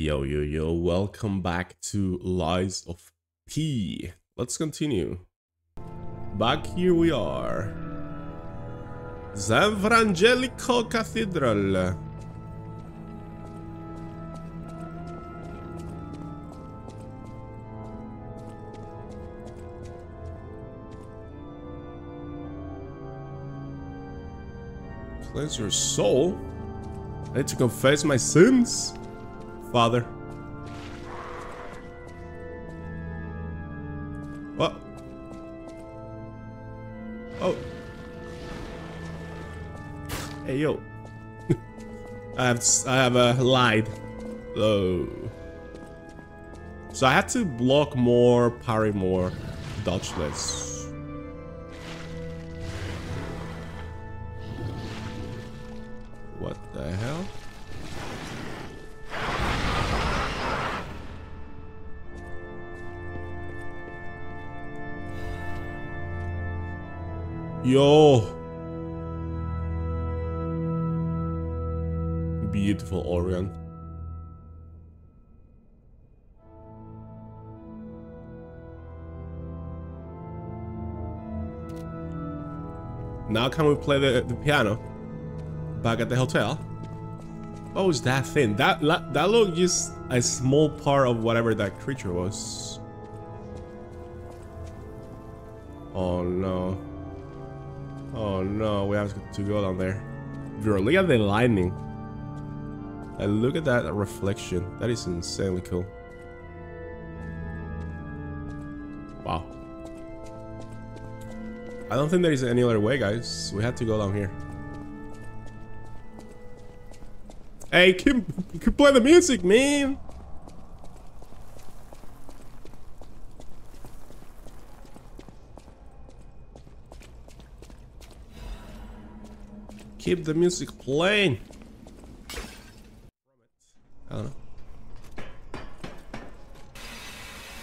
Yo, yo, yo, welcome back to Lies of P. Let's continue. Back here we are. San Frangelico Cathedral. Cleanse your soul? I need to confess my sins? Father. What? Oh. Hey, yo. I have I have uh, lied. So, so I had to block more, parry more, dodge less. Yo. Beautiful Orion. Now can we play the, the piano? Back at the hotel? What was that thing? That, that looked just a small part of whatever that creature was. Oh no. Oh no, we have to go down there. Bro, look at the lightning. And look at that reflection. That is insanely cool. Wow. I don't think there is any other way, guys. We had to go down here. Hey, keep, keep play the music, man. Keep the music playing. I don't know.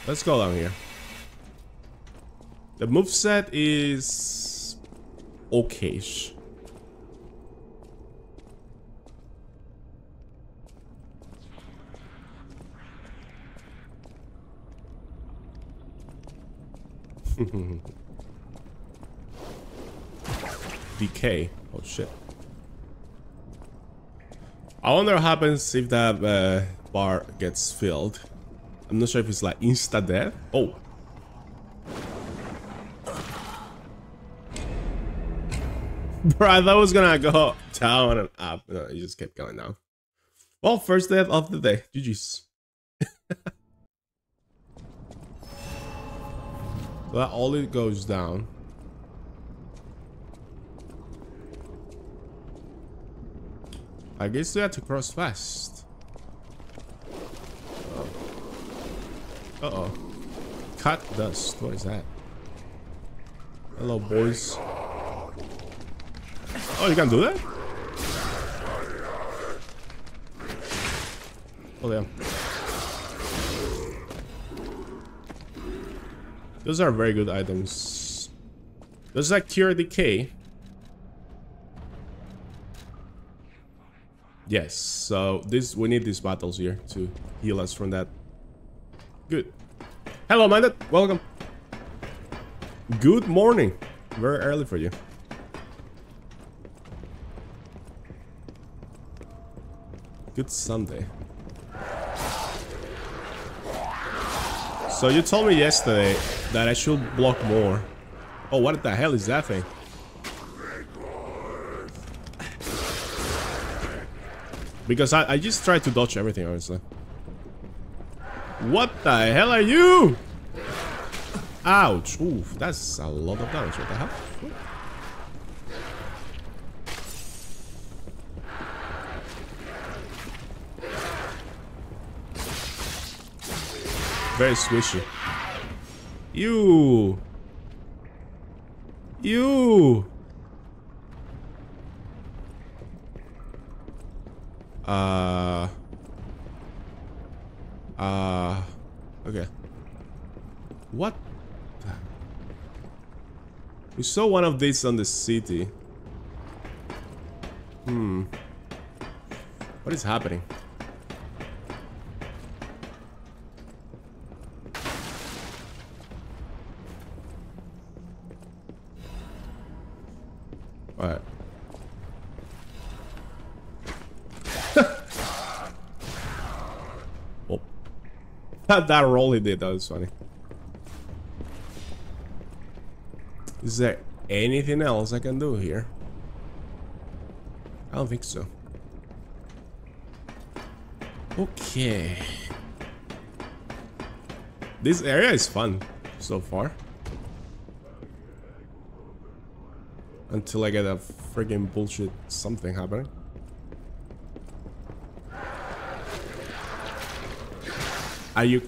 Let's go down here. The move set is okayish. Decay. Oh shit. I wonder what happens if that uh, bar gets filled. I'm not sure if it's like insta death. Oh. Bro, I thought it was gonna go down and up. No, it just kept going down. Well, first death of the day. GG's. that all it goes down. I guess we have to cross fast. Uh oh. Cut dust. What is that? Hello, boys. Oh, you can do that? Oh, damn. Those are very good items. Does that cure decay? Yes, so this we need these battles here to heal us from that. Good. Hello, minded. Welcome. Good morning. Very early for you. Good Sunday. So you told me yesterday that I should block more. Oh, what the hell is that thing? Because I, I just tried to dodge everything, honestly. What the hell are you? Ouch. Oof, that's a lot of damage. What the hell? Very squishy. You. You. Uh. Uh. Okay. What? We saw one of these on the city. Hmm. What is happening? That, roll he did, that was funny. Is there anything else I can do here? I don't think so. Okay. This area is fun so far. Until I get a friggin' bullshit something happening. Are you...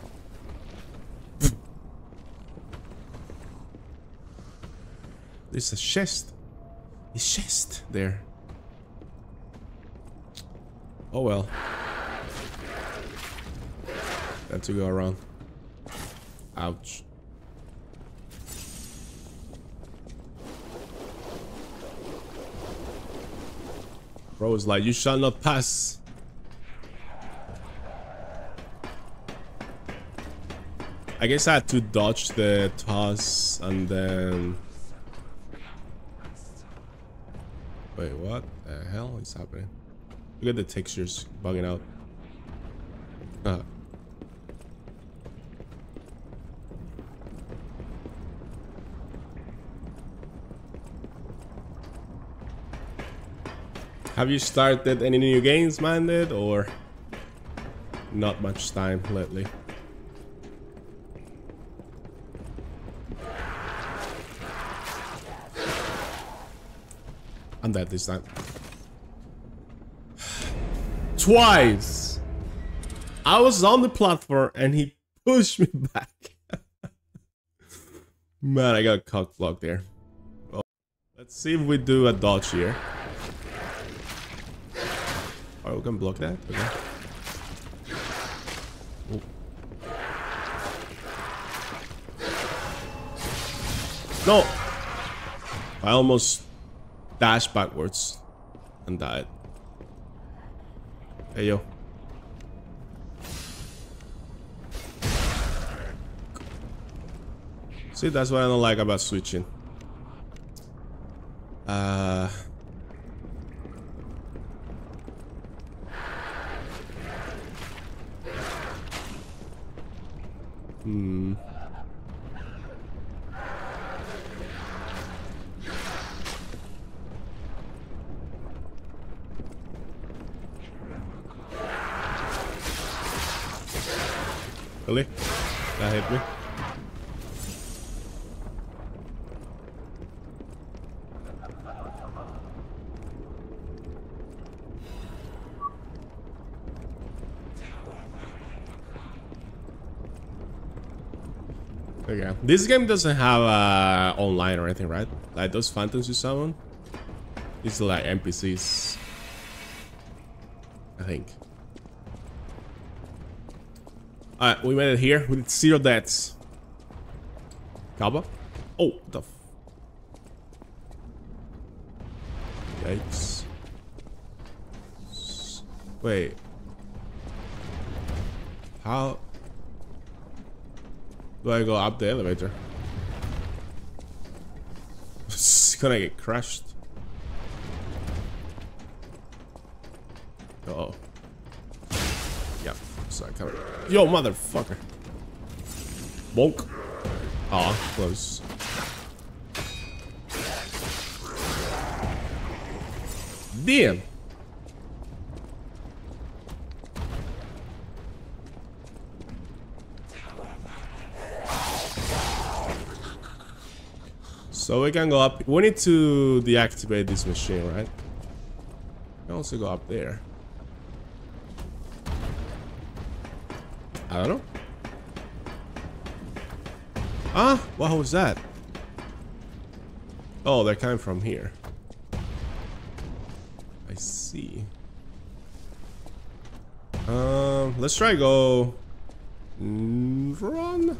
There's a chest. A chest there. Oh well. Have to go around. Ouch. Bro is like, you shall not pass. I guess I had to dodge the toss and then... Wait, what the hell is happening? Look at the textures bugging out. Uh. Have you started any new games, Manded, or not much time lately? I'm dead this time. Twice! I was on the platform and he pushed me back. Man, I got cock blocked there. Well, let's see if we do a dodge here. Oh, we can block that? Okay. Oh. No! I almost dashed backwards and died. Hey, yo. See, that's what I don't like about switching. Uh... Hmm. That hit me? Okay. This game doesn't have uh, online or anything, right? Like those phantoms you summon? It's like NPCs. I think. Alright, we made it here We with zero deaths. Kaba? Oh, the f Yikes. Wait. How? Do I go up the elevator? it's gonna get crushed. Uh oh. Yep. Sorry, cover. Yo, motherfucker. Bonk. Aw, close. Damn. So we can go up. We need to deactivate this machine, right? We can also go up there. I don't know. Ah, what was that? Oh, they're coming from here. I see. Um, let's try go run.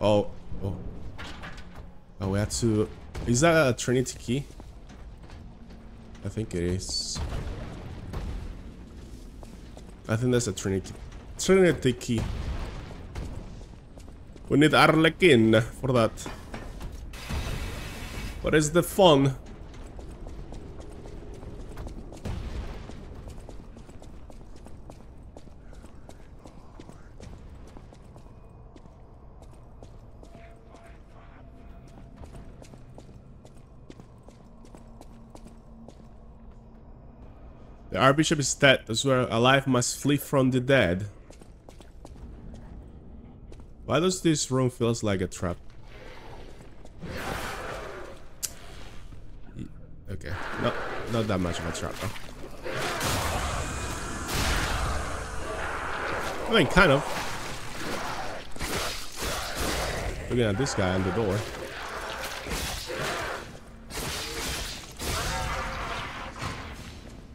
Oh, oh. Oh, we have to... Is that a Trinity key? I think it is. I think that's a Trinity. Trinity key. We need Arlequin for that. What is the fun? Archbishop is dead. Who are alive must flee from the dead. Why does this room feels like a trap? Okay, not, not that much of a trap though. I mean, kind of. Looking at this guy on the door.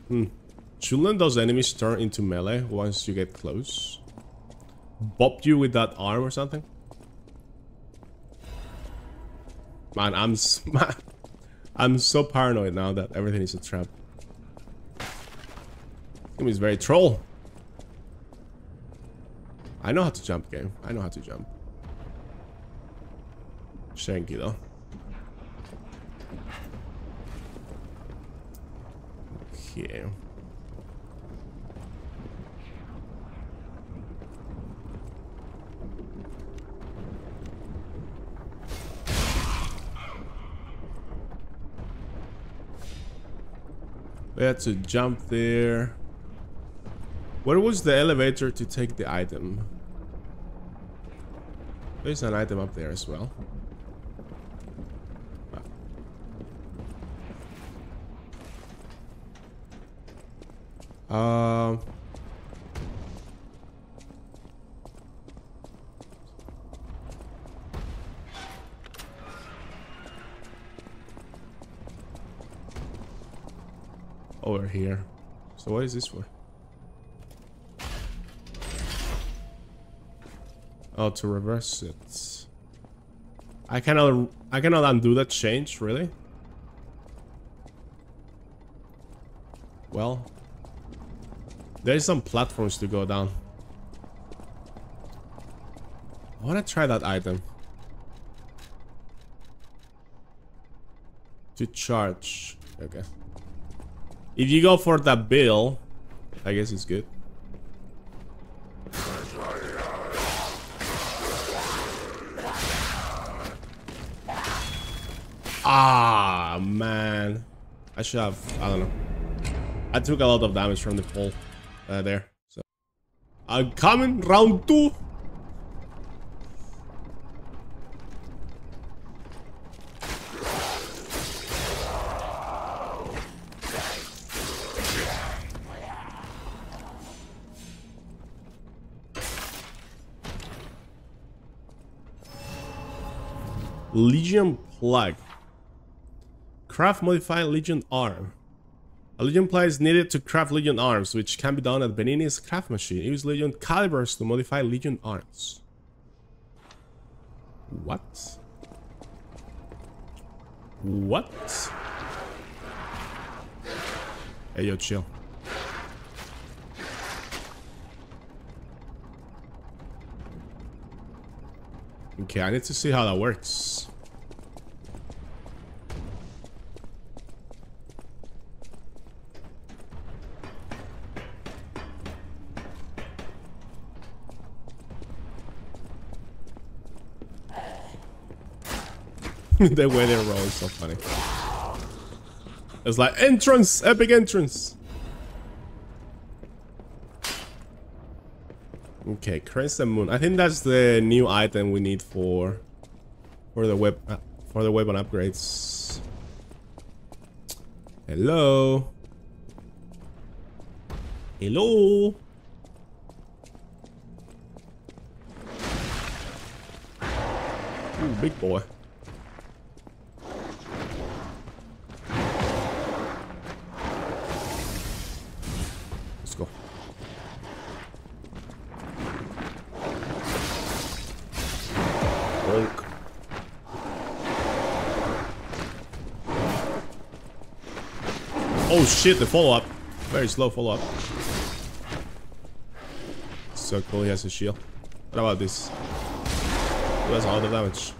Hmm. Shouldn't those enemies turn into melee once you get close? Bop you with that arm or something? Man, I'm I'm so paranoid now that everything is a trap. Game is very troll. I know how to jump, game. I know how to jump. Shanky though. Okay. We had to jump there. Where was the elevator to take the item? There's an item up there as well. Um... over here. So what is this for? Oh, to reverse it. I cannot I cannot undo that change, really? Well, there's some platforms to go down. I want to try that item. To charge. Okay. If you go for that bill, I guess it's good. Ah, man. I should have, I don't know. I took a lot of damage from the pole uh, there. So. I'm coming, round two. Legion Plug. Craft modified Legion Arm. A Legion Plug is needed to craft Legion Arms, which can be done at Venigni's craft machine. Use Legion Calibers to modify Legion Arms. What? What? Hey, yo, chill. Okay, I need to see how that works. the way they roll is so funny. It's like entrance, epic entrance. Okay, Crescent Moon. I think that's the new item we need for for the web uh, for the weapon upgrades. Hello. Hello. Ooh, big boy. Shit, the follow-up. Very slow follow-up. So cool, he has a shield. What about this? Who has a lot of damage?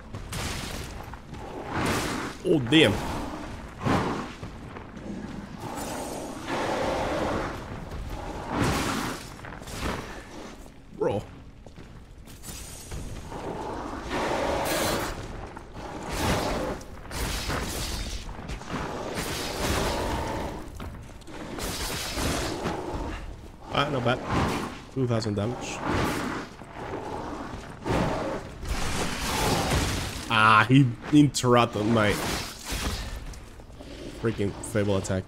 Oh damn. 2000 damage. Ah, he interrupted my freaking Fable attack.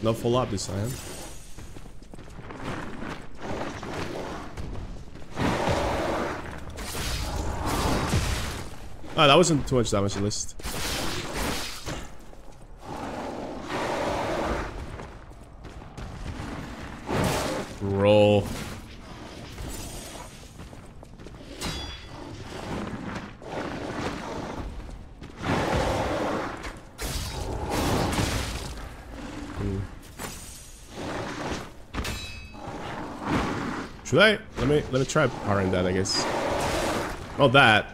No follow-up this time. Oh, that wasn't too much damage at least. Me let me try powering that, I guess. Not that.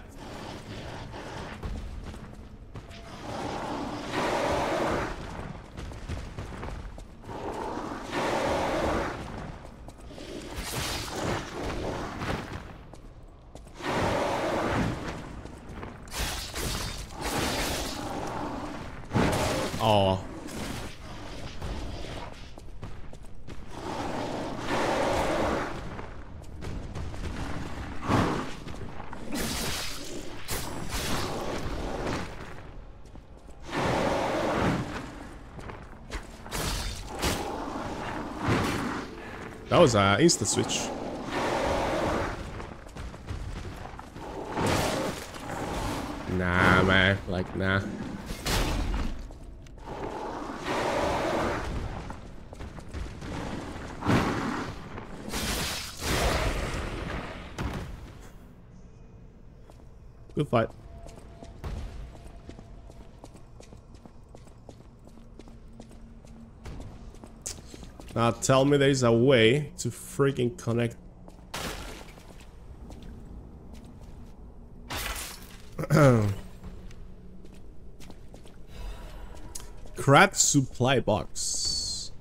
Was a instant switch. Nah, man. Like, nah. Good fight. Now tell me there's a way to freaking connect. Krat supply box.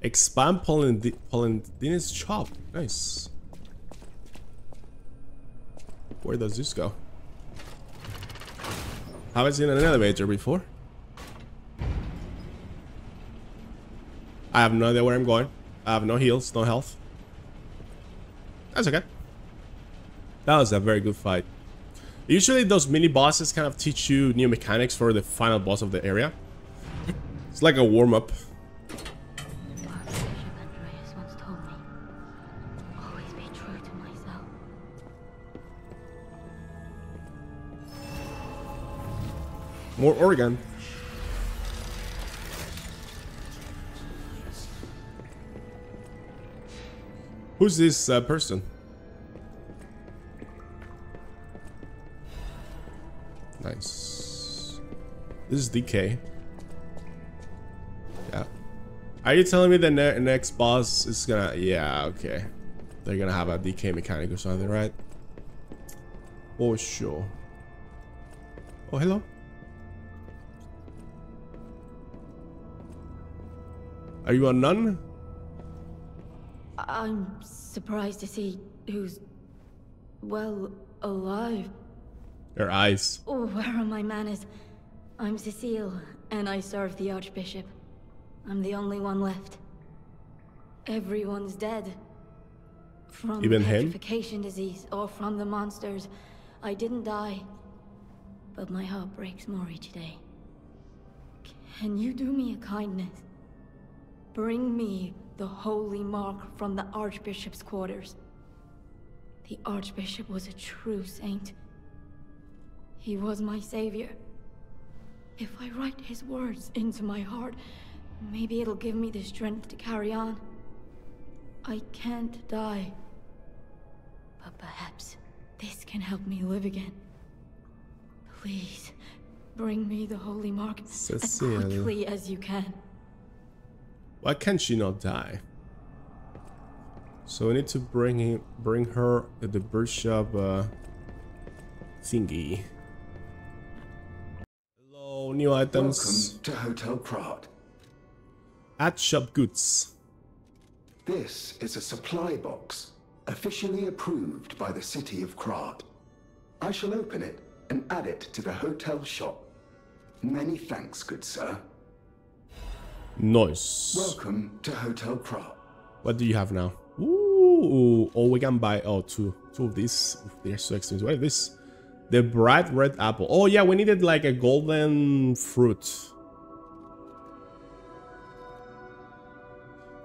Expand Polend Polendina's shop. Nice. Where does this go? Haven't seen an elevator before. I have no idea where I'm going. I have no heals, no health. That's okay. That was a very good fight. Usually those mini bosses kind of teach you new mechanics for the final boss of the area. It's like a warm-up. More Oregon. Who's this uh, person? Nice. This is decay. Yeah. Are you telling me the ne next boss is gonna... Yeah, okay. They're gonna have a decay mechanic or something, right? Oh, sure. Oh, hello. Are you a nun? I'm surprised to see who's, well, alive. Your eyes. Oh, where are my manners? I'm Cecile, and I serve the Archbishop. I'm the only one left. Everyone's dead. From Even him? petrification disease or from the monsters. I didn't die. But my heart breaks more each day. Can you do me a kindness? Bring me the holy mark from the Archbishop's quarters. The Archbishop was a true saint. He was my savior. If I write his words into my heart, maybe it'll give me the strength to carry on. I can't die. But perhaps this can help me live again. Please, bring me the holy mark Cecile. as quickly as you can. Why can't she not die? So we need to bring him, bring her the bishop uh, thingy. Hello, new items. Welcome to Hotel Krat. At shop goods. This is a supply box, officially approved by the city of Krat. I shall open it and add it to the hotel shop. Many thanks, good sir. Nice. Welcome to Hotel Krat. What do you have now? Ooh, oh, we can buy oh two, two of these. They're so expensive. What is this? The bright red apple. Oh yeah, we needed like a golden fruit.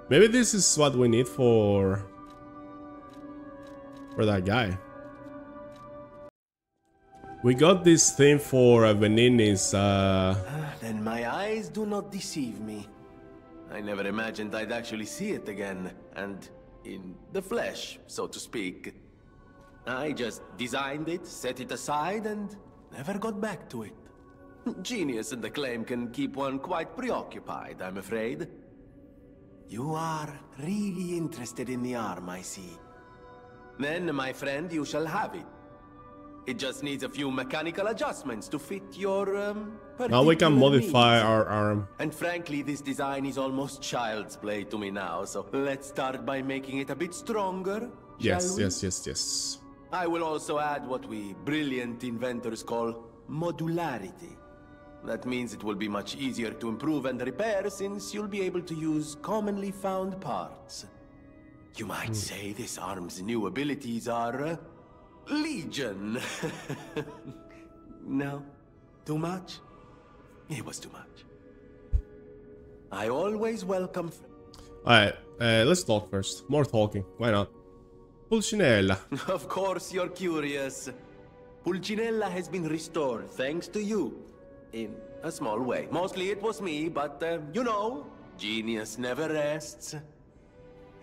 Maybe this is what we need for for that guy. We got this thing for uh, Venigni's, uh... Then my eyes do not deceive me. I never imagined I'd actually see it again, and in the flesh, so to speak. I just designed it, set it aside, and never got back to it. Genius and acclaim can keep one quite preoccupied, I'm afraid. You are really interested in the arm, I see. Then, my friend, you shall have it. It just needs a few mechanical adjustments to fit your, um, Now we can modify needs. our arm. And frankly, this design is almost child's play to me now, so let's start by making it a bit stronger. Yes, shall yes, yes, yes. I will also add what we brilliant inventors call modularity. That means it will be much easier to improve and repair since you'll be able to use commonly found parts. You might say this arm's new abilities are uh, legion. no? Too much? It was too much. I always welcome Alright, uh, let's talk first. More talking. Why not? Pulcinella. Of course you're curious. Pulcinella has been restored thanks to you. In a small way. Mostly it was me, but uh, you know, genius never rests.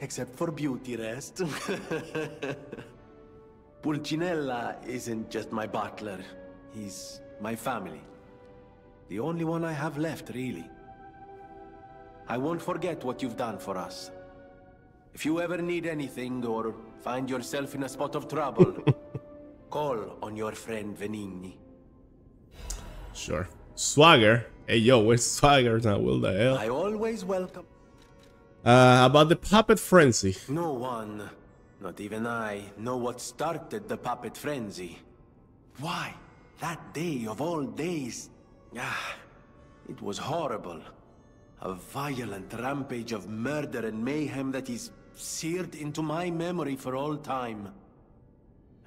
Except for beauty rest. Pulcinella isn't just my butler. He's my family. The only one I have left, really. I won't forget what you've done for us. If you ever need anything or find yourself in a spot of trouble, call on your friend Venigni. Sure. Swagger. Hey yo, where's Swagger now? Will the hell? I always welcome Uh, about the puppet frenzy. no one, not even I, know what started the puppet frenzy. Why? That day of all days. Ah, it was horrible. A violent rampage of murder and mayhem that is seared into my memory for all time.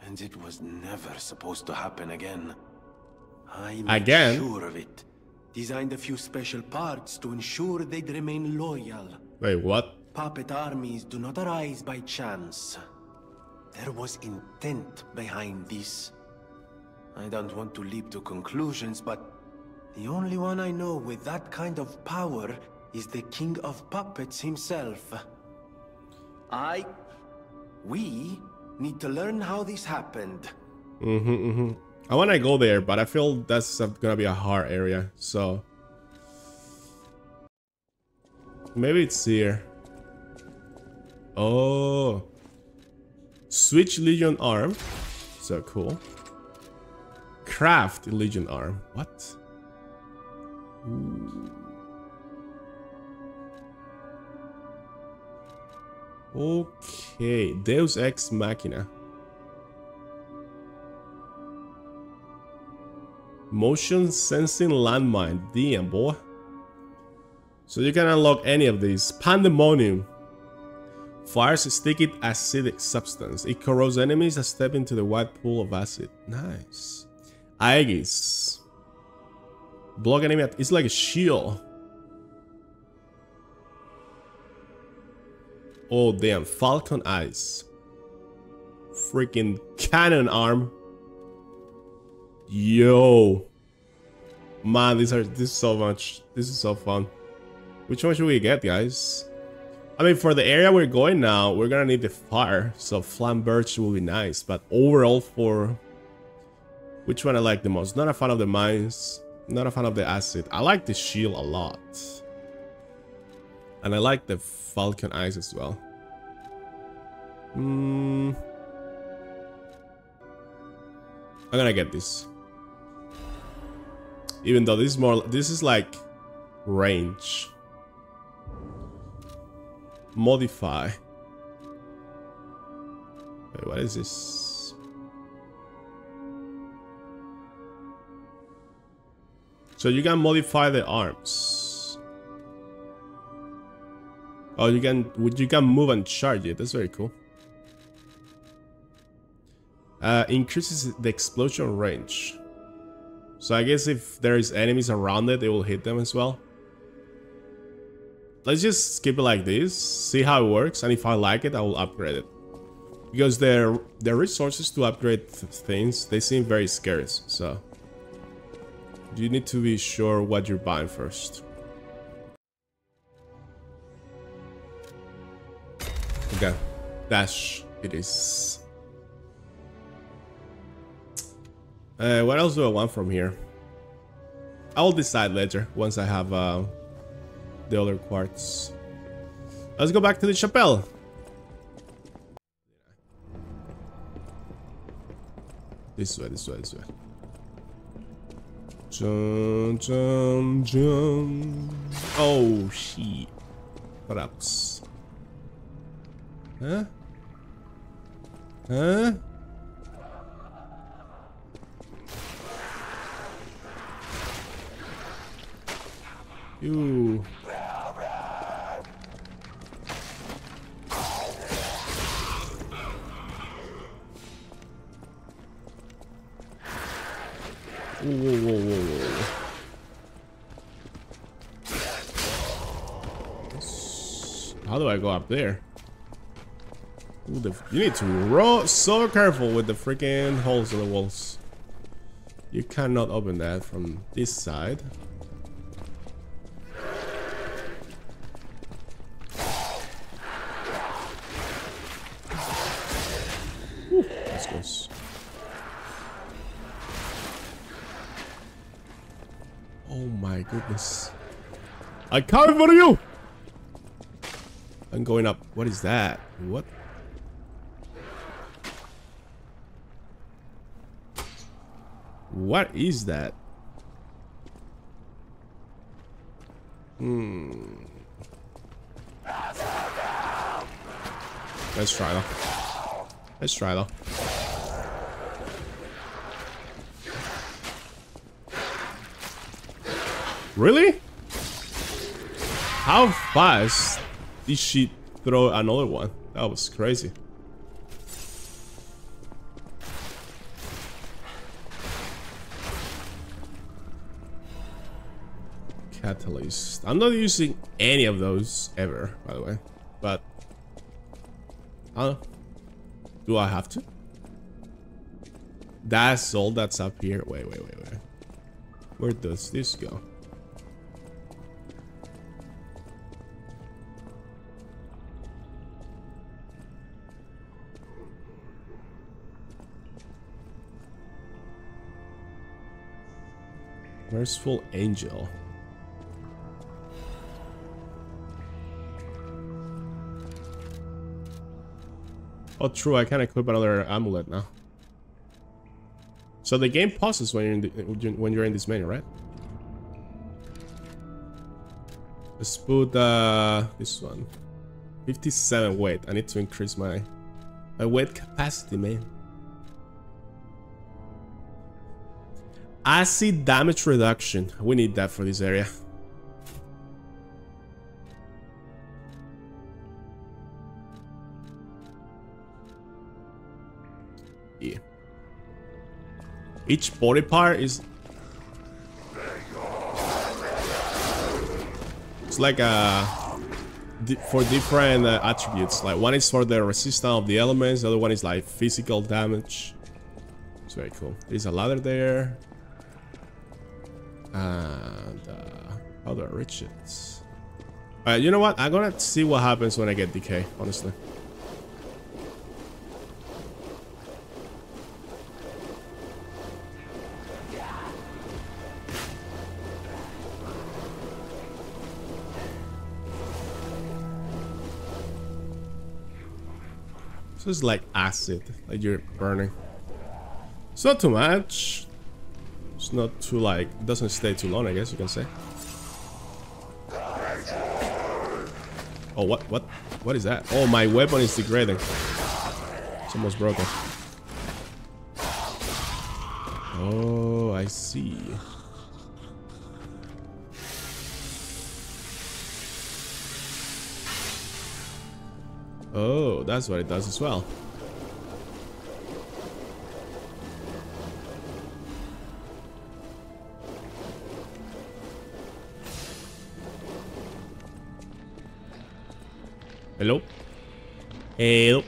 And it was never supposed to happen again. I'm Again? sure of it. Designed a few special parts to ensure they'd remain loyal. Wait, what? Puppet armies do not arise by chance. There was intent behind this. I don't want to leap to conclusions, but the only one I know with that kind of power is the King of Puppets himself. I... We need to learn how this happened. Mm-hmm, mm-hmm. I wanna go there, but I feel that's uh, gonna be a hard area, so... Maybe it's here. Oh. Switch Legion arm. So cool. Craft Legion arm. What? Okay, Deus Ex Machina. Motion sensing landmine. Damn, boy. So you can unlock any of these. Pandemonium. Fires a sticky acidic substance. It corrodes enemies that step into the white pool of acid. Nice. Aegis. Block enemy. It's like a shield. Oh damn. Falcon eyes. Freaking cannon arm. Yo. Man, these are this is so much. This is so fun. Which one should we get, guys? I mean, for the area we're going now, we're gonna need the fire. So Flamberge will be nice. But overall for... Which one I like the most? Not a fan of the mines. Not a fan of the acid. I like the shield a lot. And I like the Falcon Eyes as well. Hmm... I'm gonna get this. Even though this is more, this is like range. Modify. Wait, what is this? So you can modify the arms. Oh, you can you can move and charge it. That's very cool. Uh, increases the explosion range. So I guess if there is enemies around it, it will hit them as well. Let's just skip it like this, see how it works, and if I like it, I will upgrade it. Because the, resources to upgrade th things, they seem very scarce, so... You need to be sure what you're buying first. Okay, dash it is. Uh, what else do I want from here? I'll decide later once I have uh, the other quartz. Let's go back to the chapel. This way, this way, this way. Jump, jump, jump. Oh, shit. Perhaps. Huh? Huh? Ooh. Whoa, whoa, whoa. How do I go up there? Ooh, you need to be so careful with the freaking holes in the walls. You cannot open that from this side. Goodness. I come for you! I'm going up. What is that? What? What is that? Hmm. Let's try though. Let's try though. Really? How fast did she throw another one? That was crazy. Catalyst. I'm not using any of those ever, by the way. But, uh, do I have to? That's all that's up here. Wait, wait, wait, wait. Where does this go? Merciful Angel. Oh, true. I can equip another amulet now. So the game pauses when you're in the, when you're in this menu, right? Let's put uh, this one. 57 weight. I need to increase my my weight capacity, man. Acid damage reduction. We need that for this area. Yeah. Each body part is... It's like a... Uh, for different uh, attributes. Like one is for the resistance of the elements, the other one is like physical damage. It's very cool. There's a ladder there. And uh, other riches. Alright, you know what? I'm gonna see what happens when I get decay, honestly. So it's like acid that you're burning. It's not too much. It's not too like doesn't stay too long, I guess you can say. Oh what what what is that? Oh my weapon is degrading. It's almost broken. Oh I see. Oh, that's what it does as well. Hello? Hello?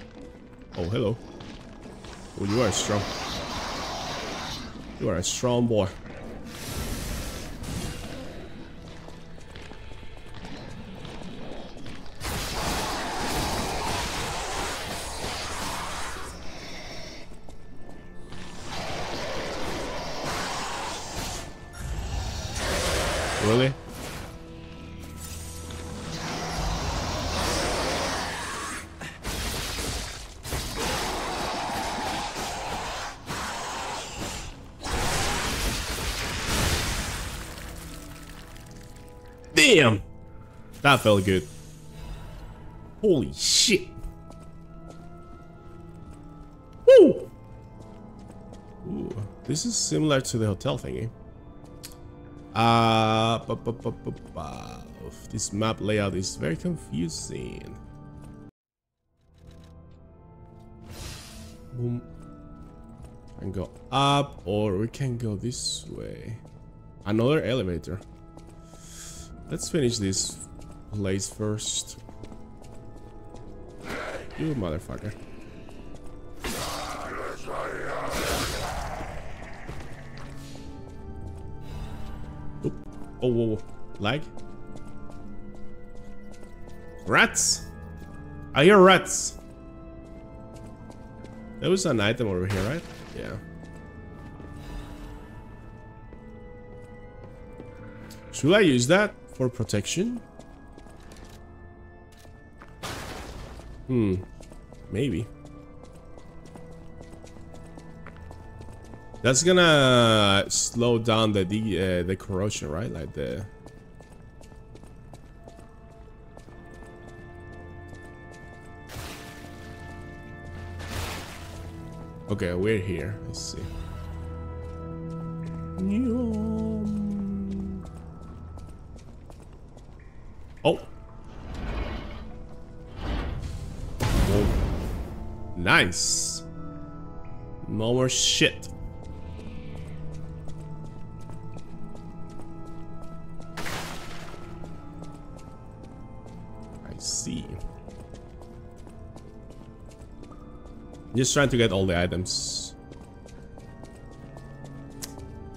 Oh, hello. Oh, you are strong. You are a strong boy. That felt good. Holy shit. Woo! Ooh, this is similar to the hotel thingy. Uh, bu- bu- bu- this map layout is very confusing. Boom. And go up, or we can go this way. Another elevator. Let's finish this place first. You motherfucker. Oop. Oh, whoa, whoa. Lag? Rats! I hear rats! There was an item over here, right? Yeah. Should I use that for protection? Hmm. Maybe. That's gonna slow down the de uh, the corrosion, right? Like the. Okay, we're here. Let's see. Nice. No more shit. I see. Just trying to get all the items.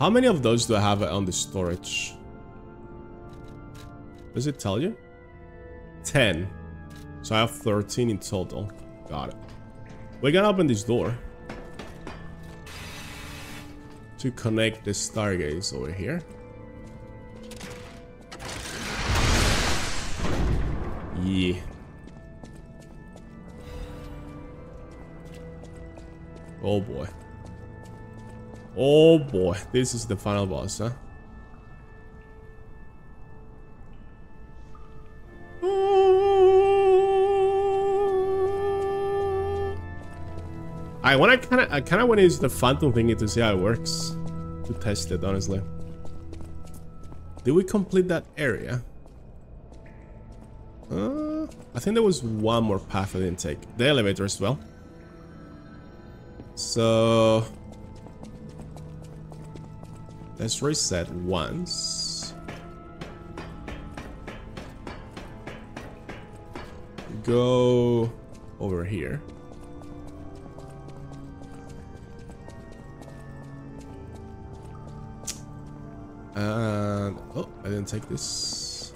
How many of those do I have on the storage? Does it tell you? 10. So I have 13 in total. Got it. We're gonna open this door. To connect the stargaze over here. Yeah. Oh boy. Oh boy. This is the final boss, huh? I want to kind of, I kind of want to use the phantom thingy to see how it works, to test it. Honestly, did we complete that area? Uh, I think there was one more path I didn't take. The elevator as well. So let's reset once. Go over here. And oh, I didn't take this.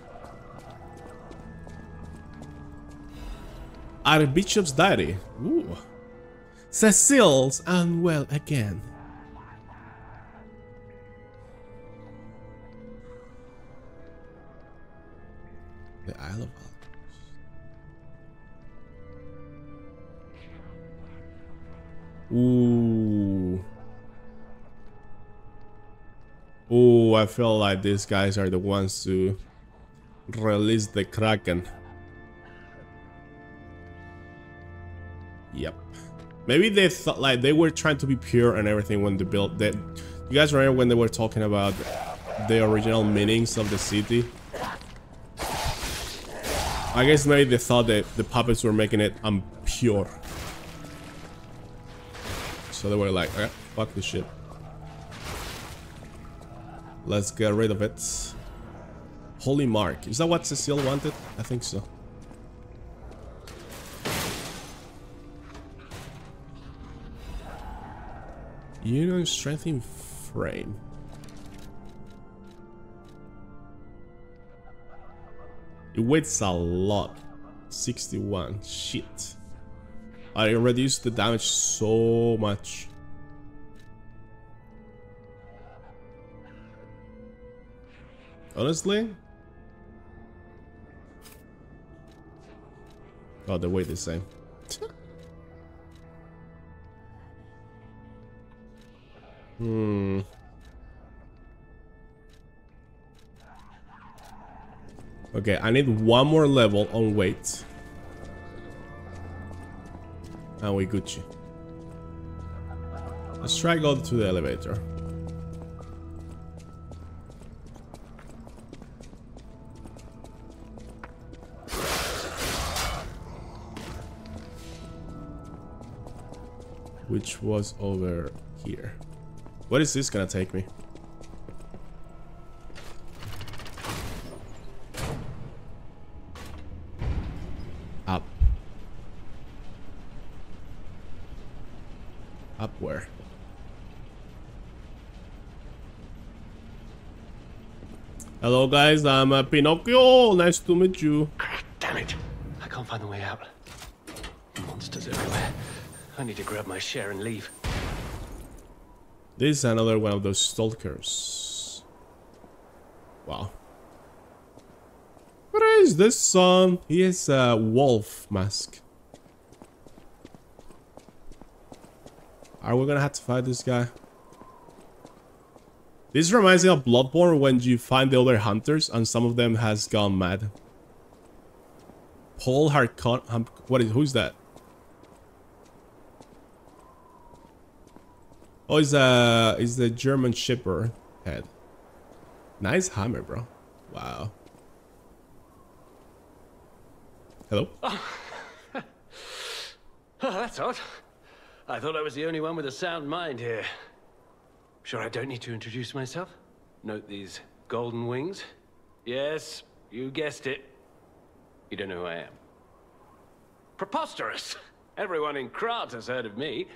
Archbishop's diary. Ooh. Cecile's unwell again. I feel like these guys are the ones to release the Kraken. Yep. Maybe they thought like they were trying to be pure and everything when they built that. You guys remember when they were talking about the original meanings of the city? I guess maybe they thought that the puppets were making it impure. So they were like, eh, fuck this shit. Let's get rid of it. Holy Mark. Is that what Cecile wanted? I think so. Union strengthening frame. It weighs a lot. 61. Shit. I reduced the damage so much. Honestly? Oh, they weigh the same. hmm. Okay, I need one more level on weight. And we Gucci. Let's try go to the elevator. Which was over here. What is this gonna take me? Up. Up where? Hello guys, I'm Pinocchio. Nice to meet you. Damn it. I can't find the way out. Monsters everywhere. I need to grab my share and leave. This is another one of those stalkers. Wow. What is this son? He has a wolf mask. Are we gonna have to fight this guy? This reminds me of Bloodborne when you find the other hunters and some of them has gone mad. Paul Harcon... What is... Who's that? Oh, it's a... It's the German shipper head. Nice hammer, bro. Wow. Hello? Oh, that's odd. I thought I was the only one with a sound mind here. Sure I don't need to introduce myself? Note these golden wings? Yes, you guessed it. You don't know who I am. Preposterous! Everyone in Krat has heard of me.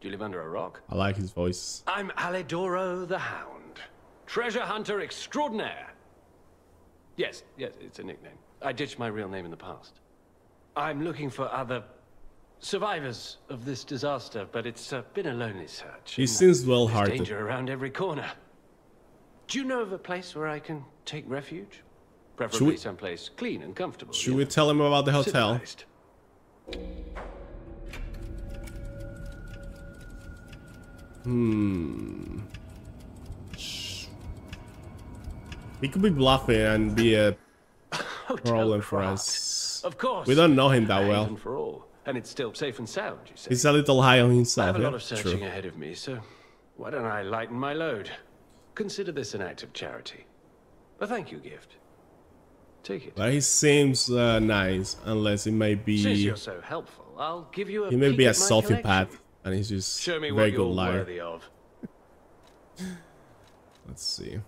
Do you live under a rock? I like his voice. I'm Alidoro the Hound. Treasure hunter extraordinaire. Yes, yes, it's a nickname. I ditched my real name in the past. I'm looking for other survivors of this disaster, but it's uh, been a lonely search. He seems well-hearted. danger around every corner. Do you know of a place where I can take refuge? Preferably we- someplace clean and comfortable. Should we know, tell him about the hotel? civilized. Hmm. He could be bluffing and be a problem for us. Of course. We don't know him that well. for all, and it's still safe and sound. You say. He's a little high on I himself. have a Yeah, lot of searching true. ahead of me, so why don't I lighten my load? Consider this an act of charity. A thank you gift. Take it. But he seems uh, nice, unless it may Since be you're so helpful, I'll give you a he may be a sociopath. And he's just Show me what you're liar. worthy of. Let's see.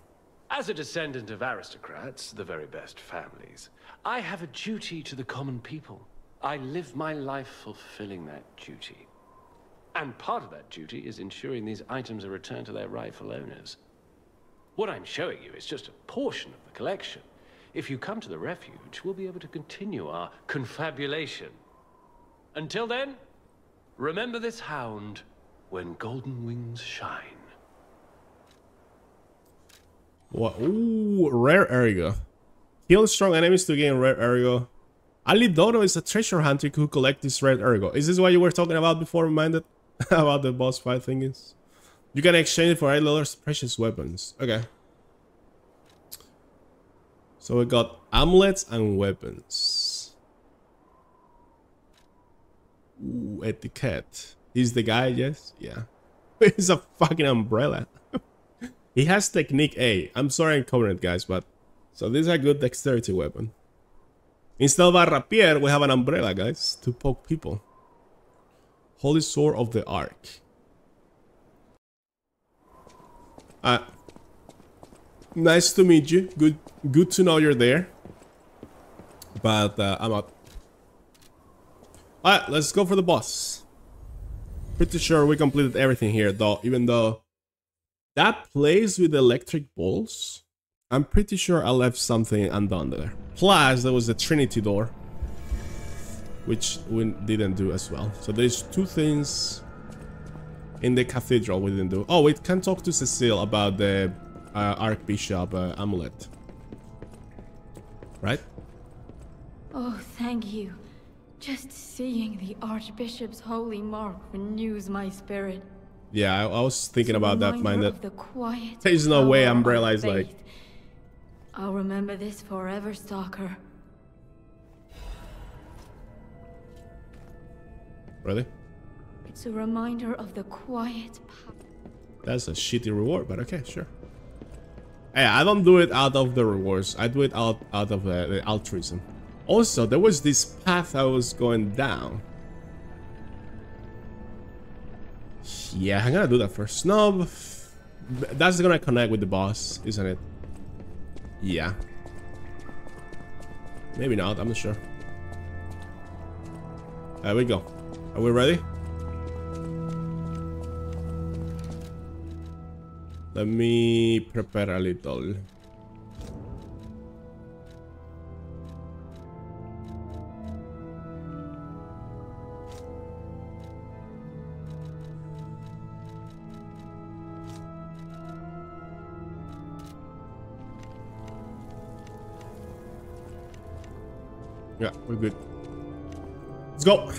As a descendant of aristocrats, the very best families, I have a duty to the common people. I live my life fulfilling that duty. And part of that duty is ensuring these items are returned to their rightful owners. What I'm showing you is just a portion of the collection. If you come to the refuge, we'll be able to continue our confabulation. Until then, remember this hound when golden wings shine. What? Ooh, rare ergo. Kill strong enemies to gain rare ergo. Alidoro is a treasure hunter who collects this rare ergo. Is this what you were talking about before, reminded? about the boss fight thingies? You can exchange it for eight dollars precious weapons. Okay. So we got amulets and weapons. Ooh, etiquette. He's the guy, yes? Yeah. He's a fucking umbrella. He has technique A. I'm sorry I'm covering it, guys, but so this is a good dexterity weapon. Instead of a rapier, we have an umbrella, guys, to poke people. Holy Sword of the Ark. Uh, nice to meet you. Good, good to know you're there. But uh, I'm out. Alright, let's go for the boss. Pretty sure we completed everything here, though, even though that place with electric balls, I'm pretty sure I left something undone there. Plus, there was the Trinity door, which we didn't do as well. So there's two things in the cathedral we didn't do. Oh, we can talk to Cecile about the uh, Archbishop uh, amulet. Right? Oh, thank you. Just seeing the Archbishop's holy mark renews my spirit. Yeah, I, I was thinking about that, mind that the quiet There's no way power of Umbrella is like- I'll remember this forever, Stalker. Really? It's a reminder of the quiet power. That's a shitty reward, but okay, sure. Hey, I don't do it out of the rewards. I do it out, out of uh, the altruism. Also, there was this path I was going down. Yeah, I'm gonna do that first. No, that's gonna connect with the boss, isn't it? Yeah. Maybe not, I'm not sure. There we go. Are we ready? Let me prepare a little. Yeah, we're good. Let's go.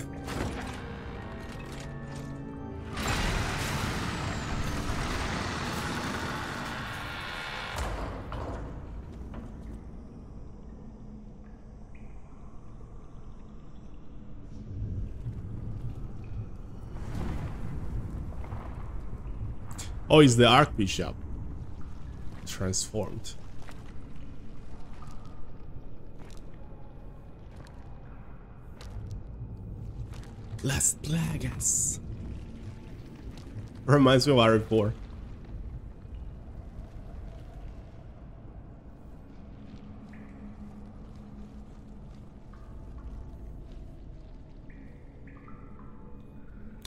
Oh, it's the Archbishop. Transformed. Las Plagas. Reminds me of RE4.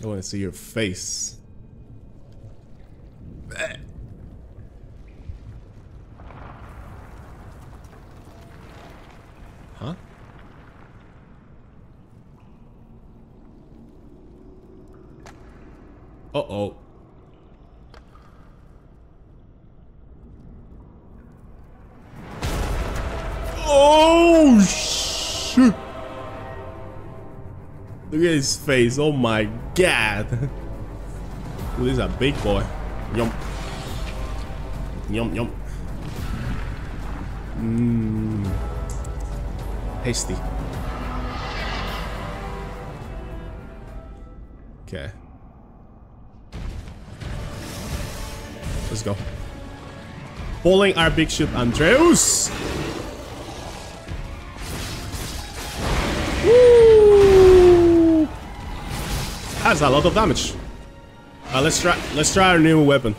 I want to see your face. Huh? Uh-oh. Oh, shit. Look at his face. Oh, my God. Ooh, this is a big boy. Yum. Yum, yum. Mmm. Tasty. Okay. Let's go. Fallen Archbishop Andreus! That's a lot of damage. Uh, let's try let's try our new weapon.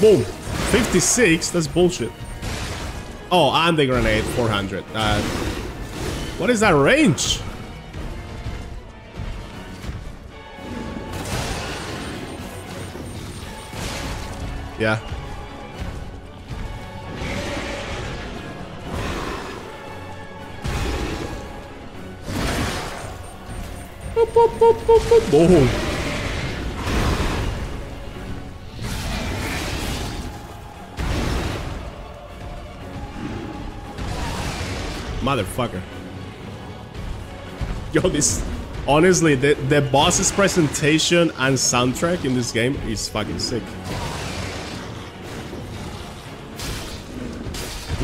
Boom. 56? That's bullshit. Oh, and the grenade, 400. Uh, what is that range? Yeah. Boom. Motherfucker. Yo, this... Honestly, the, the boss's presentation and soundtrack in this game is fucking sick.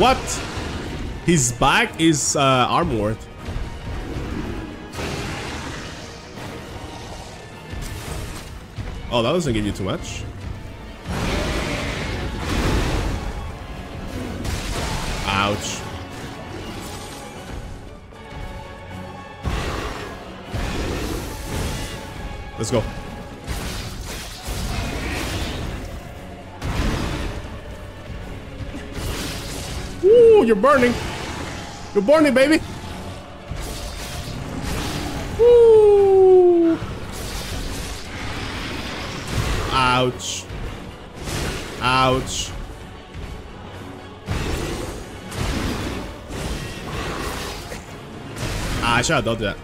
What? His back is uh, armored. Oh, that doesn't give you too much. Ouch. Let's go. You're burning. You're burning, baby. Ooh. Ouch. Ouch. Ah, I should have done that.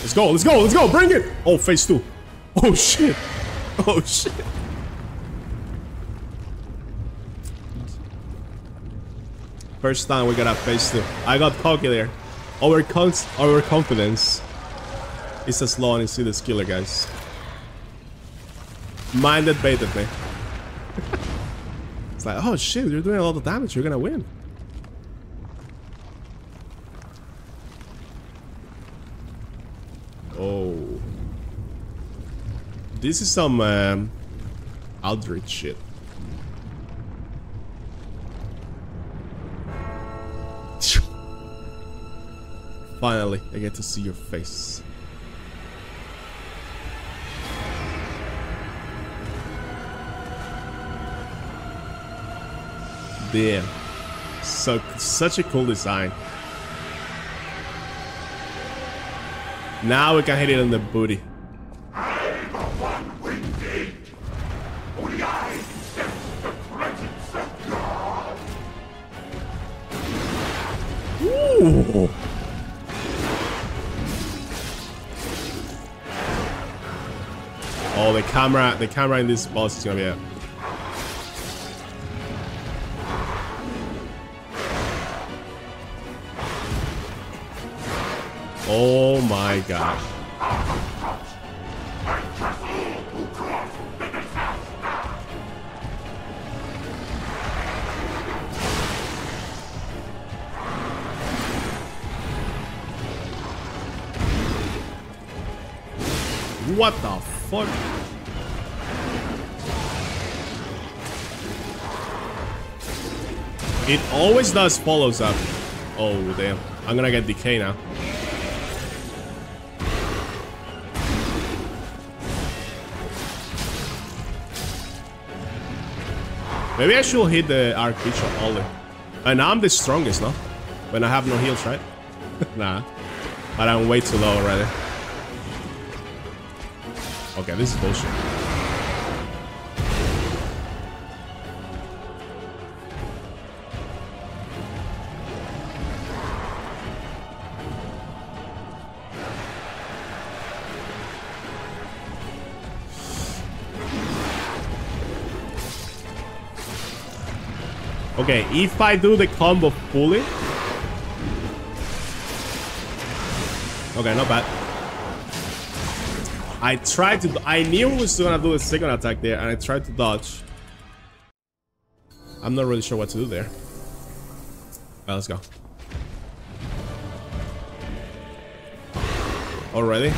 Let's go, let's go, let's go, bring it! Oh, phase two. Oh shit. Oh shit. First time we got a phase two. I got cocky there. Our, our confidence is as low as see the skiller, guys. Mind that baited me. it's like, oh shit, you're doing a lot of damage, you're gonna win. Oh. This is some um, Aldrich shit. Finally, I get to see your face. Damn. So, such a cool design. Now we can hit it in the booty. Camera, the camera in this boss is gonna be a Oh my gosh. What the fuck? It always does follows up. Oh damn. I'm gonna get decay now. Maybe I should hit the Archbishop only. Uh, and I'm the strongest, no? When I have no heals, right? nah. But I'm way too low already. Okay, this is bullshit. Okay, if I do the combo fully... Okay, not bad. I tried to... I knew I was gonna do a second attack there, and I tried to dodge. I'm not really sure what to do there. Let's go. Already?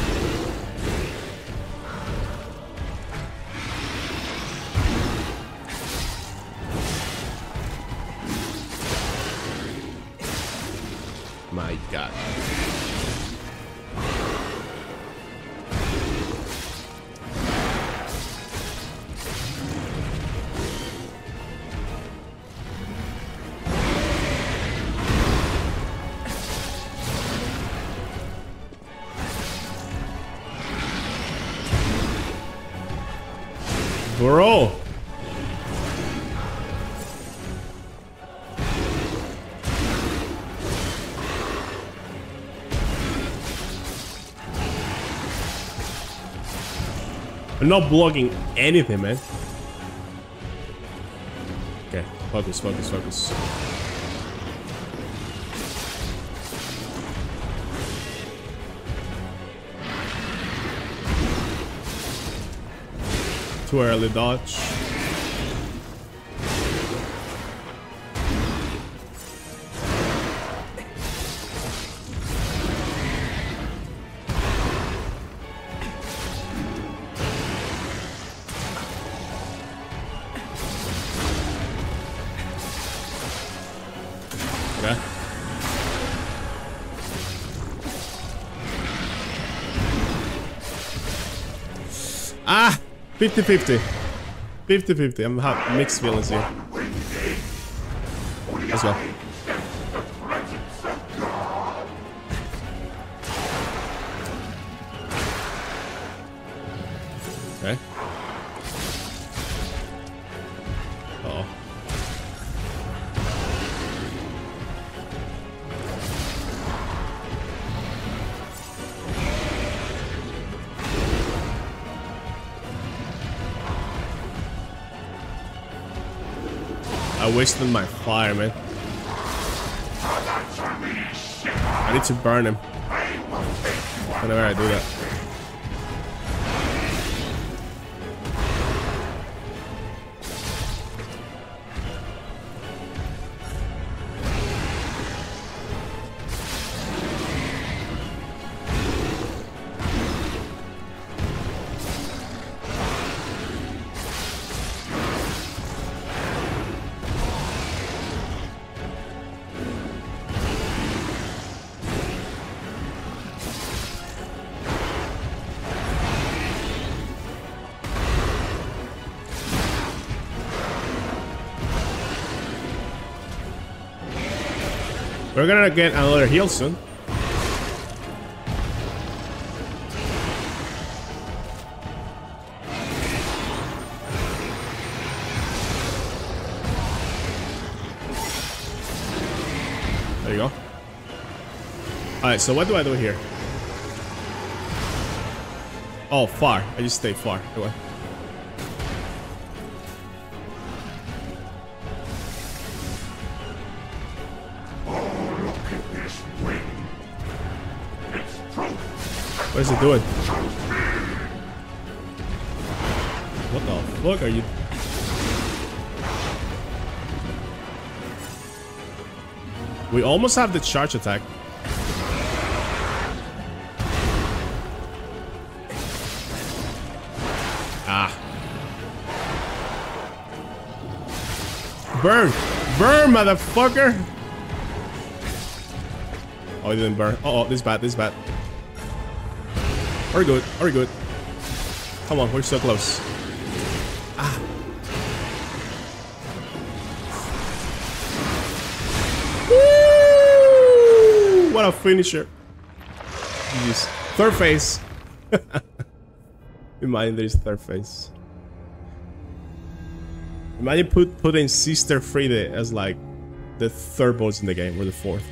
Not blocking anything, man. Okay, focus, focus, focus. Too early dodge. 50-50. 50-50. I'm mixed feelings here. Let's go. Wasted my fire, man. I need to burn him. Whenever I do that. We're gonna get another heal soon. There you go. Alright, so what do I do here? Oh, far. I just stay far. What is it doing? What the fuck are you? We almost have the charge attack. Ah. Burn! Burn, motherfucker! Oh, he didn't burn. Uh oh, this is bad, this is bad. We're good, we're good. Come on, we're so close. Ah. Woo! What a finisher. Jeez. Third phase. Imagine there's third phase. Imagine put putting Sister Friede as like the third boss in the game or the fourth.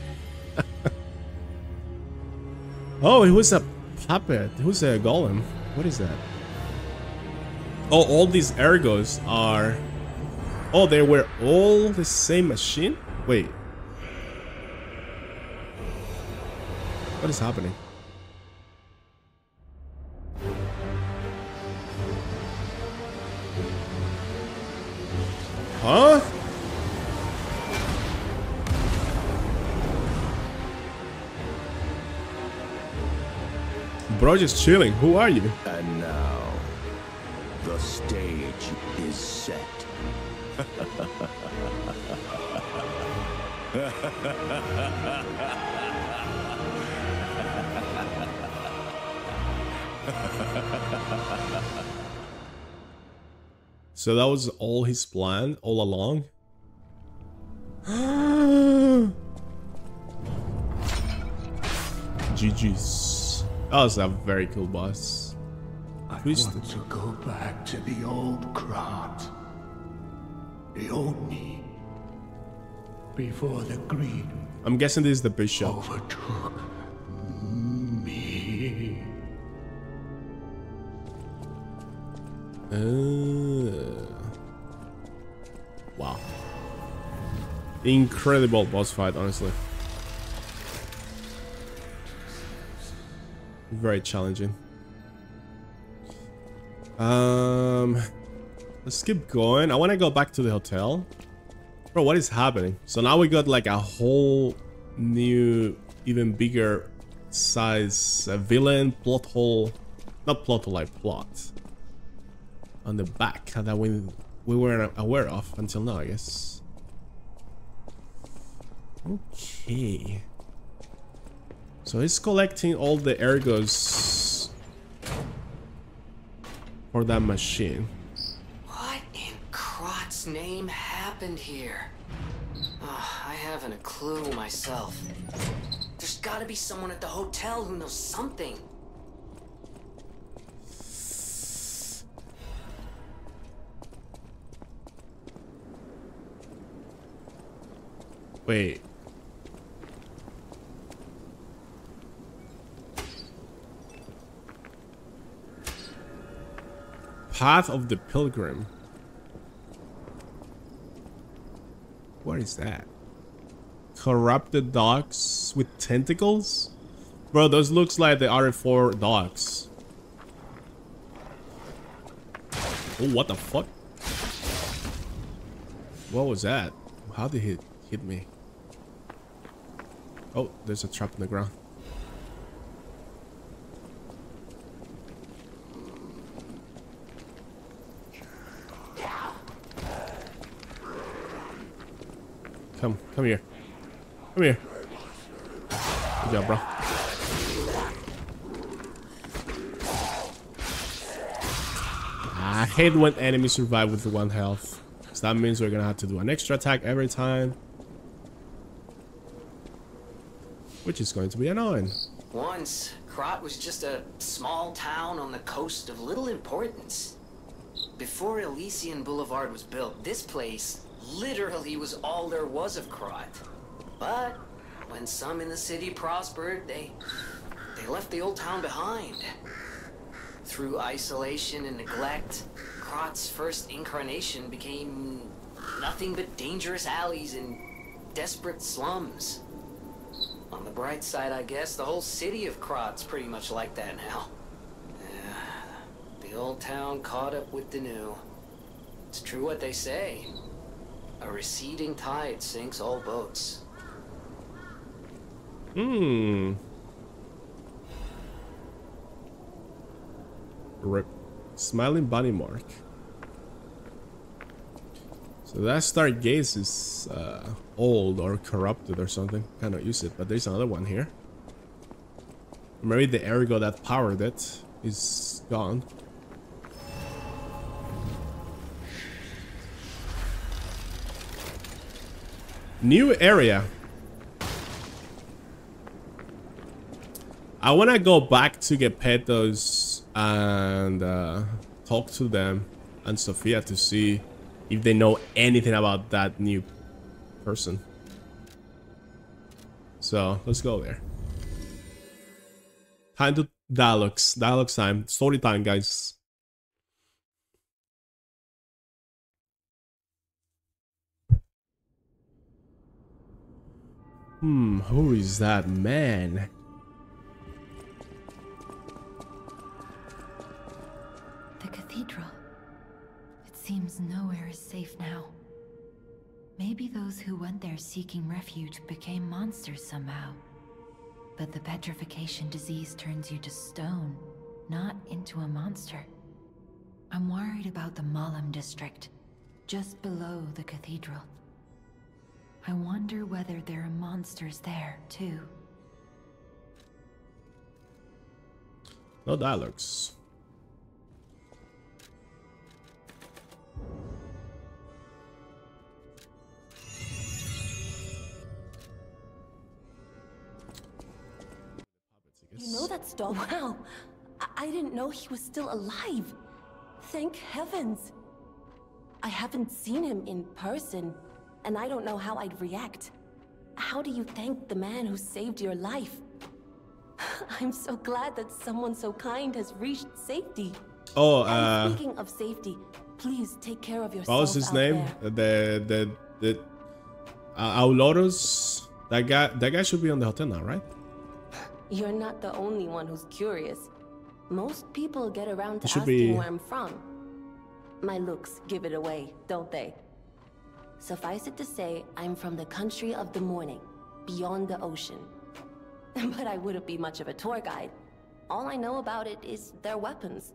oh, it was a puppet. Who's a golem? What is that? Oh, all these ergos are. Oh, they were all the same machine? Wait. What is happening? Bro, just chilling. Who are you? And now, the stage is set. So that was all his plan all along? GG's. That was a very cool boss. I Who's want to go back to the old Krat. The old me. Before the greed I'm guessing this is the bishop. overtook me. Uh, wow. Incredible boss fight, honestly. Very challenging. Um, let's keep going. I want to go back to the hotel. Bro, what is happening? So now we got like a whole new, even bigger size uh, villain plot hole. Not plot hole, like plot on the back that we we weren't aware of until now, I guess. Okay. So he's collecting all the ergos for that machine. What in Krat's name happened here? Oh, I haven't a clue myself. There's gotta be someone at the hotel who knows something. Wait. Path of the Pilgrim. What is that? Corrupted dogs with tentacles? Bro, those looks like the RE4 dogs. Oh, what the fuck? What was that? How did he hit me? Oh, there's a trap in the ground. Come, come here. Come here. Good job, bro. I hate when enemies survive with one health. So that means we're gonna have to do an extra attack every time. Which is going to be annoying. Once, Krat was just a small town on the coast of little importance. Before Elysian Boulevard was built, this place literally was all there was of Krat. But when some in the city prospered, they they left the old town behind. Through isolation and neglect, Krat's first incarnation became nothing but dangerous alleys and desperate slums. On the bright side, I guess, the whole city of Krat's pretty much like that now. Yeah, the old town caught up with the new. It's true what they say. A receding tide sinks all boats. Hmm. Rip. Smiling bunny mark. So that Stargaze is uh, old or corrupted or something. Cannot use it, but there's another one here. Maybe the ergo that powered it is gone. New area. I want to go back to Geppetto's and uh, talk to them and Sophia to see if they know anything about that new person. So let's go there. Time to dialogues. Dialogues time. Story time, guys. Hmm, who is that man? The cathedral. It seems nowhere is safe now. Maybe those who went there seeking refuge became monsters somehow. But the petrification disease turns you to stone, not into a monster. I'm worried about the Malum district, just below the cathedral. I wonder whether there are monsters there, too. No dialogues. You know that doll? Wow! I, I didn't know he was still alive. Thank heavens. I haven't seen him in person, and I don't know how I'd react. How do you thank the man who saved your life? I'm so glad that someone so kind has reached safety. Oh, uh, speaking of safety, please take care of yourself. what was his name? there. The the the uh, Auloros. That guy. That guy should be on the hotel now, right? You're not the only one who's curious. Most people get around to asking be- where I'm from. My looks give it away, don't they? Suffice it to say, I'm from the country of the morning, beyond the ocean. but I wouldn't be much of a tour guide. All I know about it is their weapons.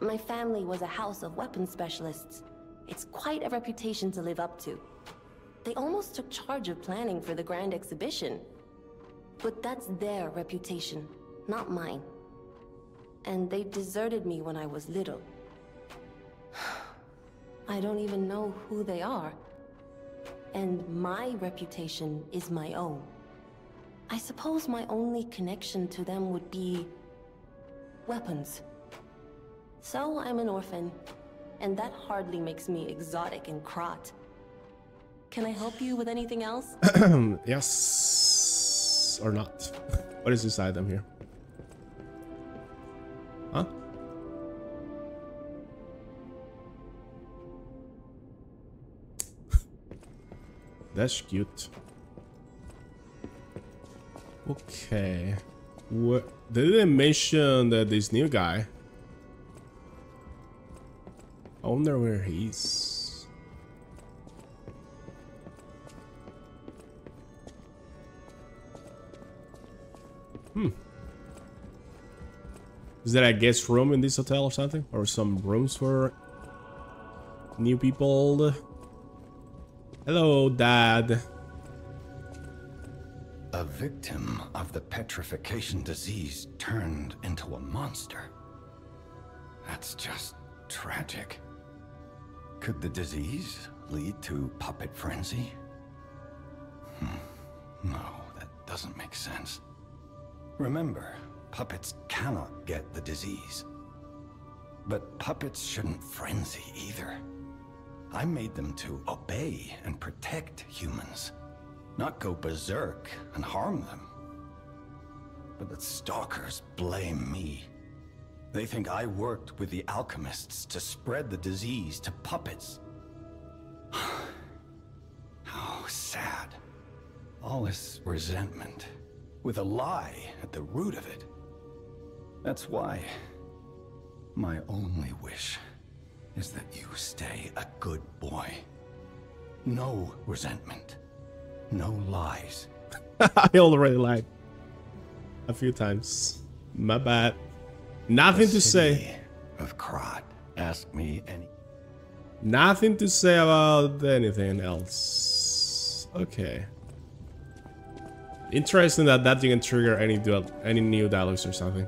My family was a house of weapons specialists. It's quite a reputation to live up to. They almost took charge of planning for the grand exhibition. But that's their reputation, not mine. And they deserted me when I was little. I don't even know who they are. And my reputation is my own. I suppose my only connection to them would be... weapons. So I'm an orphan, and that hardly makes me exotic and Krat. Can I help you with anything else? yes. Or not. What is this item here? Huh? That's cute. Okay. What? They didn't mention that this new guy. I wonder where he's. Hmm. Is there a guest room in this hotel or something? Or some rooms for new people? Hello, Dad. A victim of the petrification disease turned into a monster. That's just tragic. Could the disease lead to puppet frenzy? Hmm. No, that doesn't make sense. Remember, puppets cannot get the disease. But puppets shouldn't frenzy either. I made them to obey and protect humans, not go berserk and harm them. But the stalkers blame me. They think I worked with the alchemists to spread the disease to puppets. How sad. All this resentment, with a lie at the root of it. That's why my only wish is that you stay a good boy. No resentment. No lies. I already lied. A few times. My bad. Nothing to say. Of Krat. Ask me any. Nothing to say about anything else. Okay. Interesting that that didn't trigger any any new dialogues or something.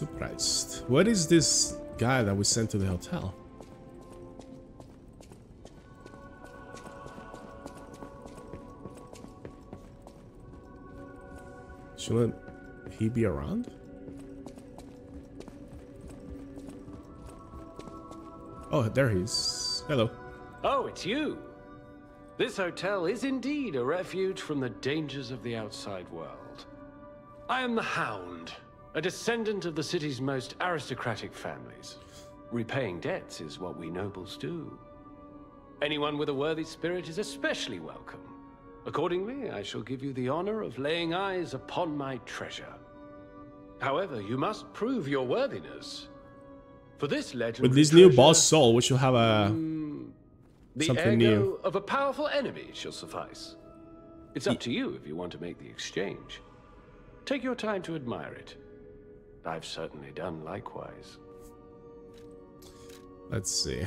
Surprised. What is this guy that we sent to the hotel? Shouldn't he be around? Oh, there he is. Hello. Oh, it's you. This hotel is indeed a refuge from the dangers of the outside world. I am the Hound, a descendant of the city's most aristocratic families. Repaying debts is what we nobles do. Anyone with a worthy spirit is especially welcome. Accordingly, I shall give you the honor of laying eyes upon my treasure. However, you must prove your worthiness. For this legend, With this new boss soul, we should have a hmm, the something ego new. of a powerful enemy shall suffice. It's up to you if you want to make the exchange. Take your time to admire it. I've certainly done likewise. Let's see.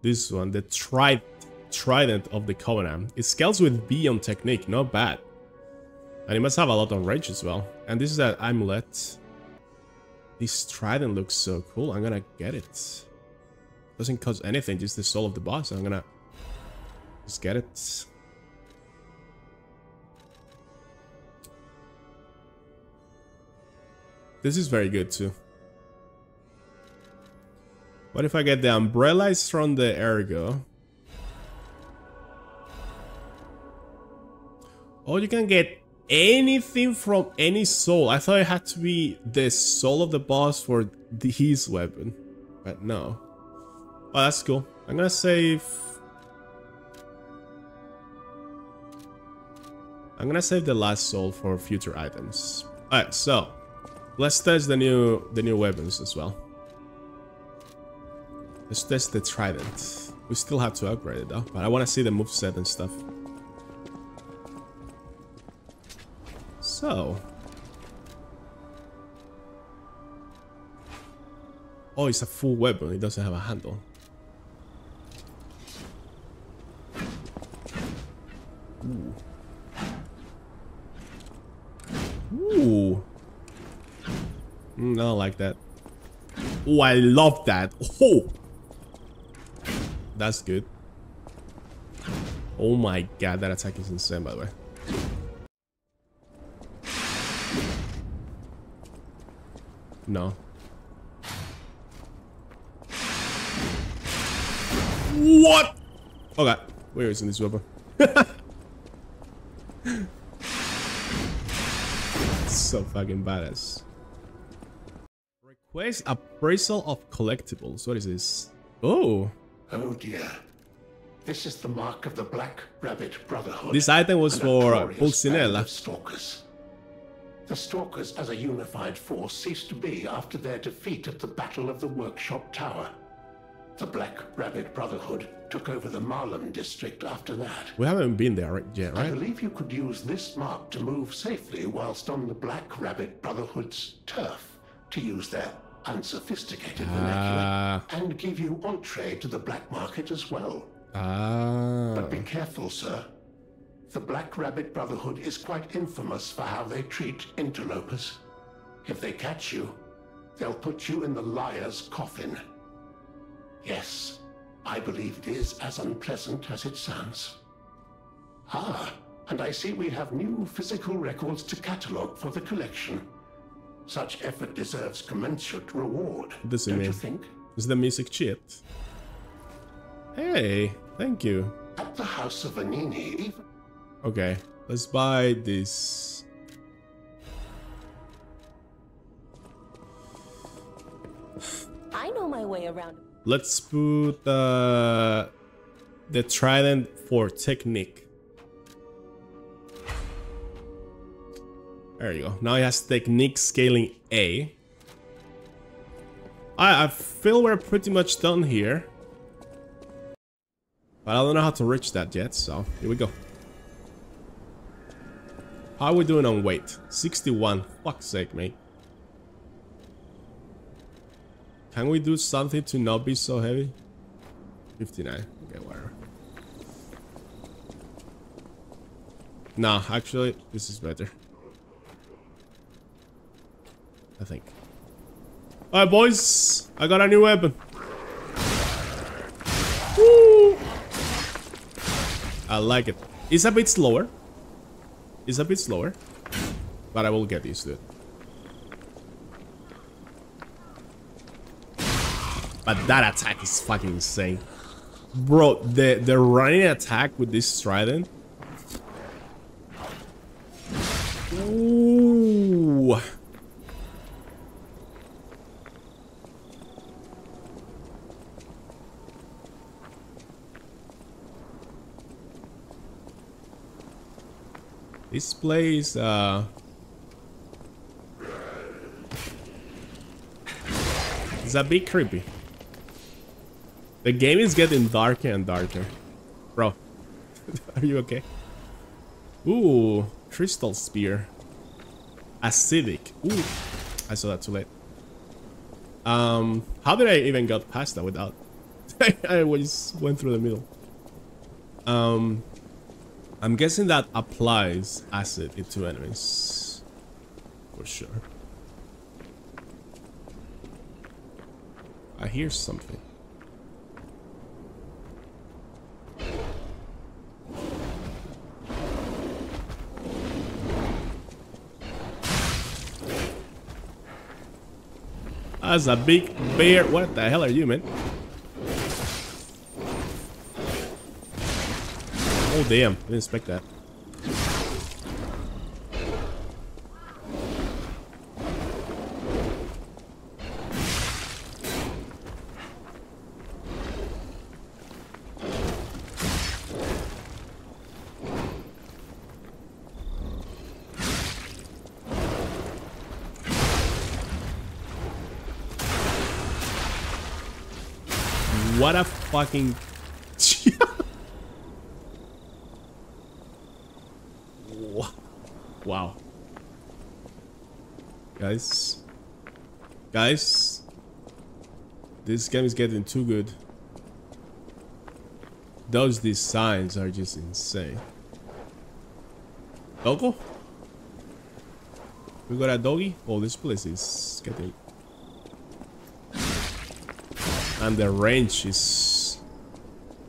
This one, the tri Trident of the Covenant. It scales with Beyond Technique, not bad. And it must have a lot of range as well. And this is an amulet. This trident looks so cool. I'm gonna get it. Doesn't cost anything, just the soul of the boss. I'm gonna just get it. This is very good too. What if I get the umbrellas from the ergo? Oh, you can get anything from any soul. I thought it had to be the soul of the boss for the, his weapon. But no. Oh, that's cool. I'm gonna save... I'm gonna save the last soul for future items. Alright, so... Let's test the new the new weapons as well. Let's test the trident. We still have to upgrade it though, but I want to see the moveset and stuff. So. Oh, it's a full weapon. It doesn't have a handle. Ooh. Ooh. Mm, I don't like that. Oh, I love that. Oh, that's good. Oh my god, that attack is insane, by the way. No. What? Okay, we're using this weapon. so fucking badass. Request appraisal of collectibles. What is this? Oh. Oh dear. This is the mark of the Black Rabbit Brotherhood. This item was for Pulcinella. Stalkers. The Stalkers as a unified force ceased to be after their defeat at the Battle of the Workshop Tower. The Black Rabbit Brotherhood took over the Malum district after that. We haven't been there yet, right? I believe you could use this mark to move safely whilst on the Black Rabbit Brotherhood's turf to use their unsophisticated Ah. vernacular and give you entree to the black market as well. Ah. But be careful, sir. The Black Rabbit Brotherhood is quite infamous for how they treat interlopers. If they catch you, they'll put you in the liar's coffin. Yes, I believe it is as unpleasant as it sounds. Ah, and I see we have new physical records to catalogue for the collection. Such effort deserves commensurate reward, What don't you think? Is the music shit? Hey, thank you. At the House of Venigni, even Okay, let's buy this. I know my way around. Let's put uh, the trident for technique. There you go. Now he has technique scaling A. I, I feel we're pretty much done here. But I don't know how to reach that yet, so here we go. How are we doing on weight? 61. Fuck's sake, mate. Can we do something to not be so heavy? 59. Okay, whatever. Nah, actually, this is better. I think. Alright, boys. I got a new weapon. Woo! I like it. It's a bit slower. It's a bit slower. But I will get used to it. But that attack is fucking insane. Bro, the, the running attack with this trident. Ooh. This place, uh... It's a bit creepy. The game is getting darker and darker. Bro, are you okay? Ooh, crystal spear. Acidic. Ooh, I saw that too late. Um, how did I even got past that without? I just went through the middle. Um, I'm guessing that applies acid into enemies. For sure. I hear something. That's a big bear. What the hell are you, man? Oh, damn. I didn't expect that. What a fucking... Wa- wow. Guys. Guys. This game is getting too good. Those designs are just insane. Doggo? We got a doggy? Oh, this place is getting... And the range is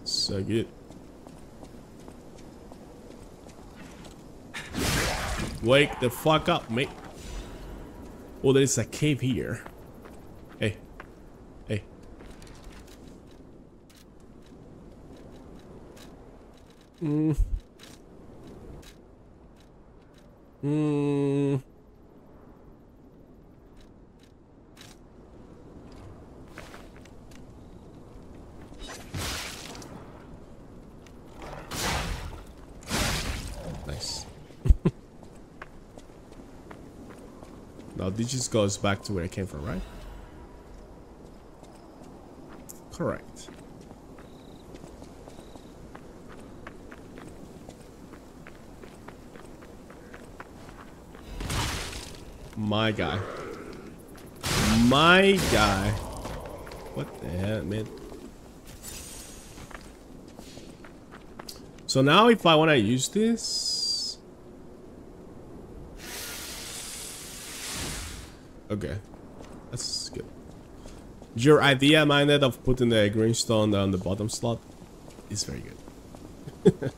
so good. Wake the fuck up, mate. Oh, there's a cave here. Hey. Hey. Hmm. Hmm. Nice. now this just goes back to where I came from, right? Correct. My guy. My guy. What the hell, man? So now if I want to use this... Okay. That's good. Your idea, minded, of putting the green stone on the bottom slot is very good.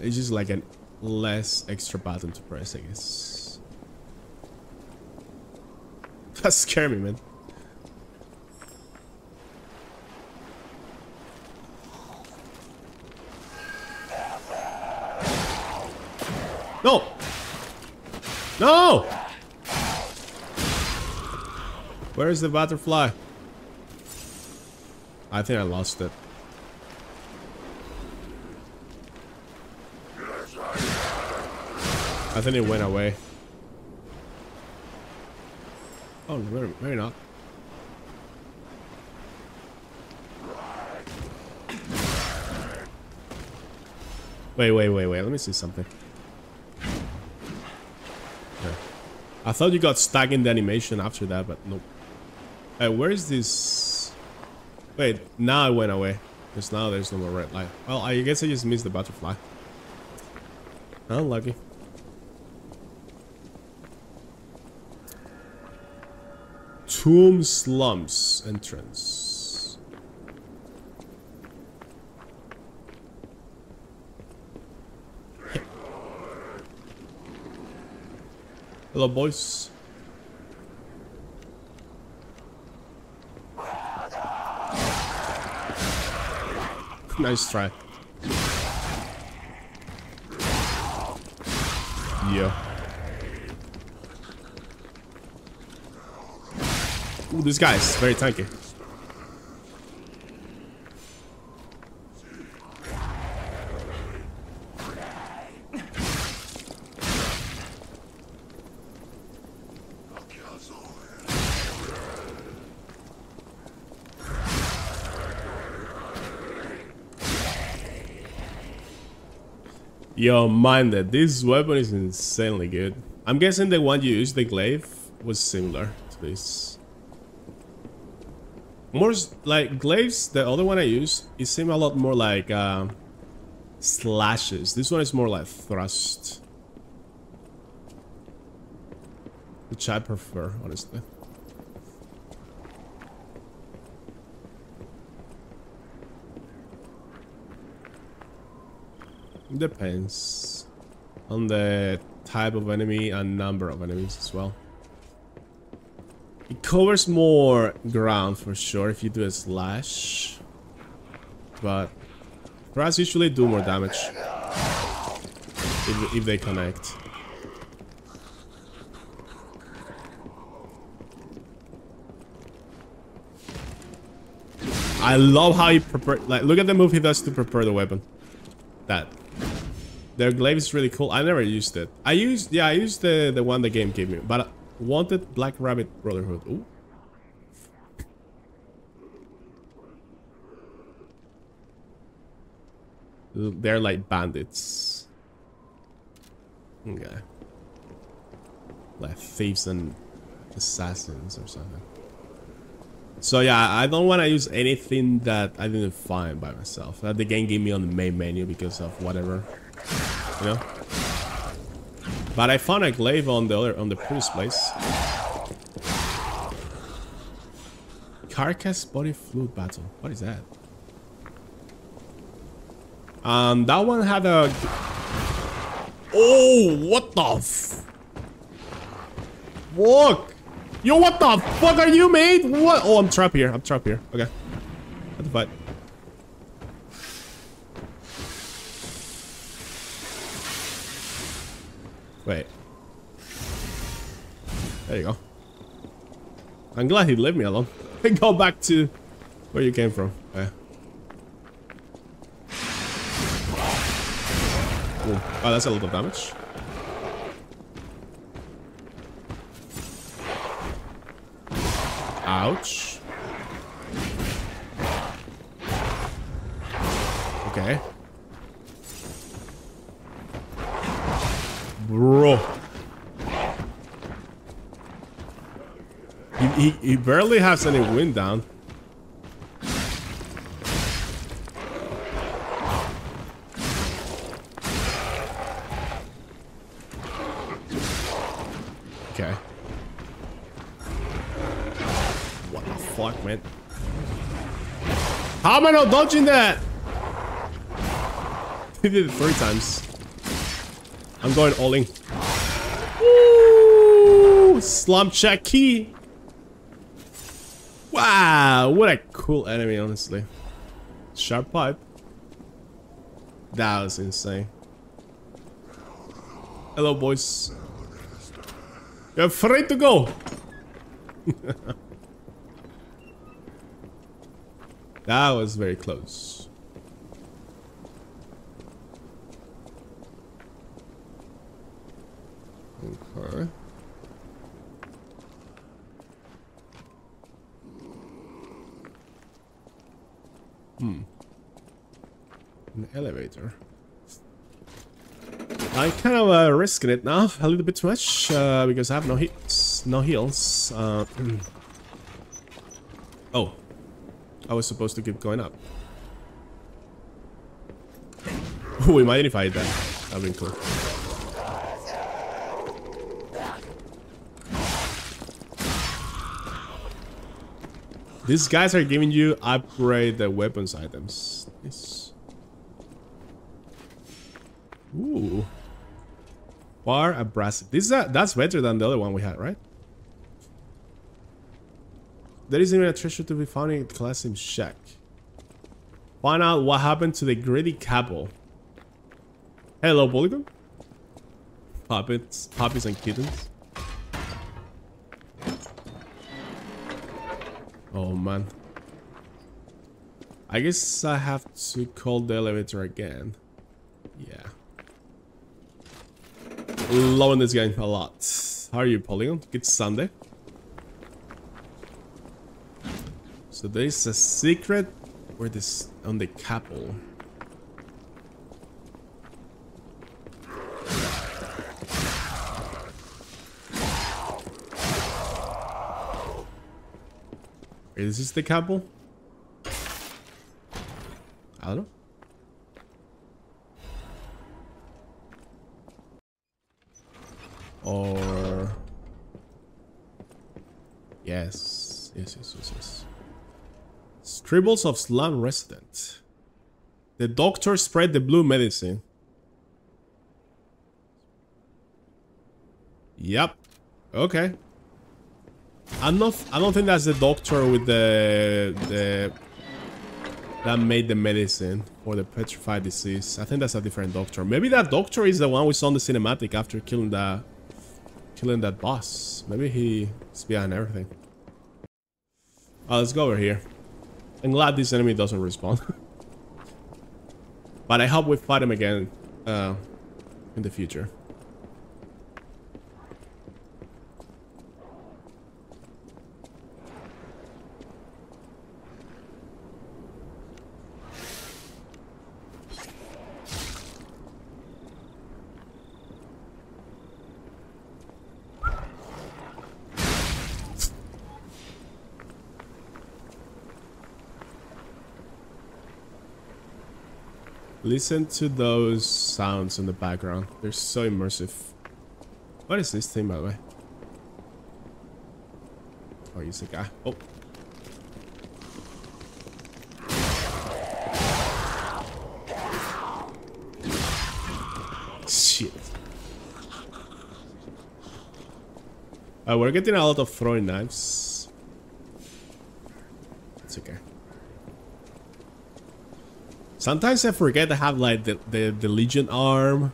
it's just like a less extra button to press, I guess. That scared me, man. No! No! Where is the butterfly? I think I lost it. I think it went away. Oh, maybe, not. Wait, wait, wait, wait. Let me see something. Okay. I thought you got stuck in the animation after that, but nope. Hey, where is this? Wait, now it went away. Because now there's no more red light. Well, I guess I just missed the butterfly. Unlucky. Tomb Slums entrance. Hello, boys. Nice try. Yeah. Ooh, this guy is very tanky. Yo, mind that this weapon is insanely good. I'm guessing the one you used, the glaive, was similar to this. More like glaives, the other one I use, it seemed a lot more like uh, slashes. This one is more like thrust. Which I prefer, honestly. Depends on the type of enemy and number of enemies as well. It covers more ground for sure if you do a slash. But thrust usually do more damage if, if they connect. I love how he prepare like look at the move he does to prepare the weapon. That their glaive is really cool. I never used it. I used, yeah, I used the, the one the game gave me, but I wanted Black Rabbit Brotherhood. Ooh. They're like bandits. Okay. Like thieves and assassins or something. So yeah, I don't want to use anything that I didn't find by myself. That the game gave me on the main menu because of whatever you know. But I found a glaive on the other on the previous place. carcass body fluid battle. What is that? Um, that one had a... Oh, what the f... Look! Yo, what the fuck are you, made? What? Oh, I'm trapped here. I'm trapped here. Okay. What the fuck? Wait. There you go. I'm glad he left me alone. Go back to where you came from. Yeah. Oh, that's a lot of damage. Ouch. Okay. Bro. He, he, he barely has any wind down. Okay. What the fuck, man? How am I not dodging that? he did it three times. I'm going all in. Woo! Slump check key. Wow, what a cool enemy, honestly. Sharp pipe. That was insane. Hello, boys. You're afraid to go. that was very close. Okay. Hmm. Elevator. I'm kind of uh, risking it now, a little bit too much, uh, because I have no hits, no heals. Uh, oh, I was supposed to keep going up. we might if I hit that. That'd been cool. These guys are giving you upgrade the weapons items. Nice. Ooh. Bar abrasive. This is a, that's better than the other one we had, right? There isn't even a treasure to be found in Classroom Shack. Find out what happened to the greedy couple. Hello, Polygon. Puppets, puppies and kittens. Oh man. I guess I have to call the elevator again. Yeah. Loving this game a lot. How are you, Polygon? It's Sunday. So there is a secret where this on the couple. Is this the couple? I don't know. Or... Yes. Yes, yes, yes, yes. Scribbles of slum resident. The doctor spread the blue medicine. Yep. Okay. I'm not. I don't think that's the doctor with the the that made the medicine for the petrified disease. I think that's a different doctor. Maybe that doctor is the one we saw in the cinematic after killing that killing that boss. Maybe he's behind everything. Oh, let's go over here. I'm glad this enemy doesn't respawn. but I hope we fight him again uh, in the future. Listen to those sounds in the background. They're so immersive. What is this thing, by the way? Oh, he's a guy. Oh. Shit. Uh, we're getting a lot of throwing knives. Sometimes I forget to have like the, the, the Legion arm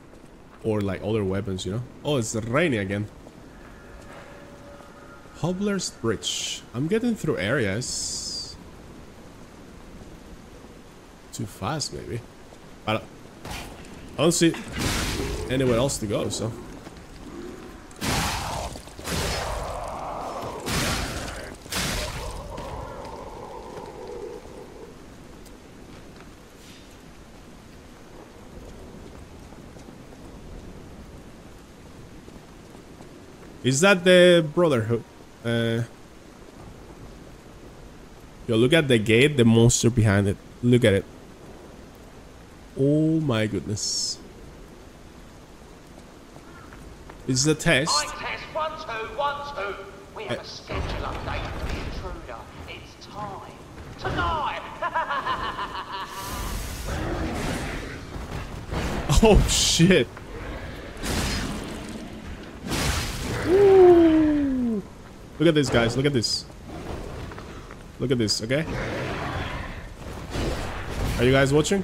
or like other weapons, you know? Oh, it's raining again. Hobbler's Bridge. I'm getting through areas. Too fast, maybe. But I don't see anywhere else to go, so. Is that the Brotherhood? Uh, yo, look at the gate, the monster behind it. Look at it. Oh my goodness. This is a test. I test one, two, one, two. We have a schedule update for the intruder. It's time. Tonight! Oh shit. Woo. Look at this, guys. Look at this. Look at this, okay? Are you guys watching?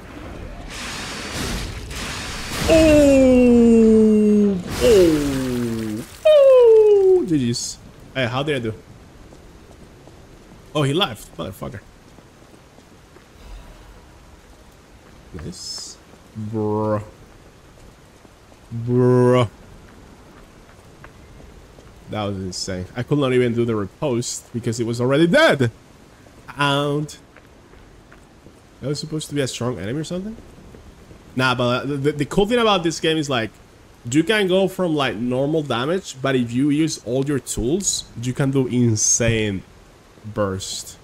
Oh! Oh! Oh! GG's. Hey, how did I do? Oh, he left. Motherfucker. Nice. Bruh. Bruh. That was insane. I could not even do the repost because it was already dead. And that was supposed to be a strong enemy or something. Nah, but uh, the, the cool thing about this game is like you can go from like normal damage, but if you use all your tools, you can do insane burst.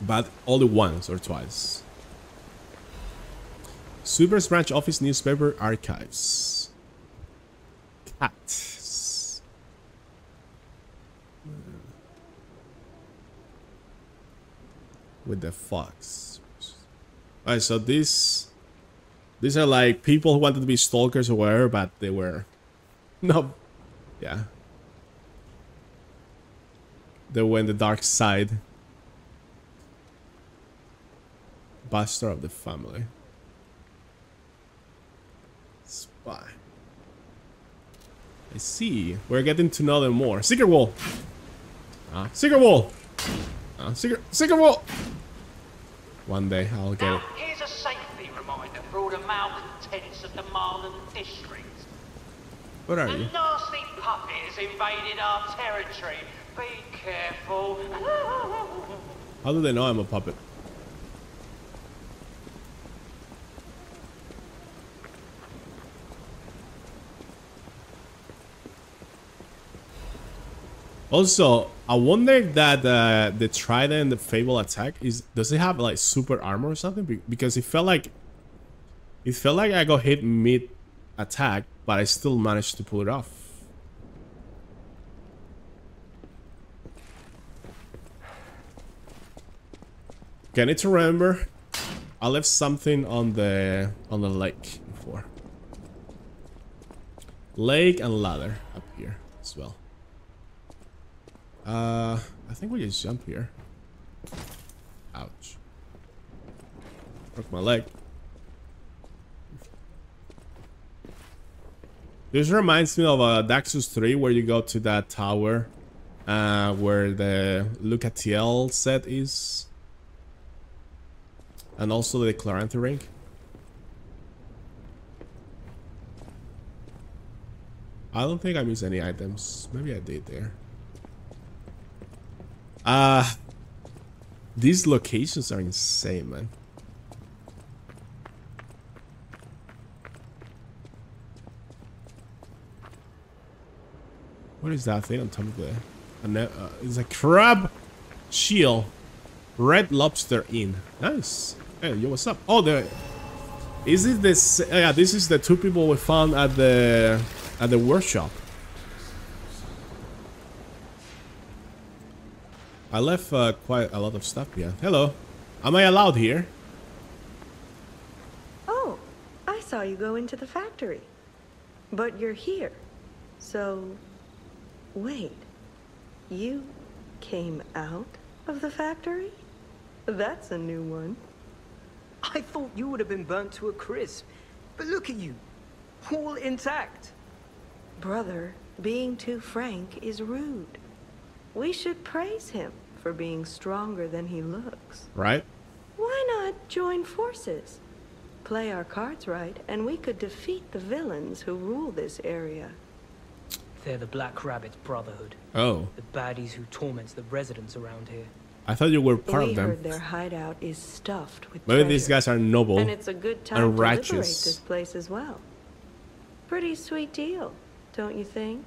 But only once or twice. Super branch office newspaper archives. Cat. With the fox. Alright, so these these are like people who wanted to be stalkers or whatever, but they were no yeah. They were in the dark side. Buster of the family. Spy. I see. We're getting to know them more. Secret wall. Ah, secret wall. Ah, secret, secret wall. One day I'll get it. Here's a safety reminder for all the malcontents of the Malum district. What are The you? nasty puppet has invaded our territory. Be careful. How do they know I'm a puppet? Also, I wonder that uh, the Trident, the Fable attack is does it have like super armor or something? Because it felt like it felt like I got hit mid attack, but I still managed to pull it off. Okay, I need to remember. I left something on the on the lake before. Lake and ladder up here as well. Uh, I think we just jump here. Ouch. Broke my leg. This reminds me of uh, Dark Souls 3 where you go to that tower uh, where the Lucatiel set is. And also the Chloranthy ring. I don't think I missed any items. Maybe I did there. Uh these locations are insane, man. What is that thing on top of the? A net, uh, it's a crab shield. Red lobster inn. Nice. Hey, yo, what's up? Oh, the. Is it this? Uh, yeah, this is the two people we found at the at the workshop. I left uh, quite a lot of stuff behind. Hello. Am I allowed here? Oh, I saw you go into the factory. But you're here. So, wait. You came out of the factory? That's a new one. I thought you would have been burnt to a crisp. But look at you. All intact. Brother, being too frank is rude. We should praise him for being stronger than he looks. Right? Why not join forces? Play our cards right, and we could defeat the villains who rule this area. They're the Black Rabbit Brotherhood. Oh. The baddies who torment the residents around here. I thought you were part we of them. heard their hideout is stuffed with Maybe treasure. these guys are noble And it's a good time and to liberate this place as well. Pretty sweet deal, don't you think?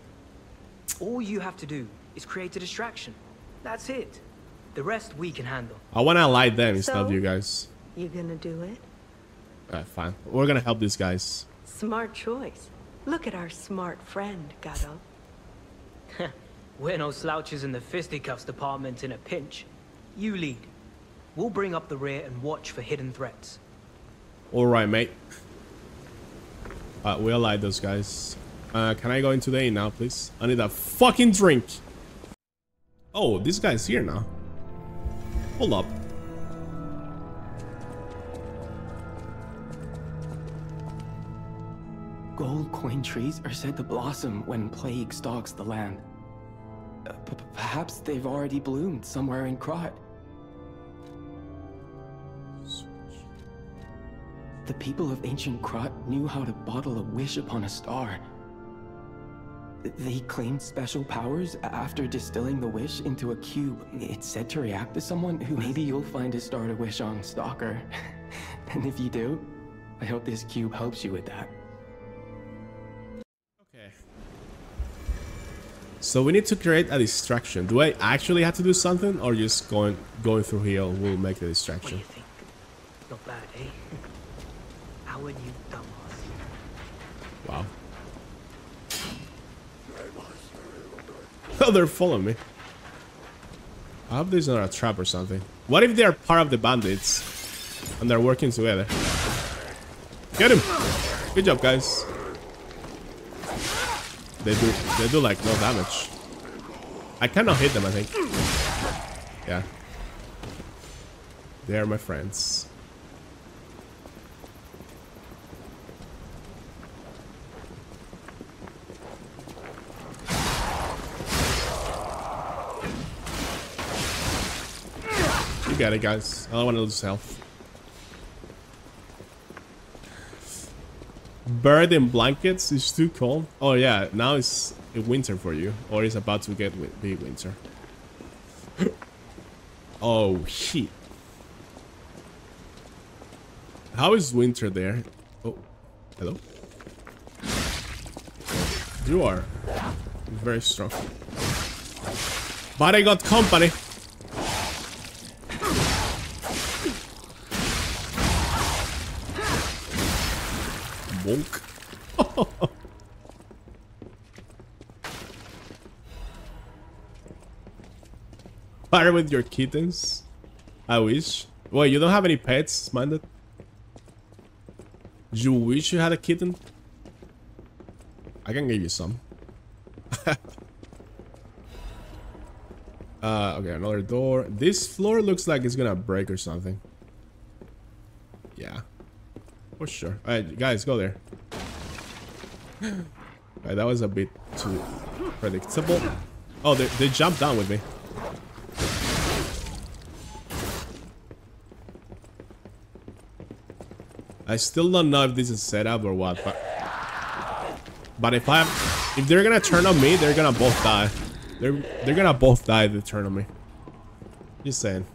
All you have to do is create a distraction. That's it. The rest we can handle. I want to ally them instead of you guys. You gonna do it? Alright, fine. We're gonna help these guys. Smart choice. Look at our smart friend, Gato. We're no slouches in the fisticuffs department in a pinch. You lead. We'll bring up the rear and watch for hidden threats. Alright, mate. Uh, we allied those guys. Uh, can I go into the inn now, please? I need a fucking drink. Oh, this guy's here now. Hold up. Gold coin trees are said to blossom when plague stalks the land. Uh, perhaps they've already bloomed somewhere in Krat. The people of ancient Krat knew how to bottle a wish upon a star. They claimed special powers after distilling the wish into a cube. It's said to react to someone who maybe you'll find a star to wish on, Stalker. and if you do, I hope this cube helps you with that. Okay. So we need to create a distraction. Do I actually have to do something or just going going through here will make the distraction? What do you think? Not bad, eh? How are you, dumbass? Wow. Oh, they're following me. I hope there's not a trap or something. What if they're part of the bandits and they're working together? Get him! Good job, guys. They do they do like no damage. I cannot hit them, I think. Yeah. They are my friends. You got it, guys. I don't want to lose health. Bird in blankets is too cold. Oh yeah, now it's winter for you, or it's about to get be winter. oh shit! How is winter there? Oh, hello. You are very strong, but I got company. Bonk. Fire with your kittens? I wish. Wait, you don't have any pets, minded? You wish you had a kitten? I can give you some. uh, okay, another door. This floor looks like it's gonna break or something. Yeah. For sure. Alright, guys, go there. Alright, that was a bit too predictable. Oh, they, they jumped down with me. I still don't know if this is set up or what, but... But if I if they're gonna turn on me, they're gonna both die. They're they're gonna both die if they turn on me. Just saying.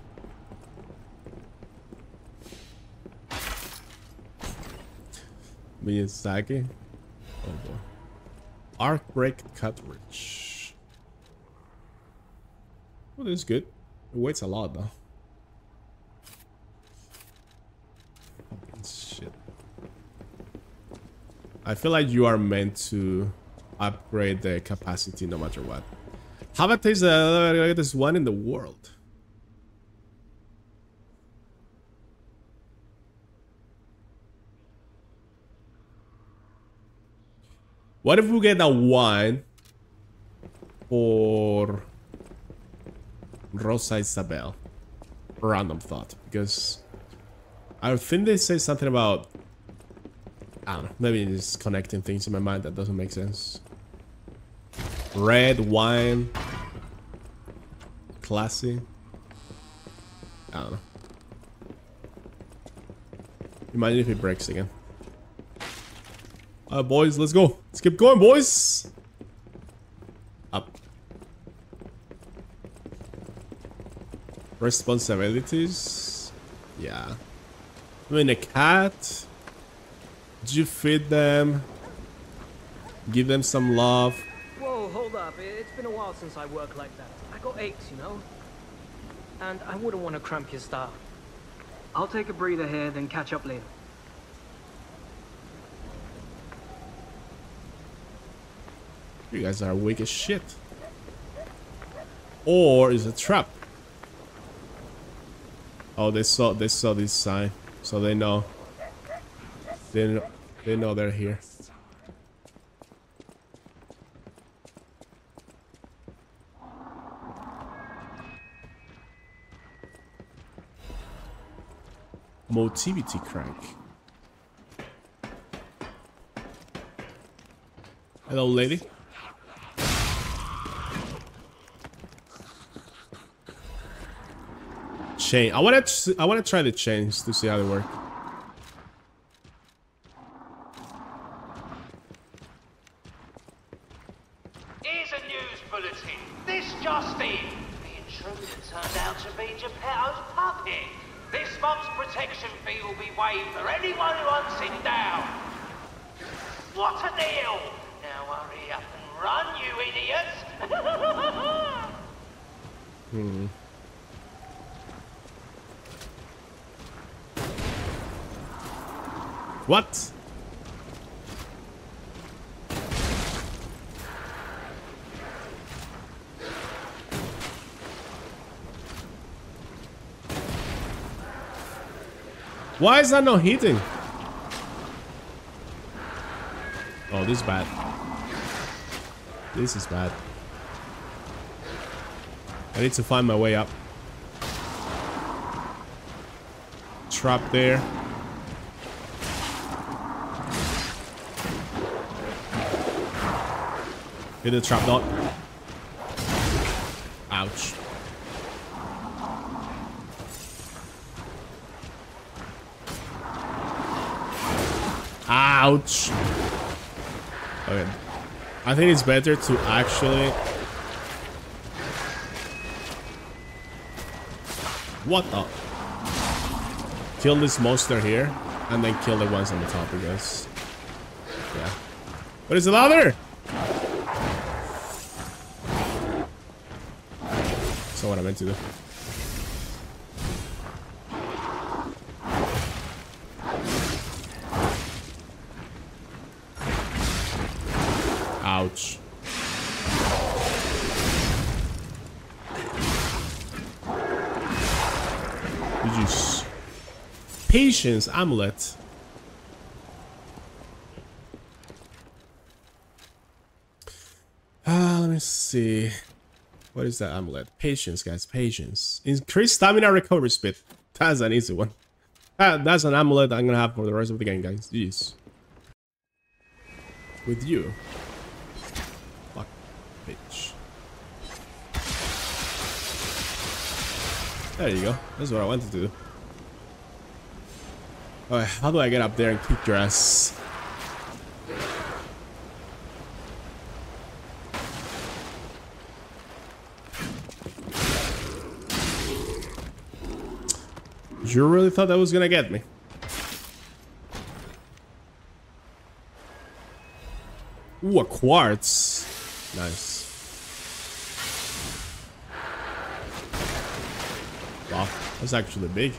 Miyazaki. Oh boy. Arc break cartridge. Well, this is good. It weighs a lot though. Shit. I feel like you are meant to upgrade the capacity no matter what. How about this uh, greatest one in the world? What if we get a one por Rosa Isabel. Random thought, because I think they say something about I don't know, maybe it's connecting things in my mind that doesn't make sense. Red wine, classy. I don't know. Imagine if it breaks again. Alright, boys, let's go. Let's keep going, boys. Up. Responsibilities. Yeah. I mean, a cat. Did you feed them? Give them some love. Whoa, hold up. It's been a while since I worked like that. I got aches, you know? And I wouldn't want to cramp your style. I'll take a breather here, then catch up later. You guys are weak as shit. Or is a trap? Oh, they saw they saw this sign, so they know. They know, they know they're here. Motivity crank. Hello, lady. Chain. I want to. I want to try the chains to see how they work. Here's a news bulletin. This just in. The intruder turned out to be Geppetto's puppet. This month's protection fee will be waived for anyone who hunts him down. What a deal! Now hurry up and run, you idiots! Hmm. What? Why is that not hitting? Oh, this is bad. This is bad. I need to find my way up. Trap there. Hit the trap dot. Ouch. Ouch. Okay. I think it's better to actually... What the? Kill this monster here, and then kill the ones on the top, I guess. Yeah. What is the ladder? Not what I meant to do. Patience amulet. Ah, let me see. What is that amulet? Patience, guys. Patience. Increase stamina recovery speed. That's an easy one. Ah, that's an amulet I'm gonna have for the rest of the game, guys. Jeez. With you. Fuck, bitch. There you go. That's what I wanted to do. Alright, how do I get up there and kick dress? You really thought that was gonna get me? Ooh, a quartz. Nice. Wow, that's actually big.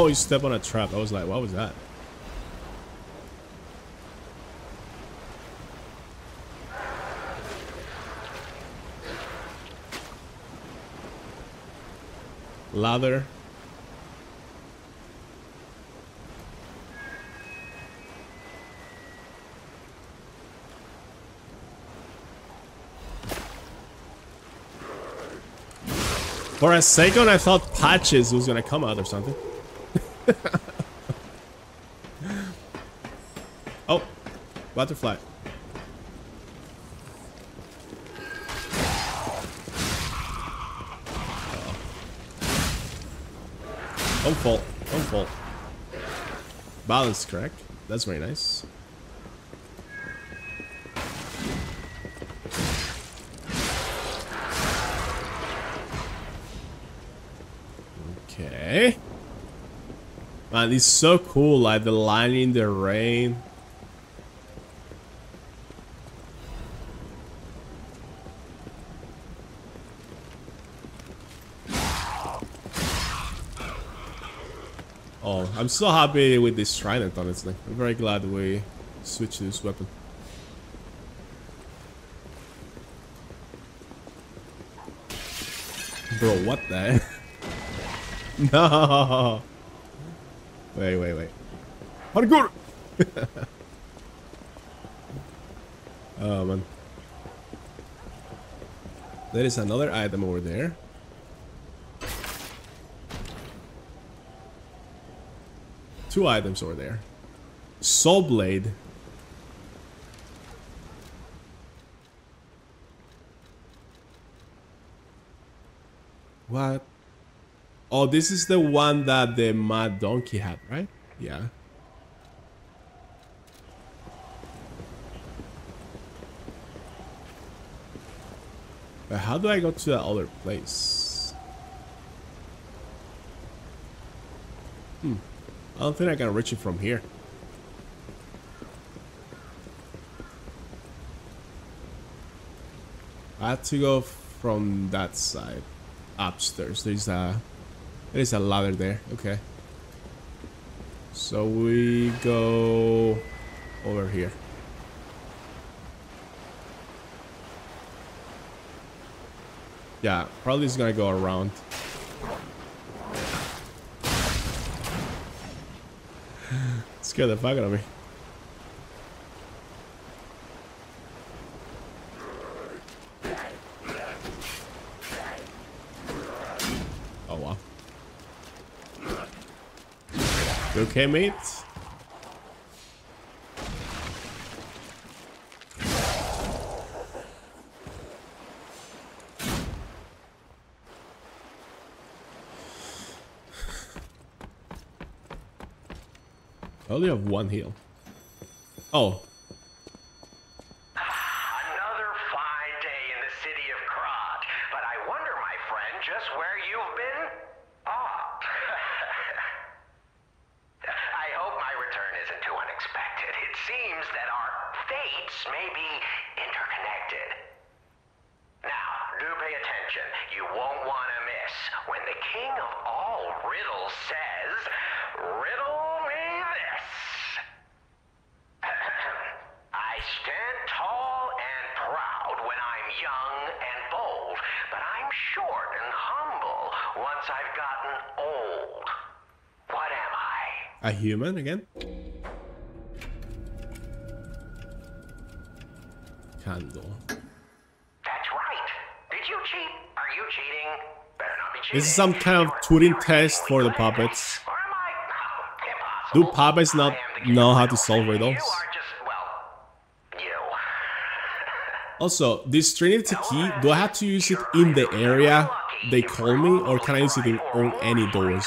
Oh, you step on a trap. I was like, what was that? Lather. For a second, I thought patches was gonna come out or something. oh, butterfly. Don't fall. Don't fall. Balance correct. That's very nice. Man, it's so cool, like the in the rain. Oh, I'm so happy with this trident, honestly. I'm very glad we switched this weapon. Bro, what the No! Wait, wait, wait. Parkour! oh, man. There is another item over there. Two items over there. Soul Blade. What? Oh, this is the one that the Mad Donkey had, right? Yeah. But how do I go to the other place? Hmm. I don't think I can reach it from here. I have to go from that side. Upstairs. There's a there's a ladder there. Okay. So we go over here. Yeah, probably it's gonna go around. Scare the fuck out of me. Okay, mate? I only have one heal. Oh. Another fine day in the city of Krat, but I wonder, my friend, just where you've been? Ah. I hope my return isn't too unexpected. It seems that our fates may be interconnected. Now, do pay attention. You won't want to miss when the king of all riddles says, Riddle me this. I stand tall and proud when I'm young and bold, but I'm short and humble once I've gotten old. What am I? A human again? Candle. That's right. Did you cheat? Are you cheating? Better not be cheating. This is some kind of Turing test for the puppets. Oh, do puppets not know how to solve riddles? Also, this Trinity key, do I have to use it in the area they call me, or can I use it on any doors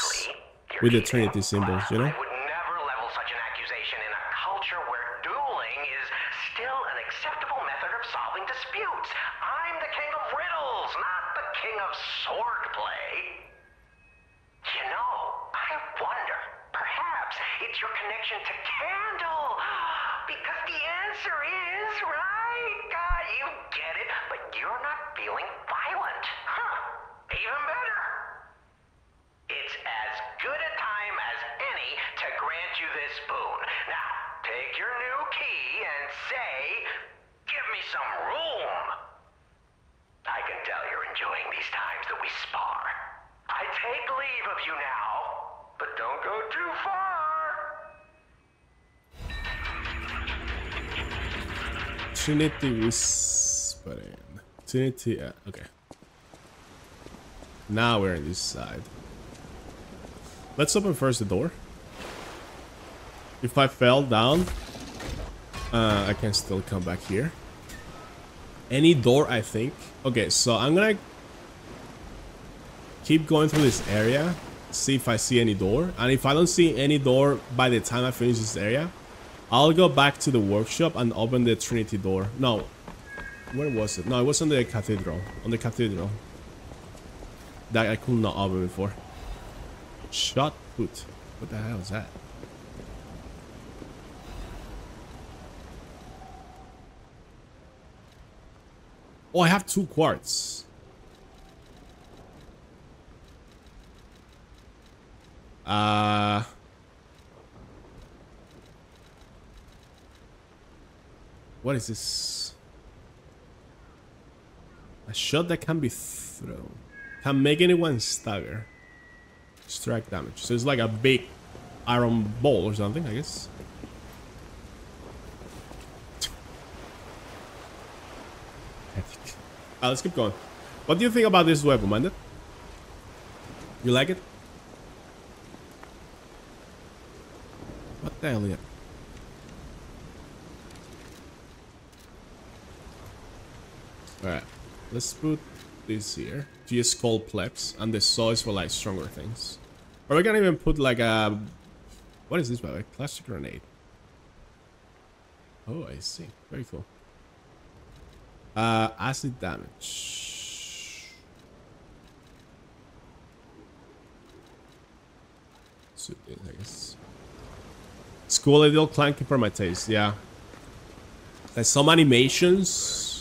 with the Trinity symbols, you know? Trinity whispering. Trinity, uh, okay. Now we're on this side. Let's open first the door. If I fell down, uh, I can still come back here. Any door, I think. Okay, so I'm gonna keep going through this area, see if I see any door. And if I don't see any door by the time I finish this area, I'll go back to the workshop and open the Trinity door. No, where was it? No, it was on the cathedral. On the cathedral. That I could not open before. Shot put. What the hell is that? Oh, I have two quartz. Uh... What is this? A shot that can be thrown. Can make anyone stagger. Strike damage. So it's like a big iron ball or something, I guess. Uh, let's keep going. What do you think about this weapon, Minded? You like it? What the hell, yeah? Alright, let's put this here. Just call plebs, and the saw is for like stronger things. Or we can even put like a... What is this by the way? Classic grenade. Oh, I see. Very cool. Uh, acid damage. So, I guess. School a little for my taste, yeah. There's some animations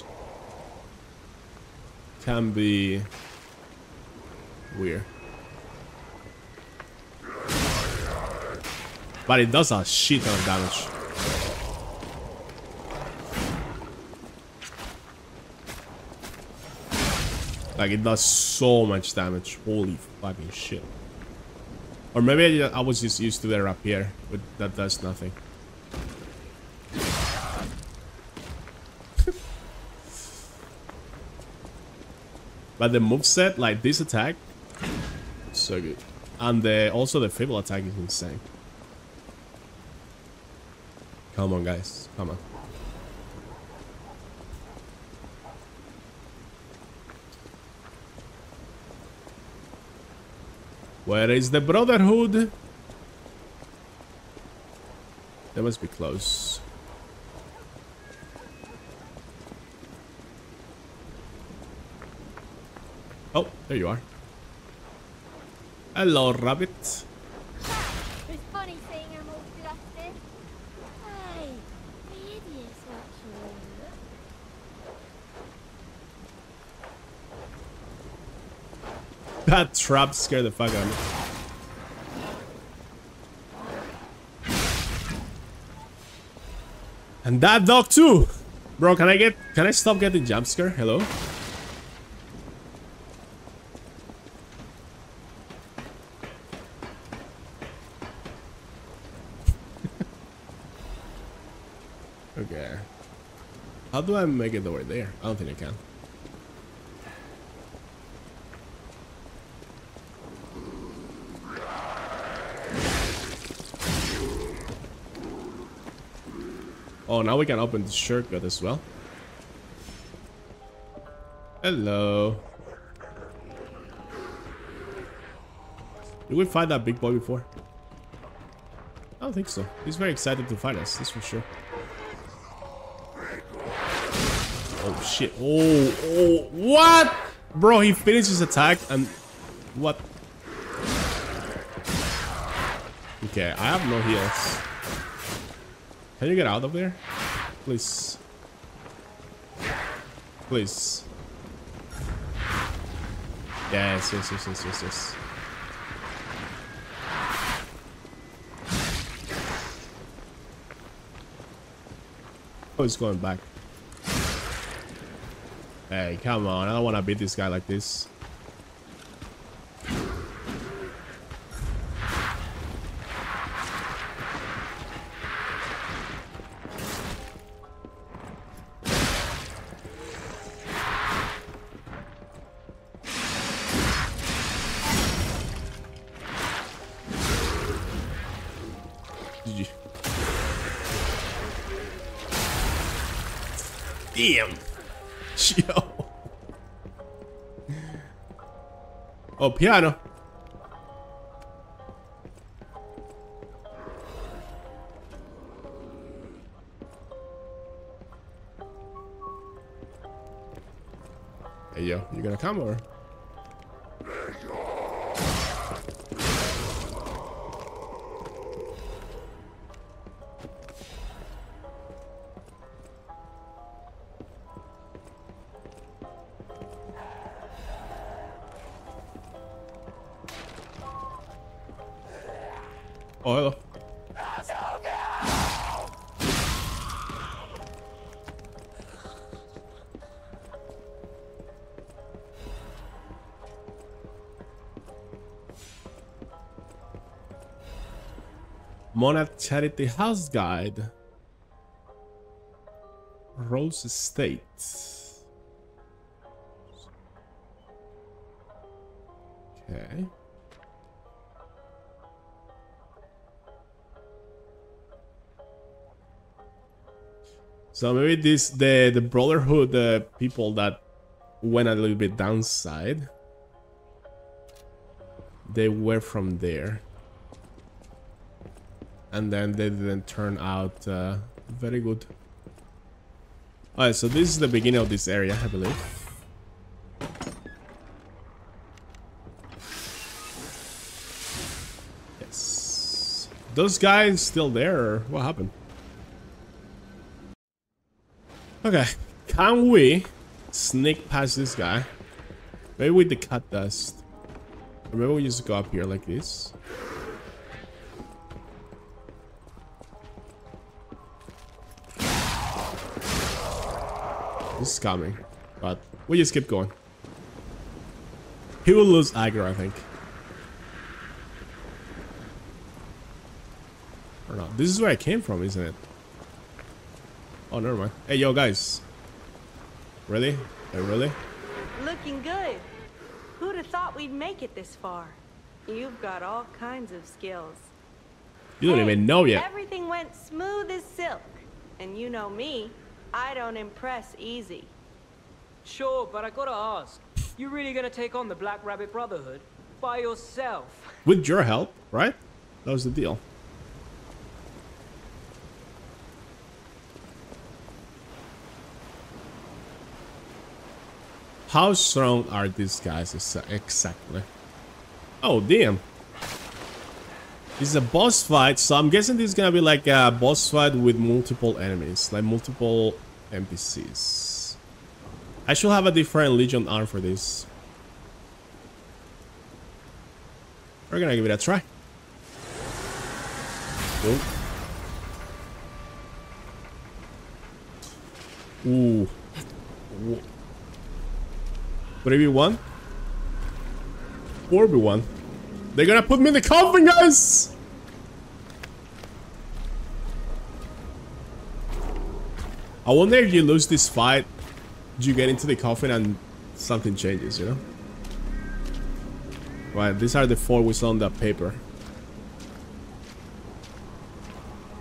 can be weird. But it does a shit ton of damage. Like it does so much damage. Holy fucking shit. Or maybe I was just used to the rapier, but that does nothing. But the move set, like this attack, so good. And the, also the Fable attack is insane. Come on, guys. Come on. Where is the Brotherhood? They must be close. Oh, there you are. Hello, rabbit. It's funny seeing them all flustered. Hey, the idiots actually. That trap scared the fuck out of me. And that dog too! Bro, can I get... Can I stop getting jump scare? Hello? okay. How do I make it over there? I don't think I can. Oh, now we can open the shortcut as well. Hello. Did we fight that big boy before? I don't think so. He's very excited to fight us, that's for sure. Shit. Oh, oh, what? Bro, he finished his attack and... What? Okay, I have no heals. Can you get out of there? Please. Please. Yes, yes, yes, yes, yes, yes. Oh, he's going back. Hey, come on. I don't want to beat this guy like this. Piano. Monad Charity House Guide. Rose Estate. Okay. So maybe this the the Brotherhood the people that went a little bit downside. They were from there. And then they didn't turn out uh, very good. Alright, so this is the beginning of this area, I believe. Yes. Those guys still there, what happened? Okay, can we sneak past this guy? Maybe with the cut dust. Maybe we just go up here like this. Is coming, but we just keep going. He will lose aggro, I think. Or not. This is where I came from, isn't it? Oh, never mind. Hey, yo, guys. Really? Hey, really? Looking good. Who'd have thought we'd make it this far? You've got all kinds of skills. You don't even know yet. Everything went smooth as silk. And you know me, I don't impress easy. Sure, but I gotta ask. You really gonna take on the Black Rabbit Brotherhood? By yourself? With your help, right? That was the deal. How strong are these guys exactly? Oh, damn. This is a boss fight, so I'm guessing this is gonna be like a boss fight with multiple enemies, like multiple NPCs. I should have a different Legion arm for this. We're gonna give it a try. Nope. Ooh. Would it be one? Or be one? They're gonna put me in the coffin, guys! I wonder if you lose this fight, do you get into the coffin and something changes, you know? Right, these are the four we saw on that paper.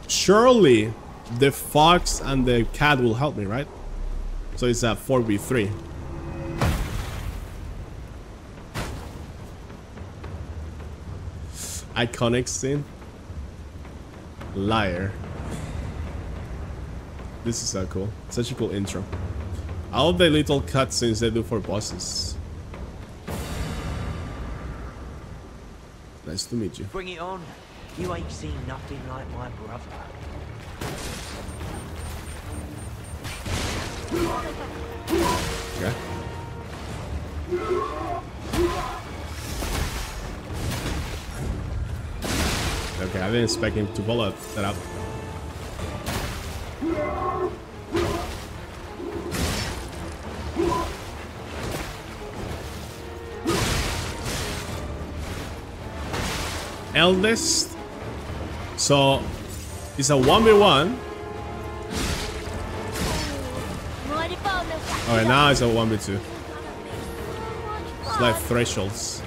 Surely, the fox and the cat will help me, right? So it's a 4v3. Iconic scene. Liar. This is so cool. Such a cool intro. I love the little cutscenes they do for bosses. Nice to meet you. Bring it on. You ain't seen nothing like my brother. Okay. Okay, I didn't expect him to pull up that up. Eldest. So it's a 1v1. Alright, now it's a 1v2. It's like thresholds.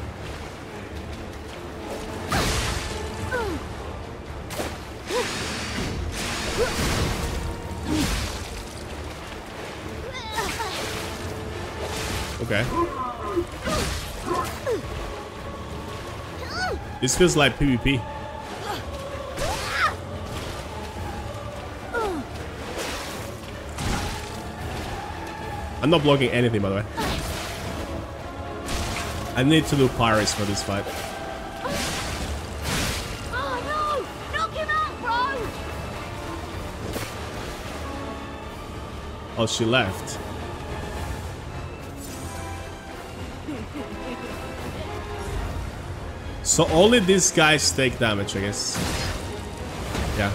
This feels like PvP. I'm not blocking anything, by the way. I need to do pirates for this fight. Oh no! Out! Oh, she left. So only these guys take damage, I guess. Yeah.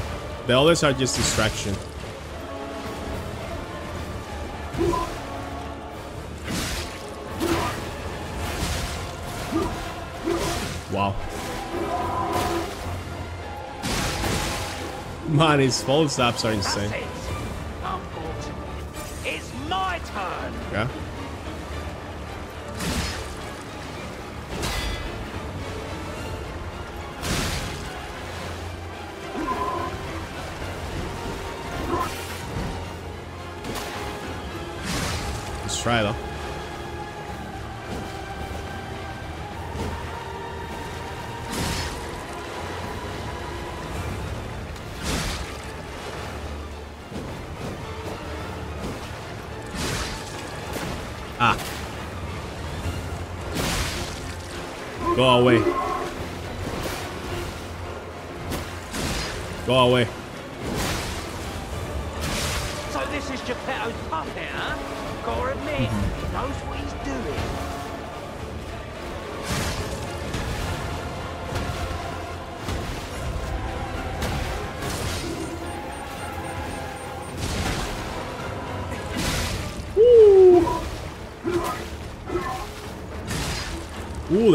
The others are just distraction. Wow. Man, his fall zaps are insane.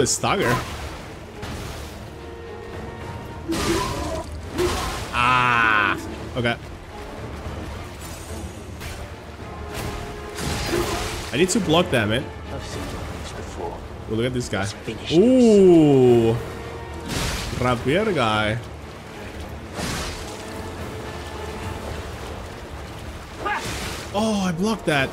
The stagger. Ah. Okay. I need to block that, man. I've seen this before. Oh, look at this guy. Ooh. Rapier guy. Oh, I blocked that.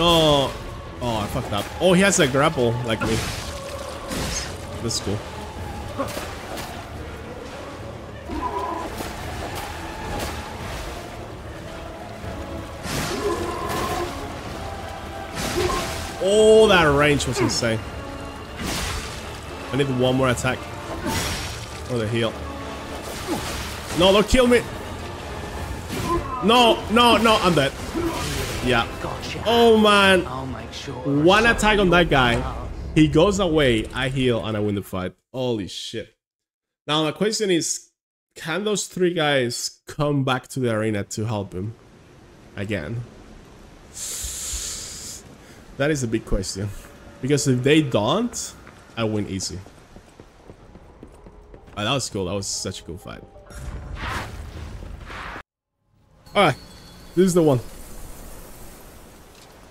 No. Oh, I fucked up. Oh, he has a grapple like me. This is cool. Oh, that range was insane. I need one more attack. Oh, the heal. No, don't kill me. No, no, no, I'm dead. Yeah. Oh, man. I'll make sure. One attack on that guy. He goes away, I heal, and I win the fight. Holy shit. Now, the question is, can those three guys come back to the arena to help him? Again. That is a big question. Because if they don't, I win easy. Oh, that was cool. That was such a cool fight. Alright. This is the one.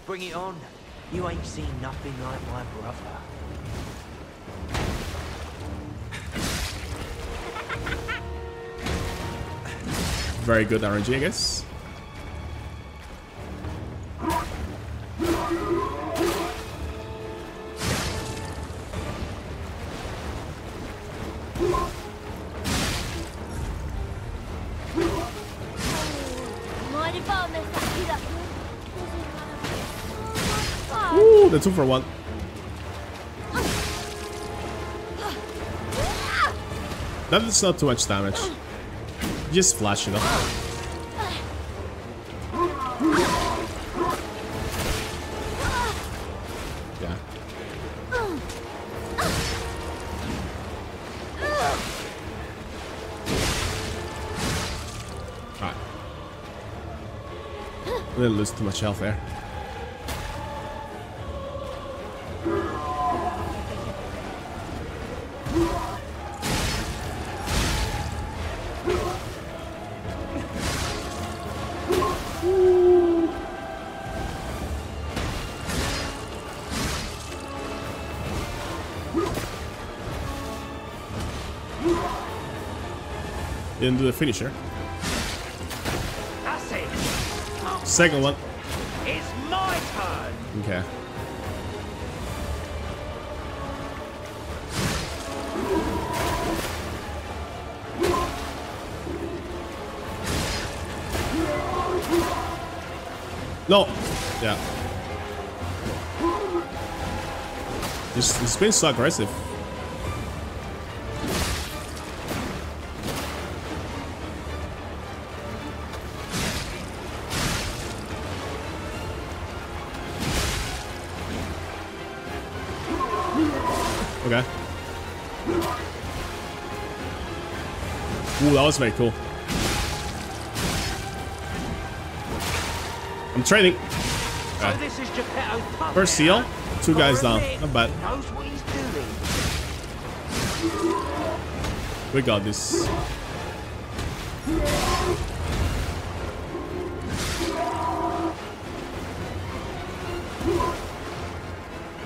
Bring it on. You ain't seen nothing like my brother. Very good RNG, I guess. Two for one. That is not too much damage. Just flash it up. Yeah. Alright. Didn't lose too much health there. Didn't do the finisher. Second one. it's my turn. Okay. No. Yeah. This this been so aggressive. Ooh, that was very cool. I'm trading. So Okay. this is Geppetto's. First seal, two guys down. Not bad. He knows what he's doing. We got this.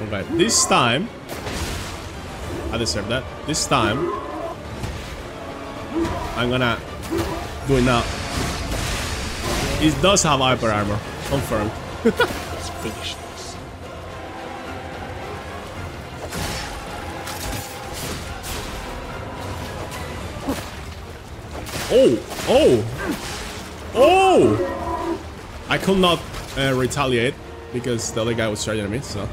Alright, this time I deserve that. This time I'm gonna do it now. It does have hyper armor, confirmed. Let's finish this. Oh! Oh! Oh! I could not uh, retaliate because the other guy was charging at me, so.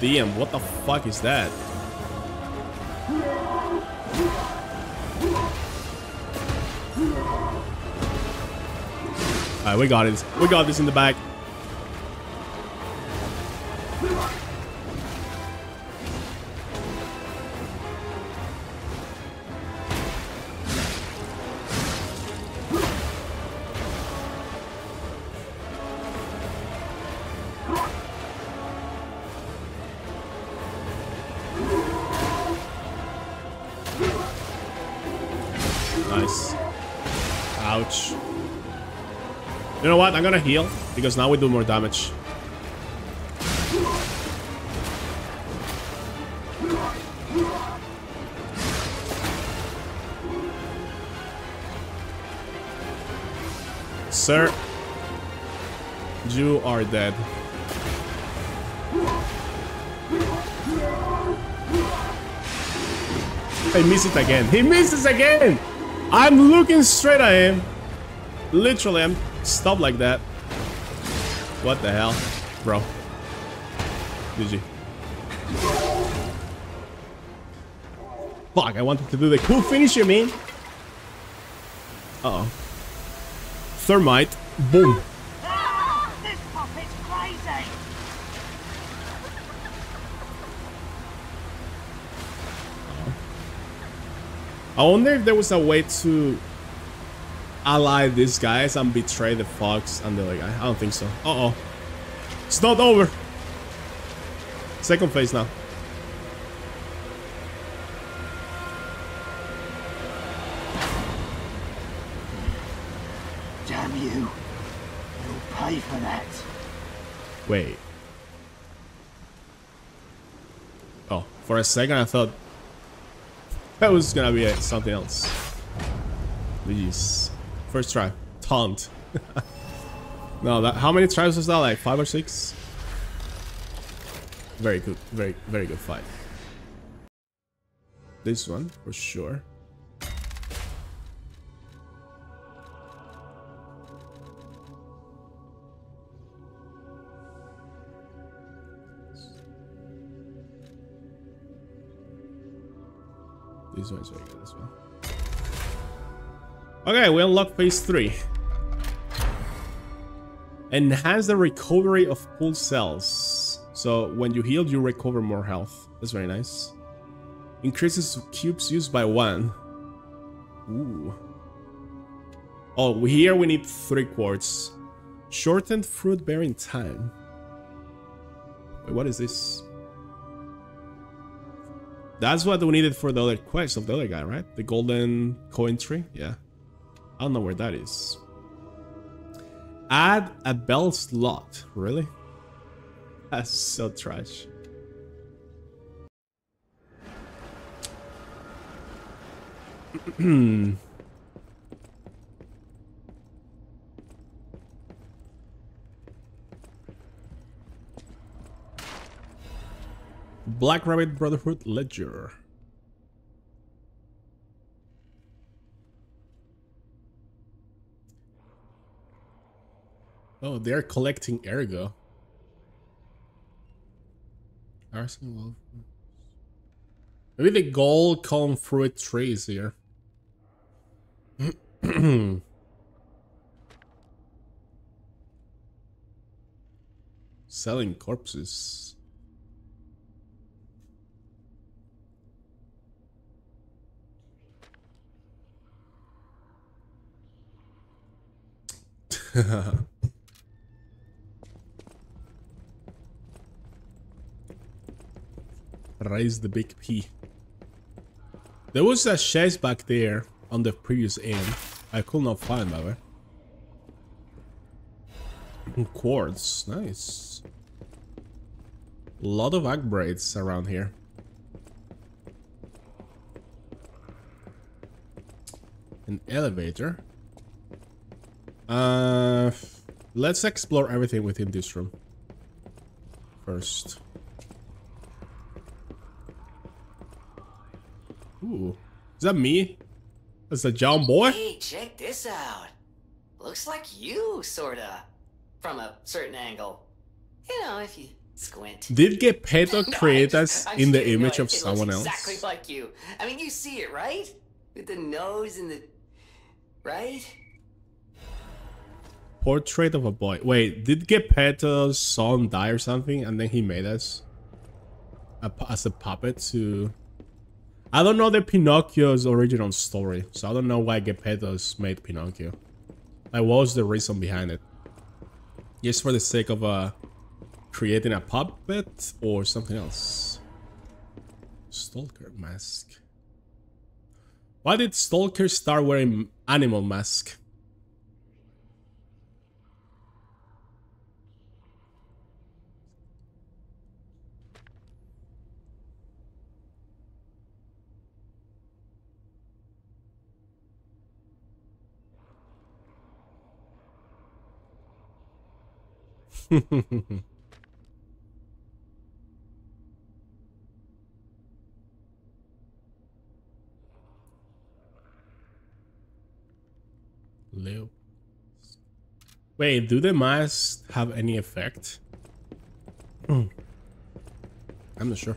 Damn, what the fuck is that? Alright, we got it. We got this in the back. What? I'm gonna heal because now we do more damage. Sir, you are dead. He missed it again. He misses again! I'm looking straight at him. Literally, I'm stopped like that. What the hell? Bro. GG. Fuck, I wanted to do the cool finisher, man. Uh oh Thermite. Boom. I wonder if there was a way to ally these guys and betray the fox and the other guy. I don't think so. Uh-oh. It's not over. Second phase now. Damn you. You'll pay for that. Wait. Oh, for a second I thought that was gonna be something else. Jeez. First try. Taunt. no, that how many tries was that? Like five or six? Very good. Very, very good fight. This one, for sure. This one's. Okay, we unlock phase 3. Enhance the recovery of Pulse Cells. So when you heal, you recover more health. That's very nice. Increases cubes used by one. Ooh. Oh, here we need three quartz. Shortened fruit bearing time. Wait, what is this? That's what we needed for the other quest of the other guy, right? The golden coin tree? Yeah. I don't know where that is. Add a bell slot. Really? That's so trash. Black Rabbit Brotherhood Ledger. Oh, they're collecting ergo. Maybe the gold come through fruit trees here. Selling corpses. Raise the big P. There was a chest back there on the previous end. I could not find that. Quartz, nice. A lot of ag braids around here. An elevator. Uh, let's explore everything within this room first. Ooh, is that me? That's a John boy? Hey, check this out. Looks like you, sorta. From a certain angle. You know, if you squint. Did Geppetto No, create I'm us in the. No, image it- of it someone else? Exactly like you. I mean, you see it, right? With the nose and the. Right? Portrait of a boy. Wait, did Geppetto's son die or something, and then he made us a, as a puppet to? I don't know the Pinocchio's original story, so I don't know why Geppetto's made Pinocchio. Like, what was the reason behind it? Just for the sake of uh, creating a puppet or something else? Stalker mask. Why did Stalker start wearing animal mask? Leo. Wait, do the masks have any effect? Hmm. I'm not sure.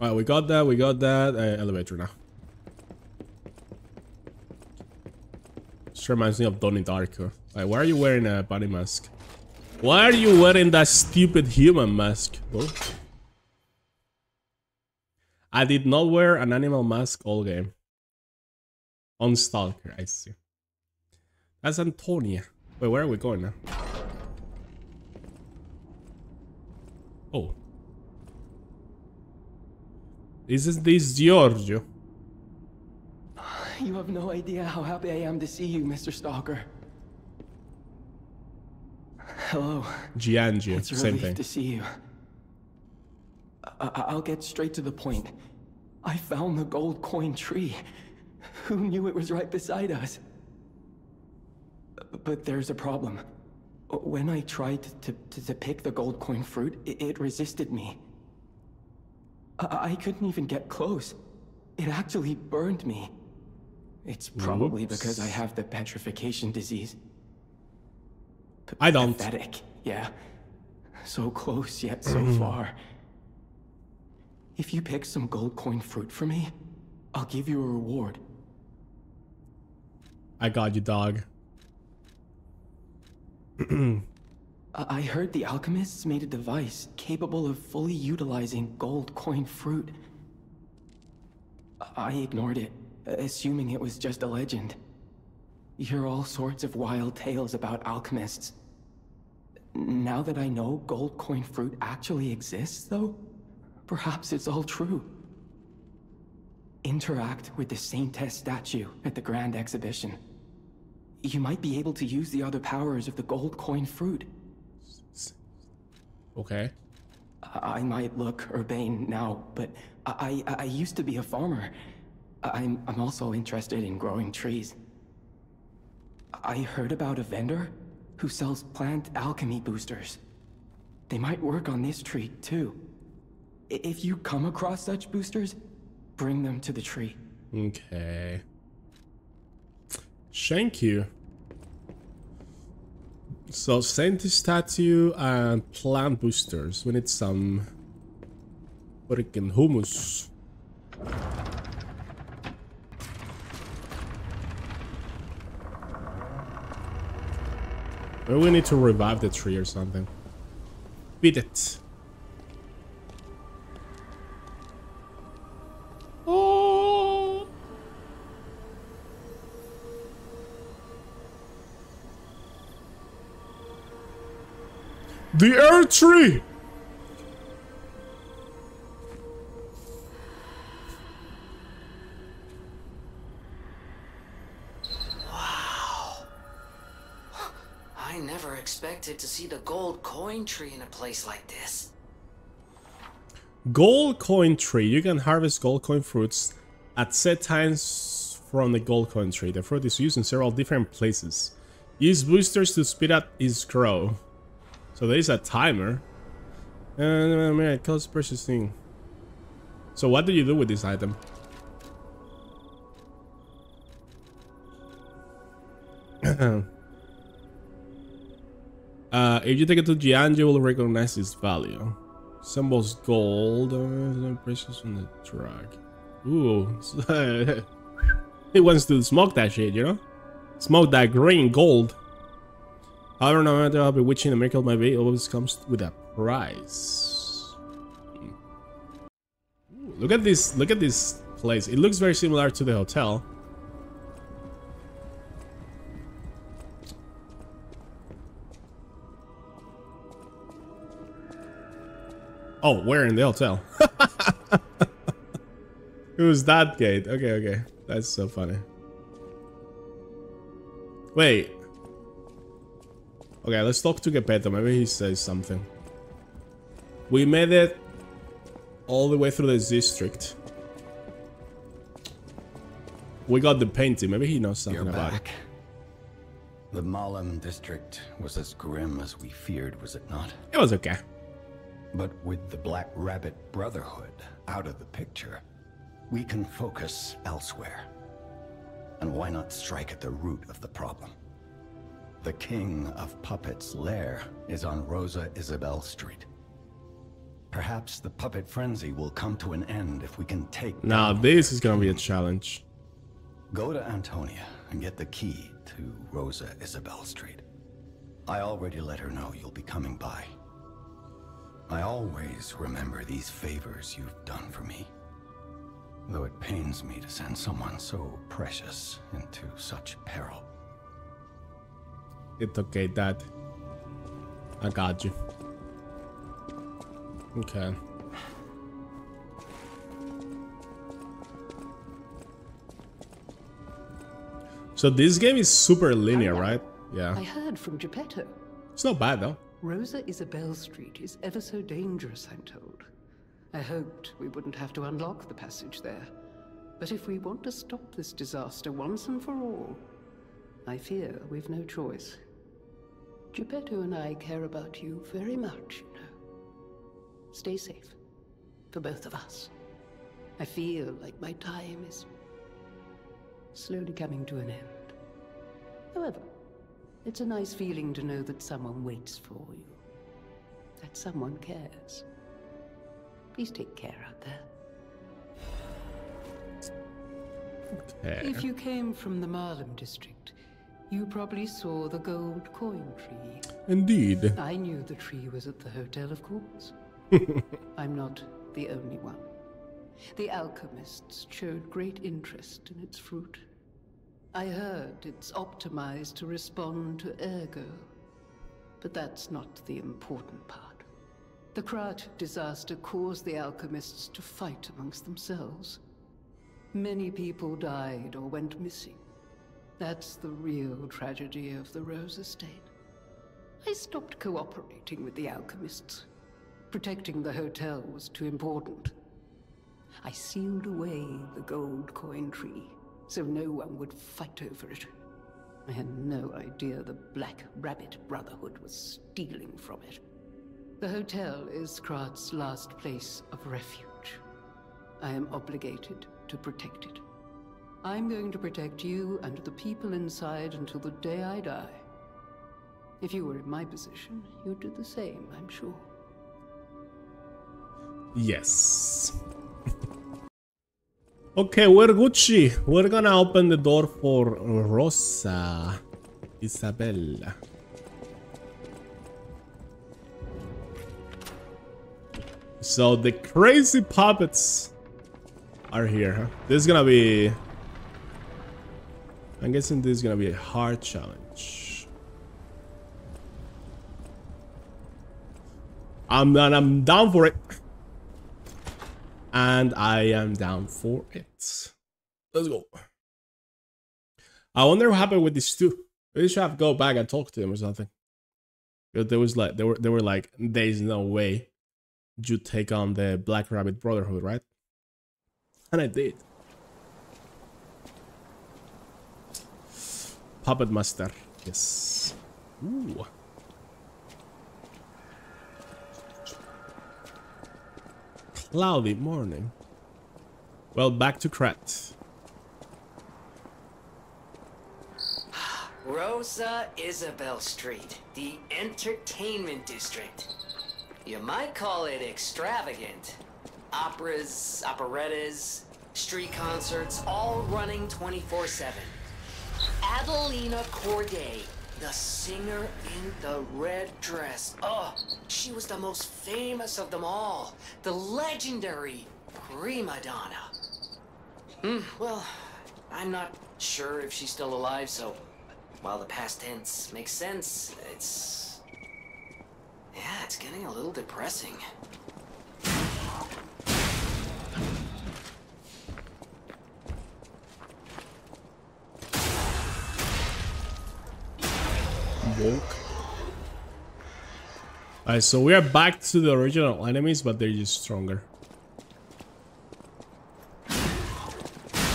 Alright, we got that, we got that. Uh, elevator now. This reminds me of Donnie Darko. Like, why are you wearing a bunny mask? Why are you wearing that stupid human mask? bro? I did not wear an animal mask all game. On Stalker, I see. That's Antonia. Wait, where are we going now? Oh. This Is this Giorgio? You have no idea how happy I am to see you, Mr. Stalker. Hello. Giangio, It's same thing. to see you. I I'll get straight to the point. I found the gold coin tree. Who knew it was right beside us? But there's a problem. When I tried to, to, to pick the gold coin fruit, it, it resisted me. I, I couldn't even get close. It actually burned me. It's probably Whoops. because I have the petrification disease. I don't. Pathetic, yeah. So close yet so Mm. far. If you pick some gold coin fruit for me, I'll give you a reward. I got you, dog. I heard the alchemists made a device capable of fully utilizing gold coin fruit. I ignored it, assuming it was just a legend. You hear all sorts of wild tales about alchemists. Now that I know gold coin fruit actually exists, though, perhaps it's all true. Interact with the Saintess statue at the Grand Exhibition. You might be able to use the other powers of the gold coin fruit. Okay. I might look urbane now, but I, I, I used to be a farmer. I'm, I'm also interested in growing trees. I heard about a vendor who sells plant alchemy boosters. They might work on this tree, too. If you come across such boosters, bring them to the tree. Okay. Thank you. So, Saint statue and plant boosters. We need some freaking humus. Maybe we need to revive the tree or something. Beat it. The air tree! Expected to see the gold coin tree in a place like this. Gold coin tree. You can harvest gold coin fruits at set times from the gold coin tree. The fruit is used in several different places. Use boosters to speed up its grow. So there is a timer. And uh, man, close purchasing. So what do you do with this item? uh, if you take it to Jian, you will recognize its value. Symbols gold. Uh, precious from the truck. Ooh. he wants to smoke that shit, you know? Smoke that green gold. However, no matter how bewitching the miracle might be, it always comes with a price. Ooh, look at this. Look at this place. It looks very similar to the hotel. Oh, we're in the hotel. it was that gate. Okay, okay. That's so funny. Wait. Okay, let's talk to Geppetto. Maybe he says something. We made it all the way through this district. We got the painting. Maybe he knows something You're about back. The Malum district was as grim as we feared, was it not? it. It was okay. But with the Black Rabbit Brotherhood out of the picture, we can focus elsewhere. And why not strike at the root of the problem? The King of Puppets' lair is on Rosa Isabel Street. Perhaps the puppet frenzy will come to an end if we can take Now this is gonna be a challenge. Go to Antonia and get the key to Rosa Isabel Street. I already let her know you'll be coming by. I always remember these favors you've done for me. Though it pains me to send someone so precious into such peril. It's okay, Dad. I got you. Okay. So this game is super linear, right? Yeah. I heard from Geppetto. It's not bad though. Rosa Isabel Street is ever so dangerous, I'm told. I hoped we wouldn't have to unlock the passage there. But if we want to stop this disaster once and for all, I fear we've no choice. Geppetto and I care about you very much, you know. Stay safe. For both of us. I feel like my time is slowly coming to an end. However, it's a nice feeling to know that someone waits for you. That someone cares. Please take care out there. Okay. If you came from the Malum district, You probably saw the gold coin tree. Indeed. I knew the tree was at the hotel, of course. I'm not the only one. The alchemists showed great interest in its fruit. I heard it's optimized to respond to ergo. But that's not the important part. The Krat disaster caused the alchemists to fight amongst themselves. Many people died or went missing. That's the real tragedy of the Rose Estate. I stopped cooperating with the alchemists. Protecting the hotel was too important. I sealed away the gold coin tree, so no one would fight over it. I had no idea the Black Rabbit Brotherhood was stealing from it. The hotel is Krat's last place of refuge. I am obligated to protect it. I'm going to protect you and the people inside until the day I die. If you were in my position, you'd do the same, I'm sure. Yes. okay, we're Gucci. We're gonna open the door for Rosa. Isabella. So the crazy puppets are here, huh? This is gonna be... I'm guessing this is gonna be a hard challenge. I'm, I'm down for it. And I am down for it. Let's go. I wonder what happened with these two. Maybe should have go back and talk to them or something. There was like they were they were like, there's no way you take on the Black Rabbit Brotherhood, right? And I did. Puppet Master, yes. Ooh. Cloudy morning. Well, back to Krat. Rosa Isabel Street, the entertainment district. You might call it extravagant. Operas, operettas, street concerts, all running 24-7. Adelina Corday, the singer in the red dress. Oh, she was the most famous of them all. The legendary prima donna. Hmm, well, I'm not sure if she's still alive, so while the past tense makes sense, it's... Yeah, it's getting a little depressing. Alright, so we are back to the original enemies, but they're just stronger.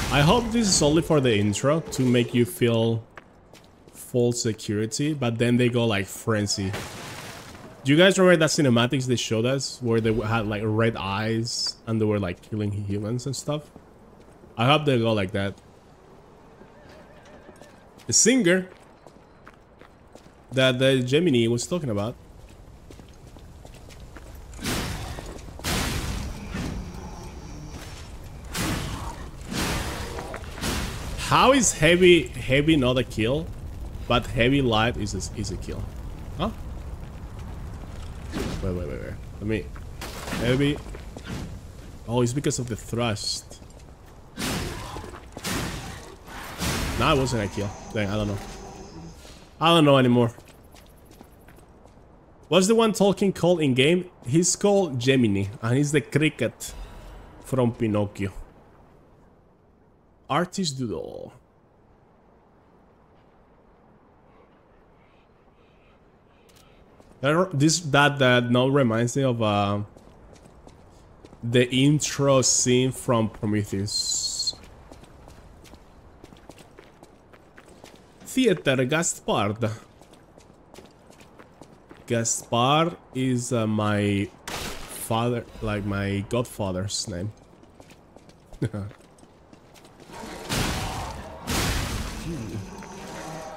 I hope this is only for the intro to make you feel full security, but then they go like frenzy. Do you guys remember that cinematics they showed us where they had like red eyes and they were like killing humans and stuff? I hope they go like that. The singer that the Gemini was talking about. How is heavy heavy not a kill, but heavy light is a, is a kill? Huh? Wait, wait, wait, wait. Let me heavy. Oh, it's because of the thrust. No, it wasn't a kill. Dang, I don't know. I don't know anymore. What's the one Tolkien called in game? He's called Gemini, and he's the cricket from Pinocchio. Artist Doodle. This that that now reminds me of uh, the intro scene from Prometheus. Theater Gaspard. Gaspard is uh, my father, like my godfather's name.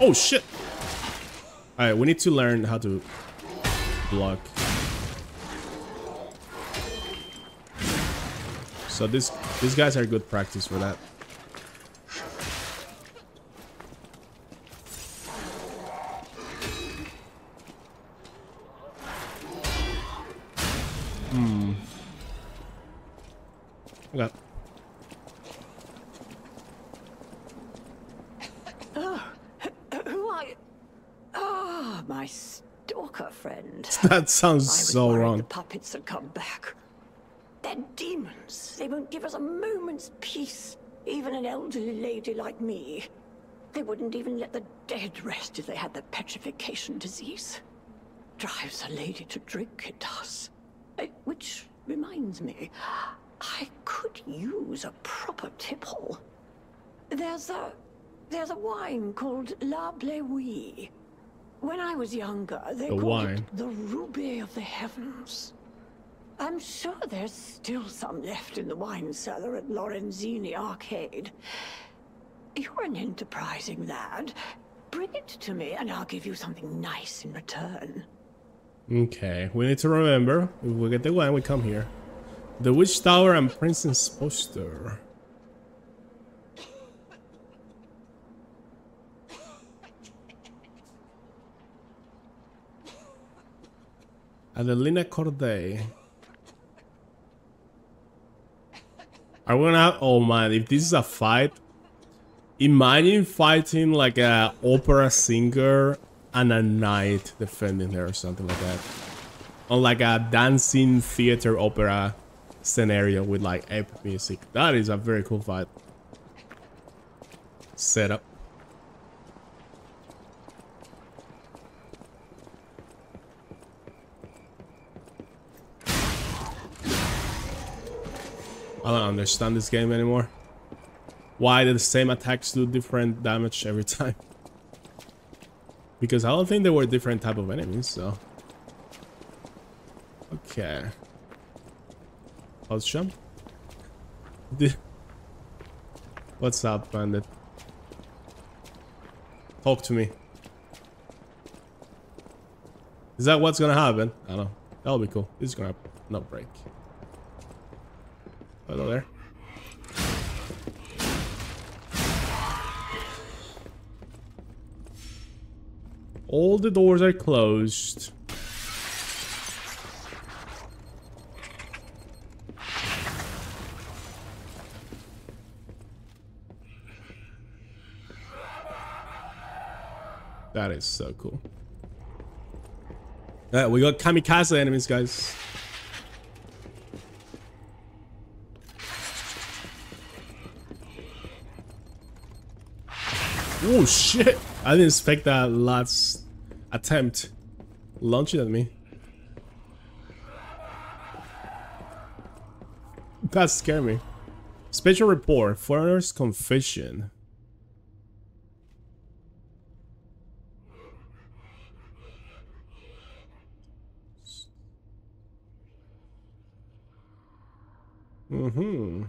oh shit! Alright, we need to learn how to block. So this these guys are good practice for that. Okay. Oh, who are you? Ah, my stalker friend. That sounds I so wrong. The puppets had come back. They're demons. They won't give us a moment's peace. Even an elderly lady like me. They wouldn't even let the dead rest if they had the petrification disease. Drives a lady to drink, it does. Uh, which reminds me, I could use a proper tipple. There's a there's a wine called La Bleuie. When I was younger, they The called wine. it the Ruby of the Heavens. I'm sure there's still some left in the wine cellar at Lorenzini Arcade. You're an enterprising lad. Bring it to me, and I'll give you something nice in return. Okay, we need to remember, if we get the wine, we come here. The Witch Tower and Princess Poster. Adelina Corday. Are we gonna oh man, if this is a fight, imagine fighting like a opera singer and a knight defending her or something like that. On like a dancing theater opera scenario with like epic music. That is a very cool fight. Setup. I don't understand this game anymore. Why the same attacks do different damage every time? Because I don't think there were different type of enemies, so... Okay. Jump. What's up, bandit? Talk to me. Is that what's gonna happen? I don't know. That'll be cool. Is gonna not break. Hello there. All the doors are closed. That is so cool. Yeah, we got kamikaze enemies, guys. Oh shit! I didn't expect that last attempt. Launch it at me. That scared me. Special report. Foreigner's confession. Mm-hmm.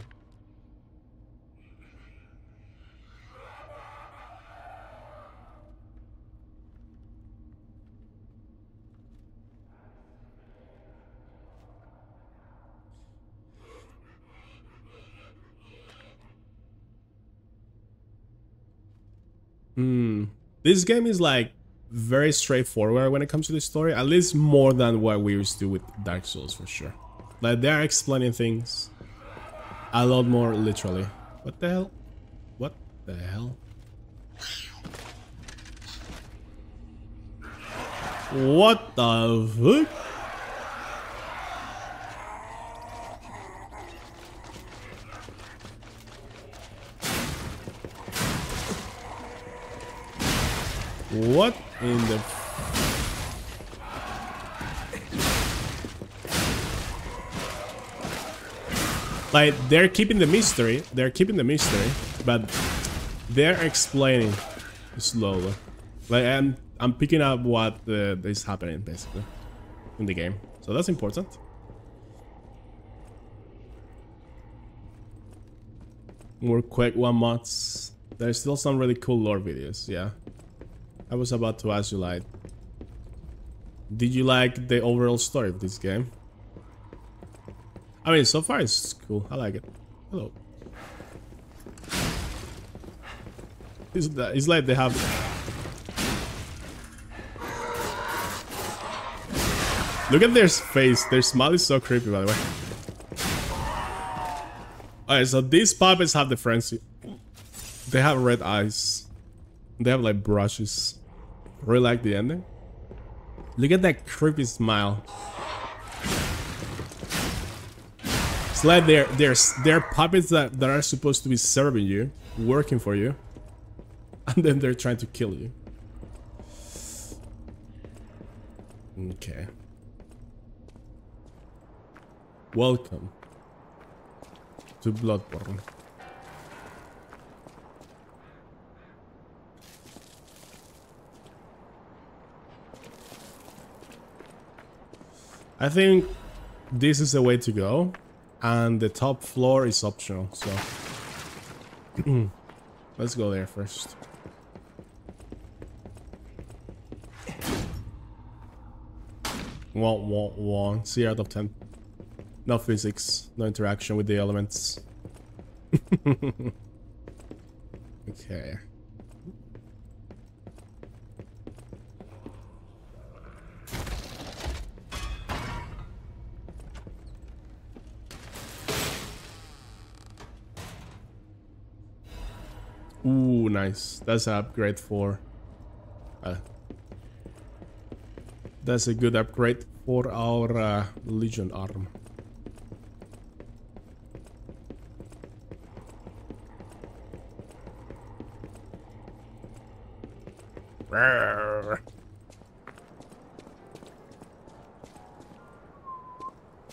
Hmm. This game is like very straightforward when it comes to the story, at least more than what we used to with Dark Souls for sure. Like they're explaining things a lot more literally. What the hell? What the hell? What the fuck? What in the... Like, they're keeping the mystery. They're keeping the mystery, but they're explaining slowly. Like, I'm, I'm picking up what uh, is happening, basically, in the game. So that's important. More quick one mods. There's still some really cool lore videos, yeah. I was about to ask you, like, did you like the overall story of this game? I mean, so far it's cool. I like it. Hello. It's, it's like they have... Look at their face. Their smile is so creepy, by the way. Alright, so these puppets have the frenzy. They have red eyes. They have like brushes. Really like the ending. Look at that creepy smile. It's like they're, they're, they're puppets that, that are supposed to be serving you, working for you. And then they're trying to kill you. Okay. Welcome to Bloodborne. I think this is the way to go and the top floor is optional so. Let's go there first. One one one c out of 10 no physics no interaction with the elements. Okay Ooh, nice. That's an upgrade for... Uh, that's a good upgrade for our uh, Legion arm.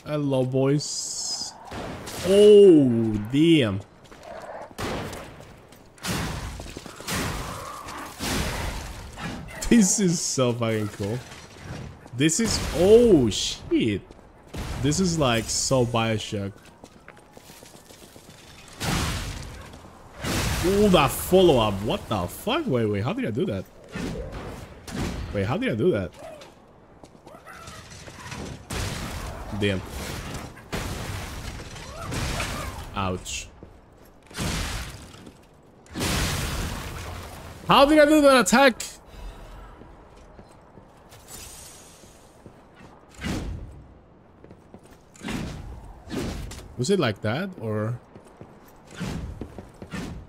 Hello, boys. Oh, damn. This is so fucking cool. This is... Oh, shit. This is like so Bioshock. Oh, that follow-up. What the fuck? Wait, wait. How did I do that? Wait, how did I do that? Damn. Ouch. How did I do that attack? Was it like that or?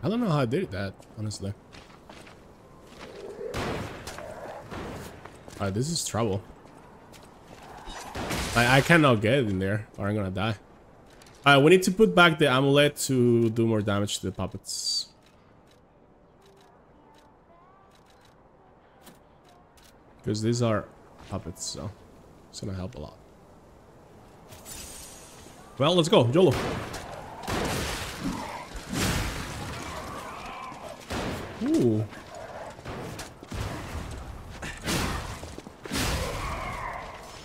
I don't know how I did that, honestly. Alright, this is trouble. I, I cannot get in there or I'm gonna die. Alright, we need to put back the amulet to do more damage to the puppets. Because these are puppets, so it's gonna help a lot. Well, let's go. YOLO. Ooh.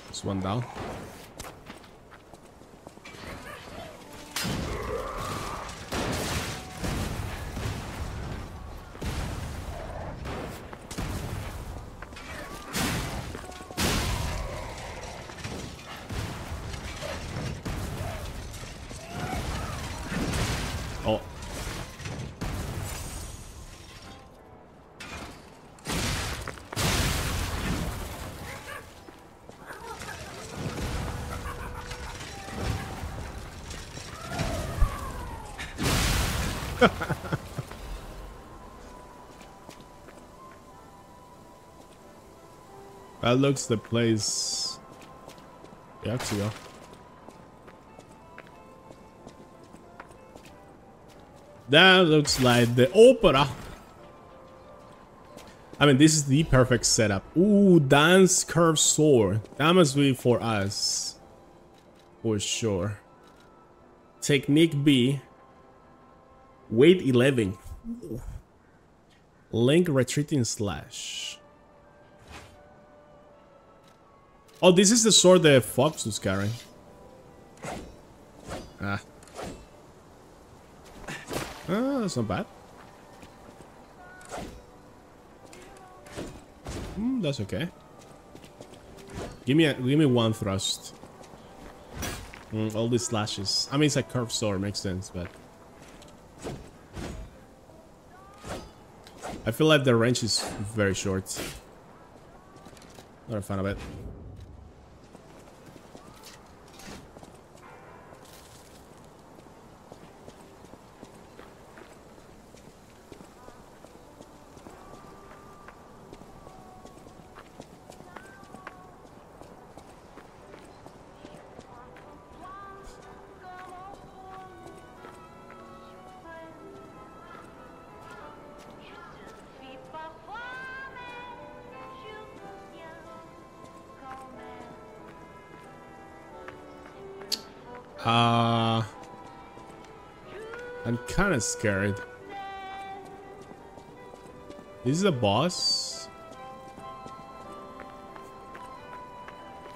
This one down. That looks the place. Have to go. That looks like the opera. I mean, this is the perfect setup. Ooh, dance curve sword. That must be for us. For sure. Technique B. Weight 11. Link retreating slash. Oh, this is the sword that Fox was carrying. Ah. Ah, that's not bad. Hmm, that's okay. Give me a, give me one thrust. Mm, all these slashes. I mean, it's a curved sword, makes sense, but I feel like the range is very short. Not a fan of it. Kind of scared. This is a boss?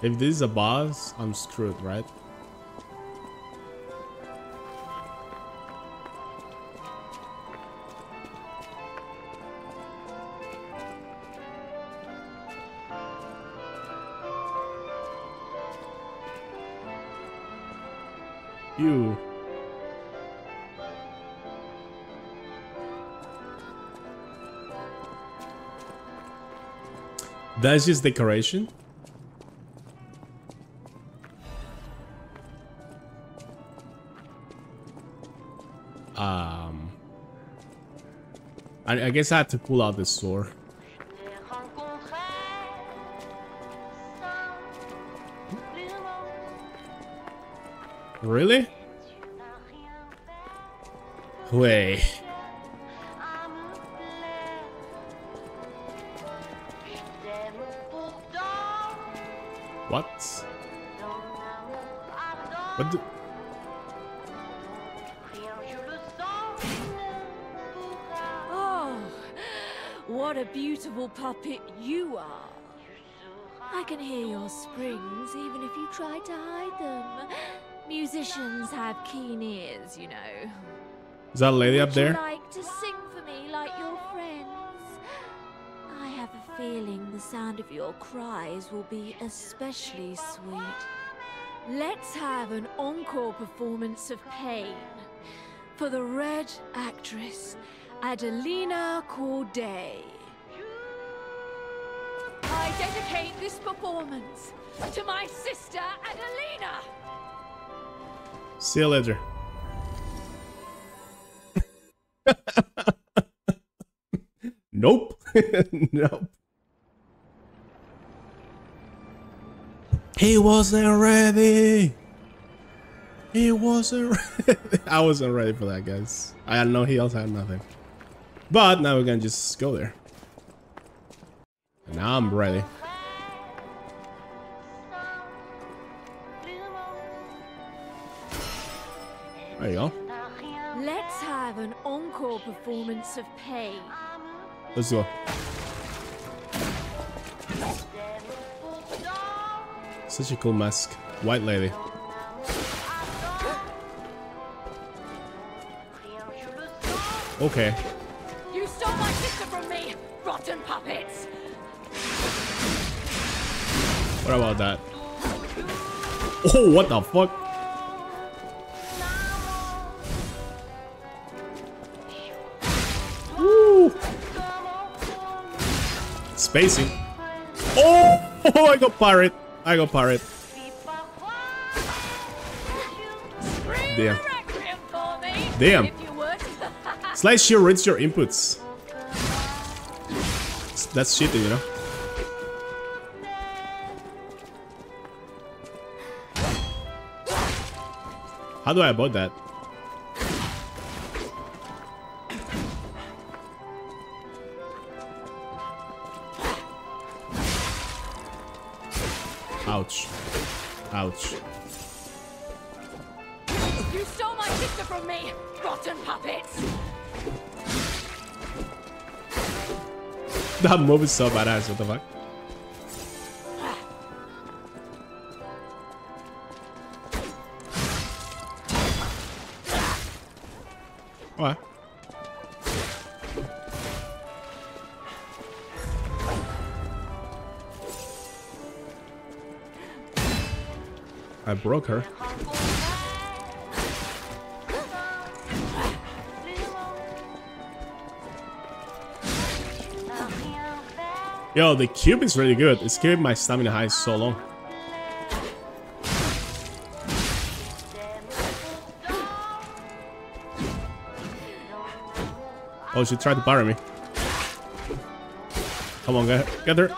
If this is a boss, I'm screwed, right? That's just decoration? Um... I, I guess I had to pull out the sword. Really? Wait. What? What do Oh, what a beautiful puppet you are. I can hear your springs even if you try to hide them. Musicians have keen ears, you know. Is that a lady up Would you there? like to sing like feeling the sound of your cries will be especially sweet. Let's have an encore performance of Pain for the Red actress, Adelina Corday. I dedicate this performance to my sister Adelina. See you later. nope. nope. He wasn't ready. He wasn't ready. I wasn't ready for that, guys. I had no heals, I had nothing. But now we're gonna just go there. And now I'm ready. There you go. Let's have an encore performance of Pain. Let's go. Such a cool mask. White lady. Okay. You stole my sister from me, rotten puppets! What about that? Oh, what the fuck? Woo. Spacing. Oh, I got pirate. I go pirate. Damn. Damn. Slice shield reads your inputs. That's shitty, you know? How do I avoid that? Move is so badass, what the fuck? What? I broke her. Yo, the cube is really good. It's keeping my stamina high so long. Oh, she tried to bury me. Come on, get, get her.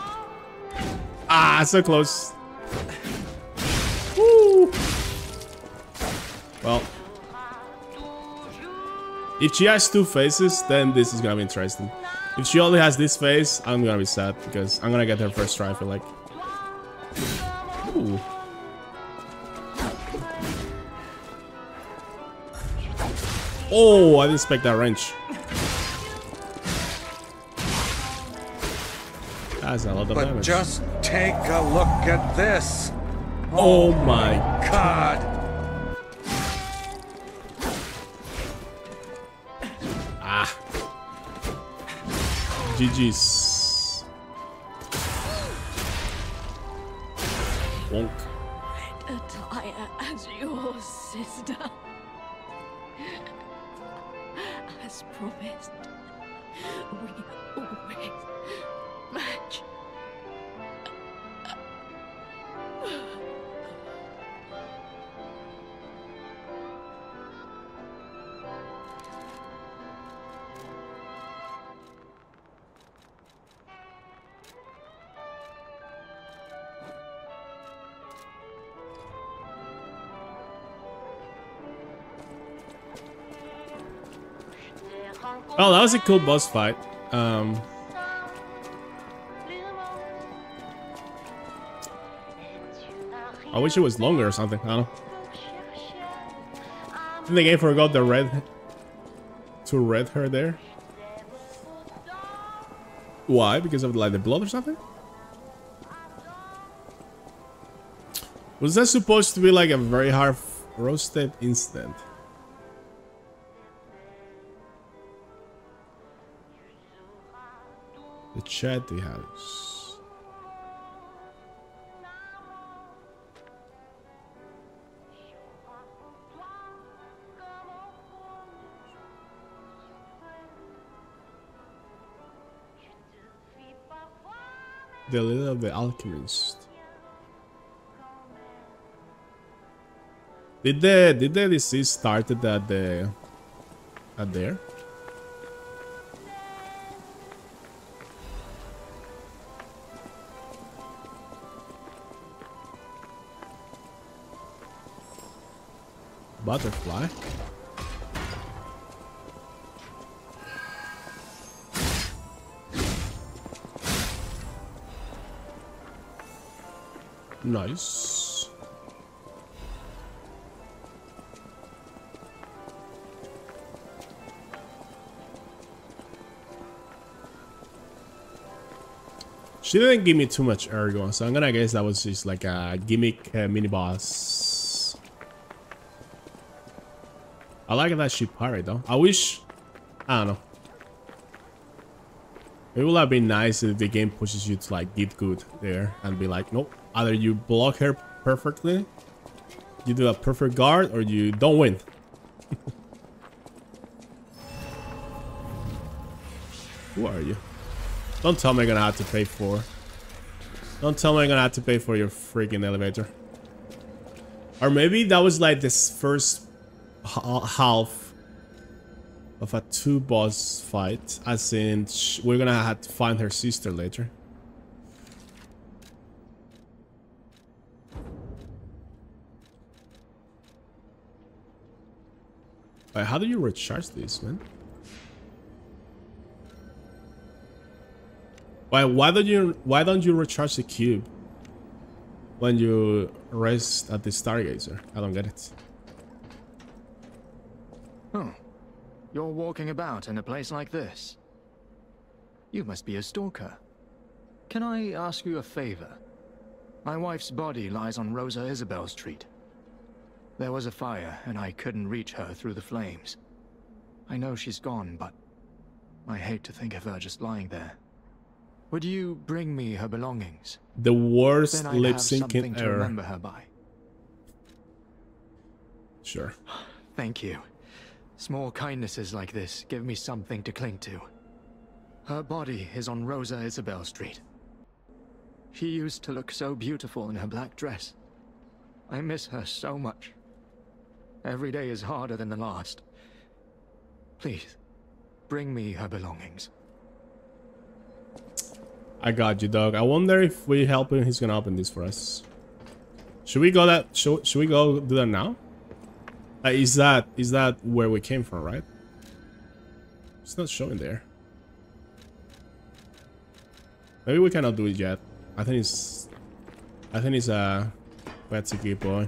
Ah, so close. Woo. Well. If she has two faces, then this is gonna be interesting. If she only has this face, I'm gonna be sad because I'm gonna get her first try, I feel like. Ooh. Oh, I didn't expect that wrench. That's a lot of but. Just take a look at this. Oh, oh my god. god. GG's. Wonk. Was a cool boss fight. Um, I wish it was longer or something. I don't know. I think the game forgot the red to red her there. Why? Because of like the blood or something? Was that supposed to be like a very hard roasted instant? The chatty house. The little of the alchemist. Did the did the disease started at the at there? Butterfly. Nice. She didn't give me too much ergo, so I'm gonna guess that was just like a gimmick uh, mini boss. I like that she parried though. I wish, I don't know. It would have been nice if the game pushes you to like get good there and be like, nope, either you block her perfectly, you do a perfect guard, or you don't win. Who are you? Don't tell me I'm gonna have to pay for. Don't tell me I'm gonna have to pay for your freaking elevator. Or maybe that was like this first half of a two boss fight. As in, we're gonna have to find her sister later. Wait, how do you recharge this, man? Why why don't you why don't you recharge the cube when you rest at the stargazer? I don't get it. Oh. You're walking about in a place like this. You must be a stalker. Can I ask you a favor? My wife's body lies on Rosa Isabel Street. There was a fire, and I couldn't reach her through the flames. I know she's gone, but I hate to think of her just lying there. Would you bring me her belongings? The worst lip syncing to remember her by. Sure. Thank you. Small kindnesses like this give me something to cling to. Her body is on Rosa Isabel Street. She used to look so beautiful in her black dress. I miss her so much. Every day is harder than the last. Please, bring me her belongings. I got you, dog. I wonder if we help him, he's gonna open this for us. Should we go that? Should, should we go do that now? Uh, is that is that where we came from, right? It's not showing there. Maybe we cannot do it yet. I think it's. I think it's a. A good boy.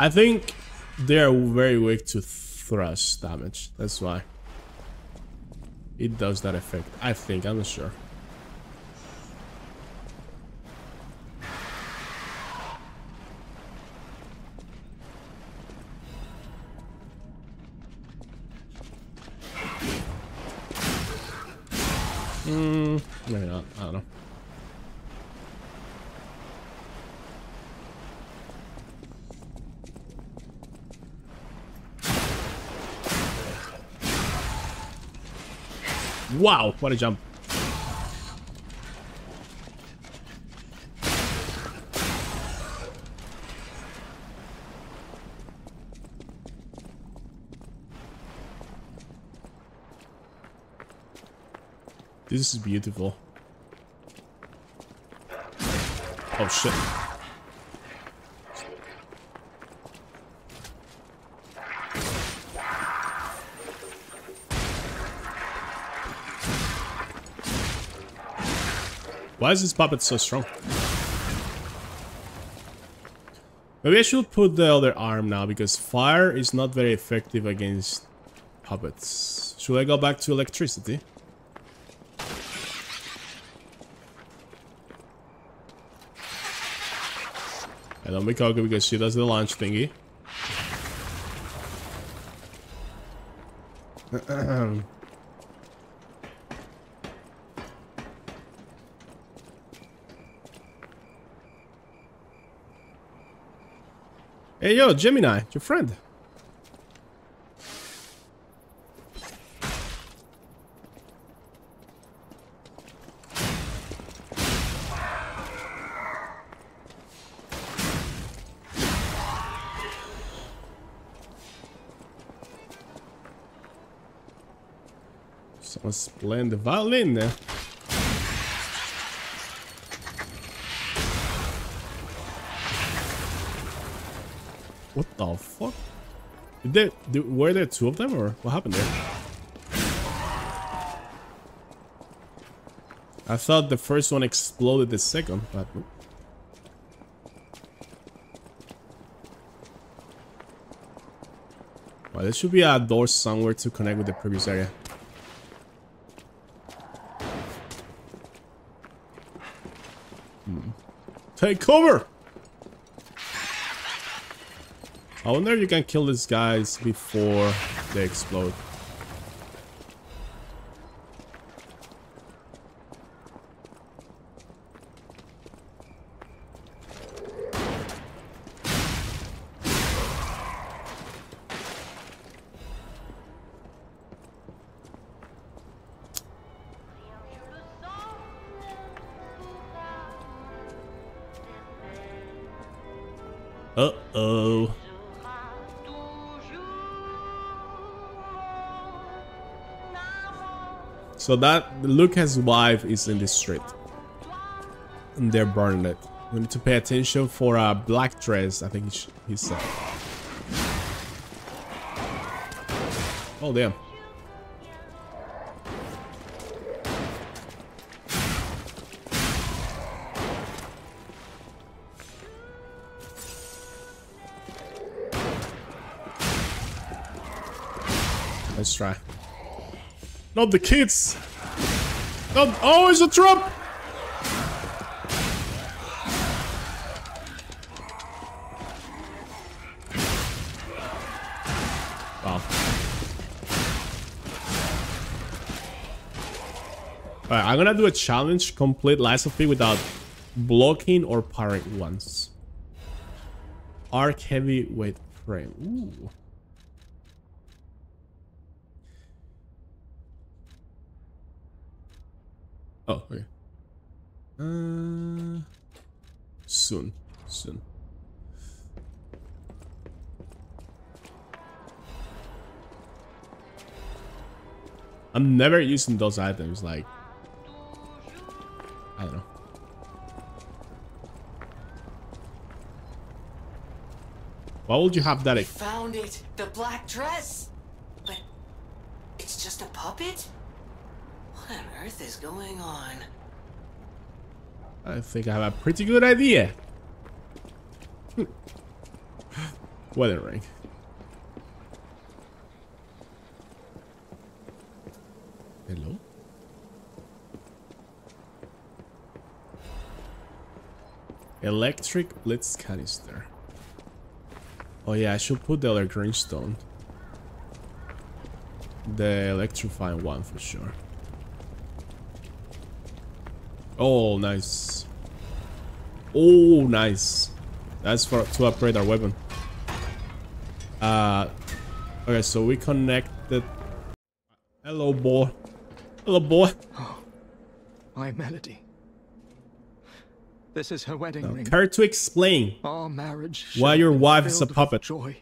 I think they're very weak to thrust damage. That's why. It does that effect. I think, I'm not sure. Hmm, maybe not. I don't know. Wow, what a jump. This is beautiful. Oh shit. Why is this puppet so strong? Maybe I should put the other arm now because fire is not very effective against puppets. Should I go back to electricity? I don't be cocky because she does the launch thingy. hey yo, Gemini, your friend. Someone's playing the violin there. What the fuck? Did they, did, were there two of them or what happened there? I thought the first one exploded the second, but... Well, there should be a door somewhere to connect with the previous area. Hmm. Take cover! I wonder if you can kill these guys before they explode. So that Lucas' wife is in the street. And they're burning it. We need to pay attention for a black dress, I think he said. Oh, damn. Let's try. Not the kids! Not- Oh, it's a trap! Wow. Alright, I'm gonna do a challenge, complete Lies of P without blocking or parrying once. Arc heavyweight frame. Ooh. Oh, okay. Uh, soon, soon. I'm never using those items, like... I don't know. Why would you have that? We found it! The black dress! But it's just a puppet? What on earth is going on? I think I have a pretty good idea. Hmm. Wedding ring. Hello? Electric Blitz canister. Oh yeah, I should put the other green stone. The electrifying one for sure. Oh, nice. Oh, nice. That's for to upgrade our weapon. Uh, okay, so we connected. Hello, boy. Hello, boy. Oh, My melody. This is her wedding Now, ring. care to explain Our marriage. why your wife is a puppet? Joy.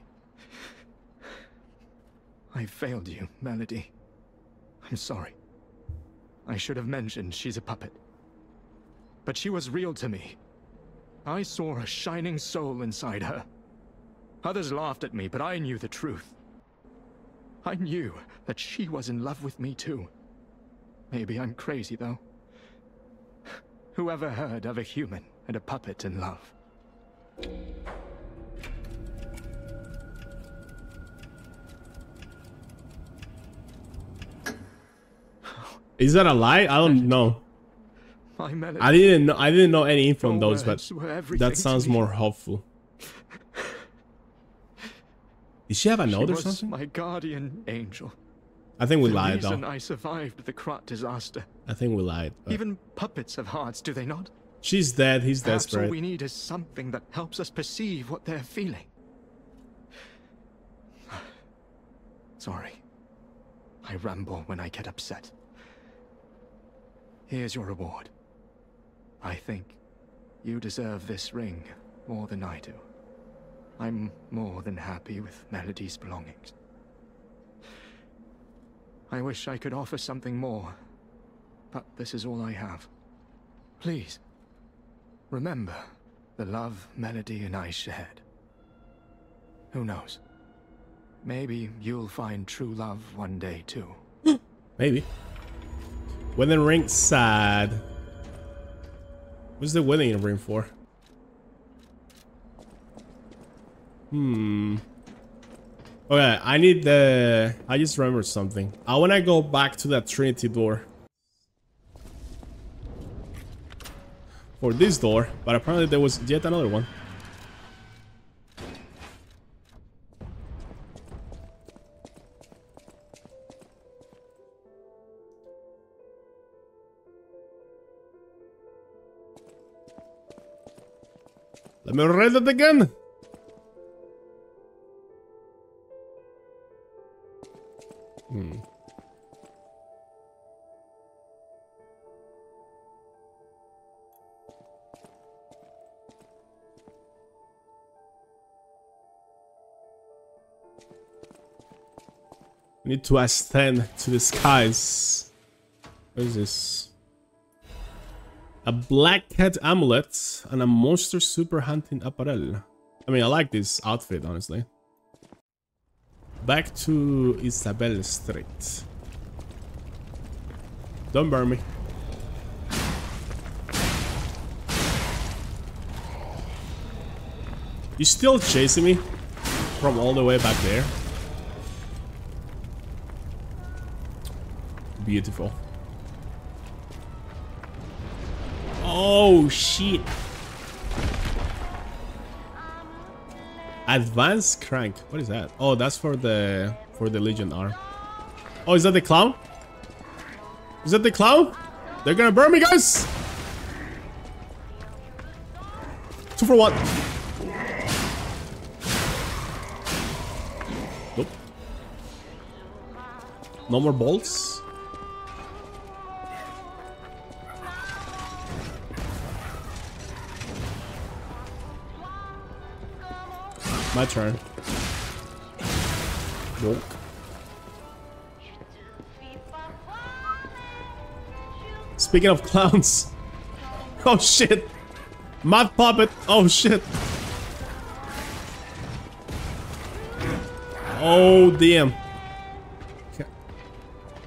I failed you, Melody. I'm sorry. I should have mentioned she's a puppet. But she was real to me. I saw a shining soul inside her. Others laughed at me, but I knew the truth. I knew that she was in love with me too. Maybe I'm crazy, though. Whoever heard of a human and a puppet in love? Is that a lie? I don't know. My melody. I didn't know. I didn't know any info on those, but words were everything that sounds more helpful. Did she have a note or something? my guardian angel. I think we the lied, reason though. I survived the Krat disaster. I think we lied. but- Even puppets have hearts, do they not? She's dead. He's Perhaps all we need is something that helps us perceive what they're feeling. Sorry. I ramble when I get upset. Here's your reward. I think you deserve this ring more than I do. I'm more than happy with Melody's belongings. I wish I could offer something more, but this is all I have. Please, remember the love Melody and I shared. Who knows? Maybe you'll find true love one day too. Maybe. Wedding ring sad. What's the wedding ring for? Hmm. Okay, I need the... I just remembered something. I want to go back to that Trinity door. For this door, but apparently there was yet another one. Let me read it again. Hmm. Need to ascend to the skies. What is this? A black cat amulet and a monster super hunting apparel. I mean, I like this outfit, honestly. Back to Isabel Street. Don't burn me. You still chasing me? From all the way back there? Beautiful. Oh, shit. Advanced crank. What is that? Oh, that's for the for the Legion arm. Oh, is that the clown? Is that the clown? They're gonna burn me, guys! Two for one. Nope. No more bolts. My turn. Nope. Speaking of clowns. Oh shit. Mud puppet. Oh shit. Oh damn.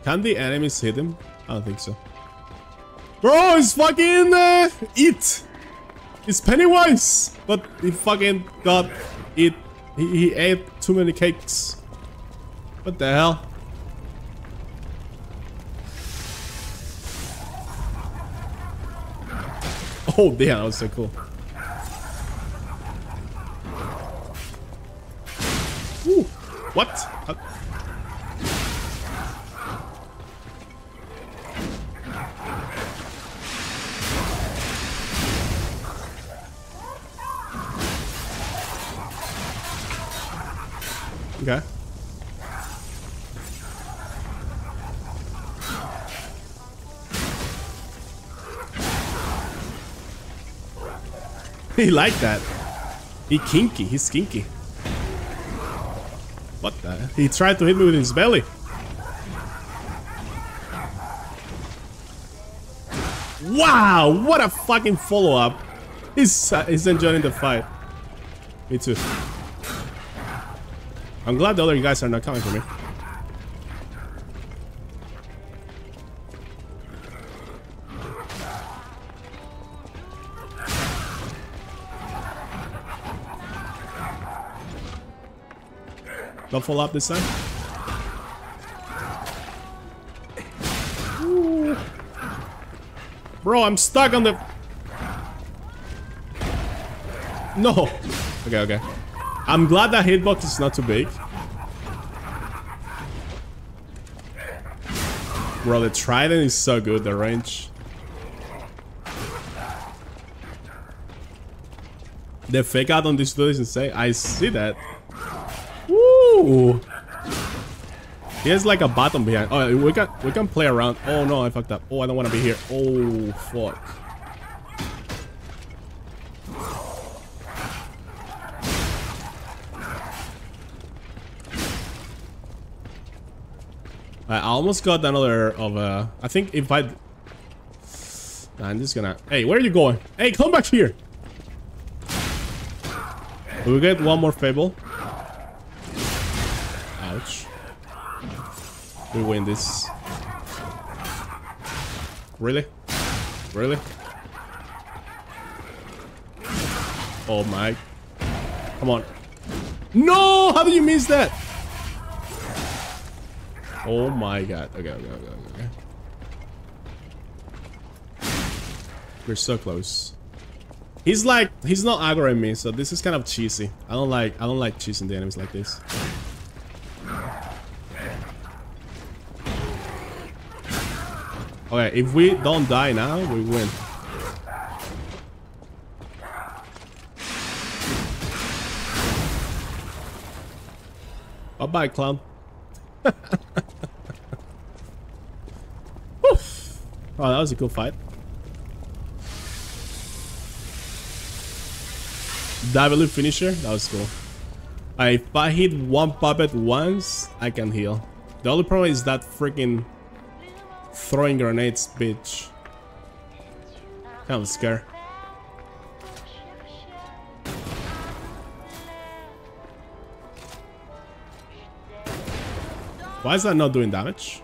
Can the enemies hit him? I don't think so. Bro, it's fucking uh, it. It's Pennywise, but he fucking got it He, he ate too many cakes. What the hell? Oh, damn, that was so cool. Ooh, what? he like that. He kinky. He's kinky. What the? He tried to hit me with his belly. Wow! What a fucking follow-up. He's, uh, he's enjoying the fight. Me too. I'm glad the other guys are not coming for me. Don't fall up this time. Ooh. Bro, I'm stuck on the... No. Okay, okay. I'm glad that hitbox is not too big. Bro, the trident is so good, the range. The fake out on this dude is insane. I see that. Woo! He has like a bottom behind. Oh, we can we can play around. Oh no, I fucked up. Oh, I don't want to be here. Oh fuck. I almost got another of a. I think if I. I'm just gonna. Hey, where are you going? Hey, come back here. We get one more fable? We win this. Really? Really? Oh my. Come on. No! How did you miss that? Oh my god. Okay, okay, okay, okay. We're so close. He's like, he's not aggroing me, so this is kind of cheesy. I don't like, I don't like cheesing the enemies like this. Okay, if we don't die now, we win. Bye-bye, clown. Oh, that was a cool fight. W finisher? That was cool. Right, if I hit one puppet once, I can heal. The only problem is that freaking throwing grenades, bitch. Of scared. Why is that not doing damage?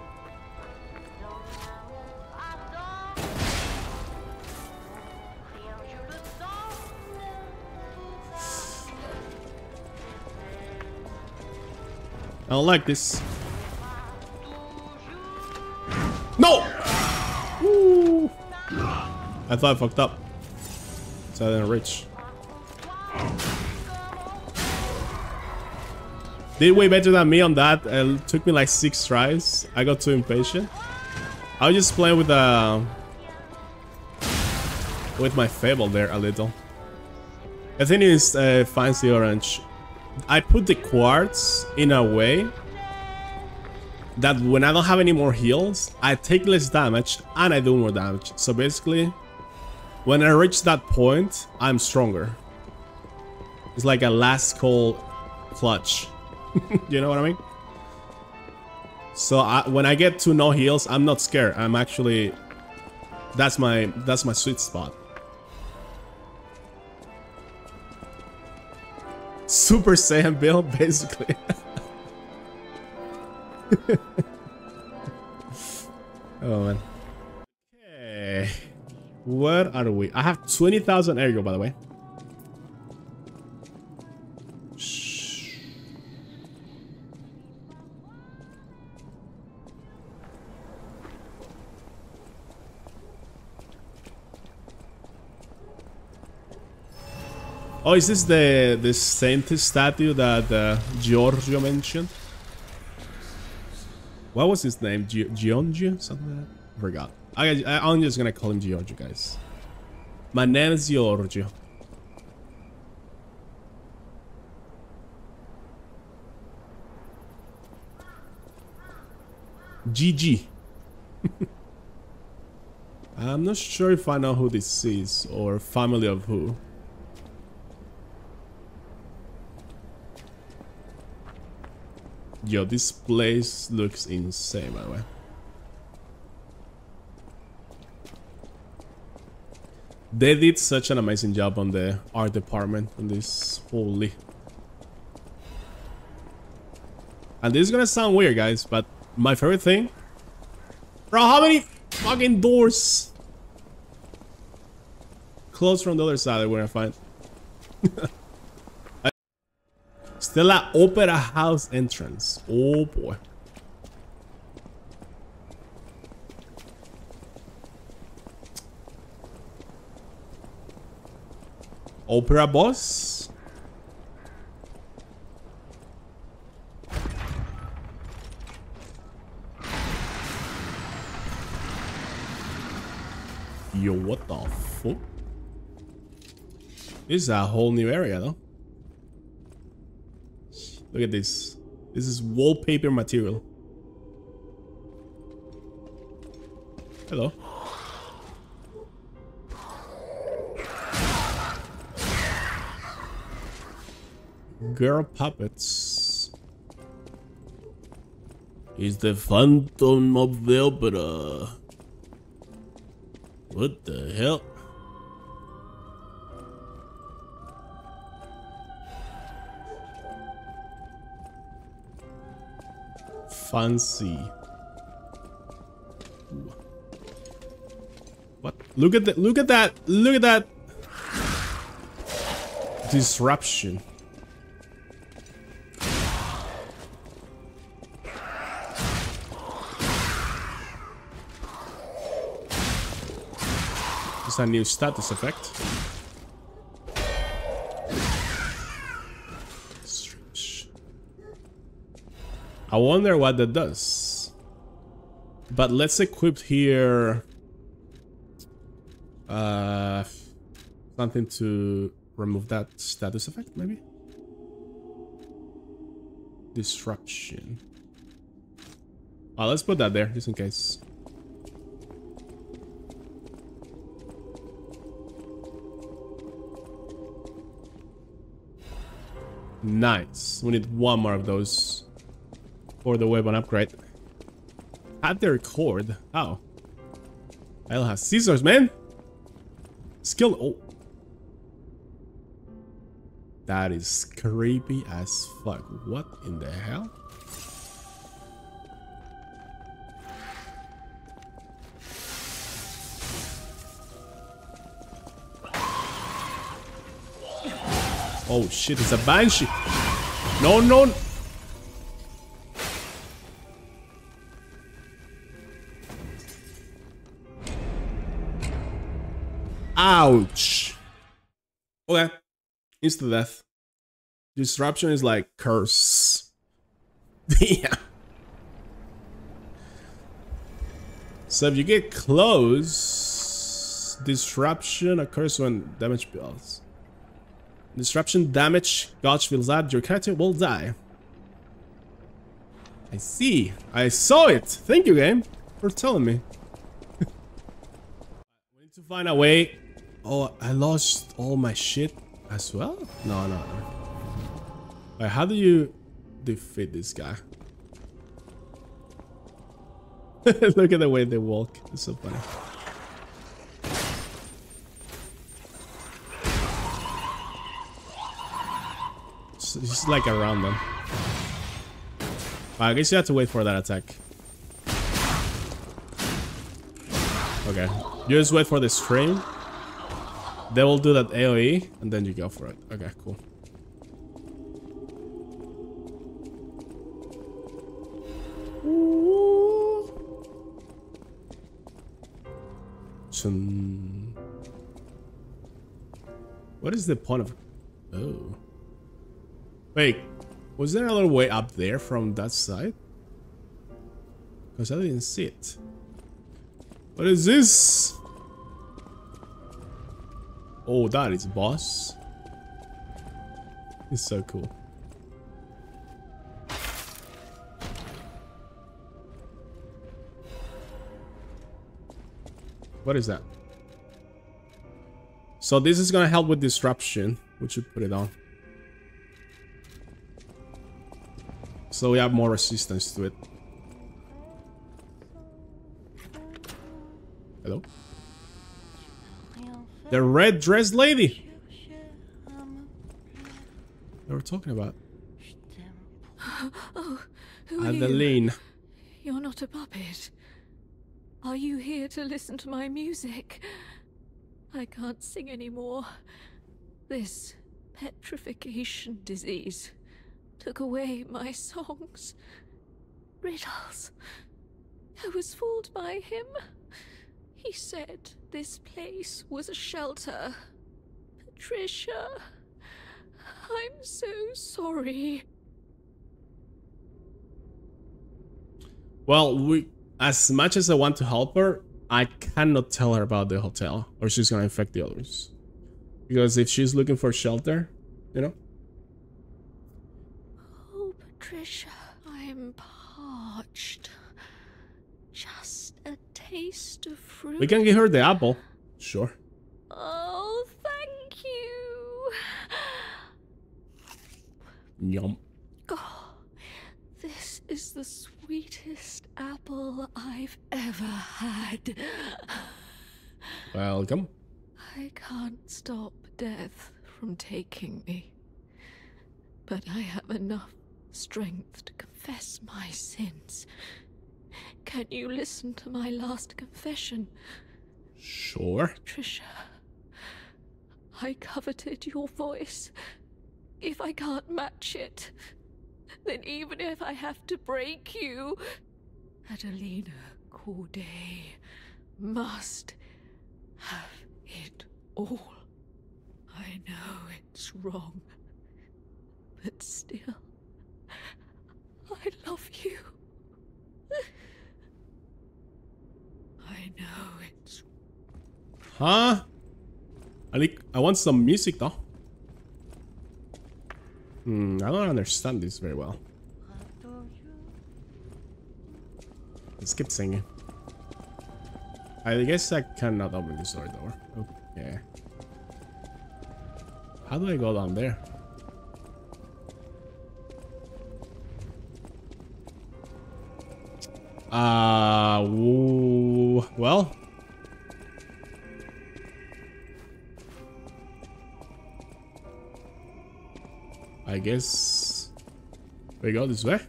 I don't like this. I thought I fucked up. So I didn't reach. Did way better than me on that. It took me like six tries. I got too impatient. I was just playing with the uh, with my Fable there a little. I think it's uh, fancy orange. I put the quartz in a way that when I don't have any more heals, I take less damage and I do more damage. So basically, when I reach that point, I'm stronger. It's like a last call clutch. you know what I mean? So I, when I get to no heals, I'm not scared. I'm actually that's my that's my sweet spot. Super Saiyan build, basically. oh man. Okay. Where are we? I have 20,000 ergo, by the way. Oh, is this the, the scientist statue that uh, Giorgio mentioned? What was his name? Gi Giongio? Something like that? I forgot. I, I, I'm just gonna call him Giorgio, guys. My name is Giorgio. GG. I'm not sure if I know who this is or family of who. Yo, this place looks insane, by the way. They did such an amazing job on the art department on this. Holy. And this is gonna sound weird, guys, but my favorite thing... Bro, how many fucking doors? Close from the other side we're gonna find. Stella Opera House entrance. Oh boy. Opera boss? Yo, what the fuck? This is a whole new area though. Look at this. This is wallpaper material. Hello. Girl puppets. He's the Phantom of the Opera. What the hell? fancy. What? Look at that! Look at that! Look at that! Disruption. It's a new status effect. I wonder what that does. But let's equip here uh, something to remove that status effect, maybe? Disruption. Oh, let's put that there, just in case. Nice. We need one more of those for the weapon upgrade. Had their cord. Oh. I'll have scissors, man. Skill. Oh. That is creepy as fuck. What in the hell? Oh shit, it's a banshee. No, no. Ouch. Okay. Insta death. Disruption is like curse. yeah. So if you get close, disruption occurs when damage builds. Disruption damage fills out, your character will die. I see. I saw it. Thank you, game, for telling me. we need to find a way Oh, I lost all my shit as well? No, no, no. How do you defeat this guy? Look at the way they walk. It's so funny. It's like around them. I guess you have to wait for that attack. Okay. You just wait for the stream. They will do that AoE, and then you go for it. Okay, cool. What is the point of Oh. Wait, was there another way up there from that side? Because I didn't see it. What is this? Oh, that is boss. It's so cool. What is that? So this is gonna help with disruption. We should put it on. So we have more resistance to it. Hello? The red dressed lady! They were talking about. Oh, who are you? Adeline. You're not a puppet. Are you here to listen to my music? I can't sing anymore. This petrification disease took away my songs. Riddles. I was fooled by him. He said this place was a shelter. Patricia, I'm so sorry. Well, we as much as I want to help her, I cannot tell her about the hotel or she's gonna infect the others. Because if she's looking for shelter, you know? Patricia, I'm parched. Just a taste of fruit. We can give her the apple. Sure. Oh, thank you. Yum. Oh, this is the sweetest apple I've ever had. Welcome. I can't stop death from taking me. But I have enough strength to confess my sins. Can you listen to my last confession? Sure. Patricia, I coveted your voice. If I can't match it, then even if I have to break you, Adelina Corday must have it all. I know it's wrong, but still, I love you. I know it's Huh? I like I want some music though. Hmm, I don't understand this very well. Let's keep singing. I guess I cannot open this door door. Okay. How do I go down there? Uh, well. I guess we go this way.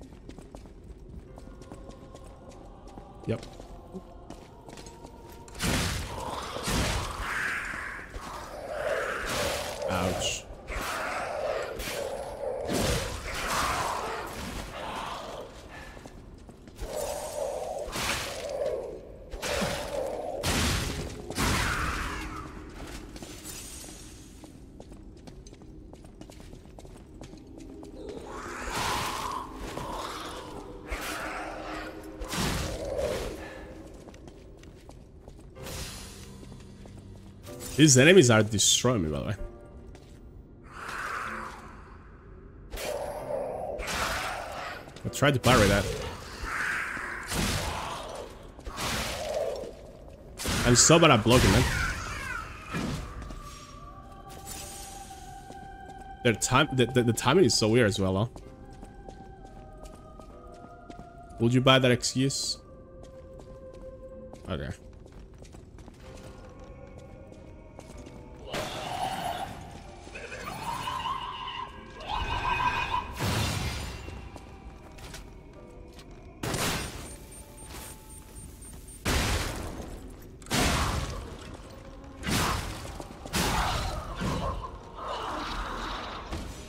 Yep. Ouch. These enemies are destroying me, by the way. I tried to parry that. I'm so bad at blocking, man. Their time, the, the, the timing is so weird as well, huh? Would you buy that excuse?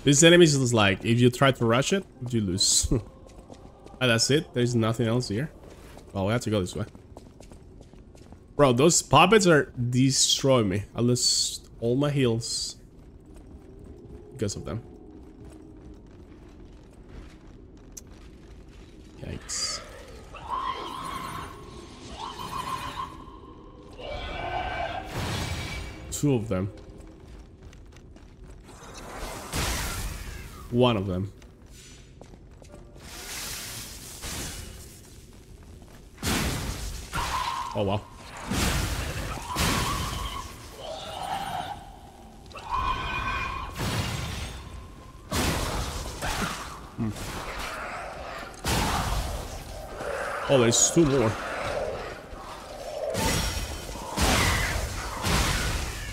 This enemy is like, if you try to rush it, you lose. that's it. There's nothing else here. Well, we have to go this way. Bro, those puppets are destroying me. I lost all my heals. because of them. Yikes. Two of them. One of them. Oh wow. Hmm. Oh, there's two more.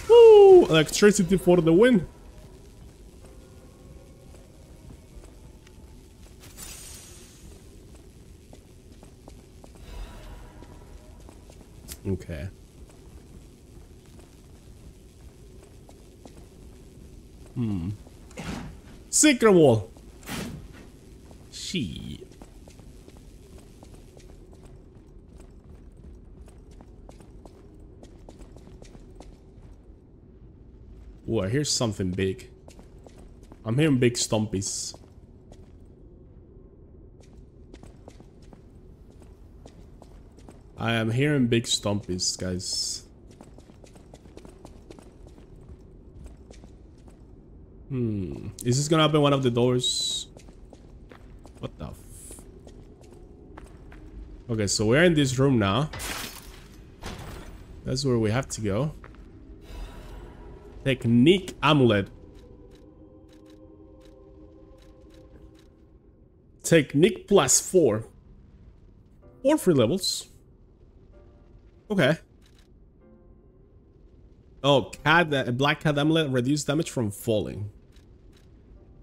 Woo! Electricity for the win. Okay. Hmm. Secret wall. She. Oh, I hear something big. I'm hearing big stompies. I am hearing big stompies, guys. Hmm. Is this gonna open one of the doors? What the Okay, so we're in this room now. That's where we have to go. Technique amulet. Technique plus four. Four free levels. Okay. Oh, cat, uh, black cat amulet reduce damage from falling.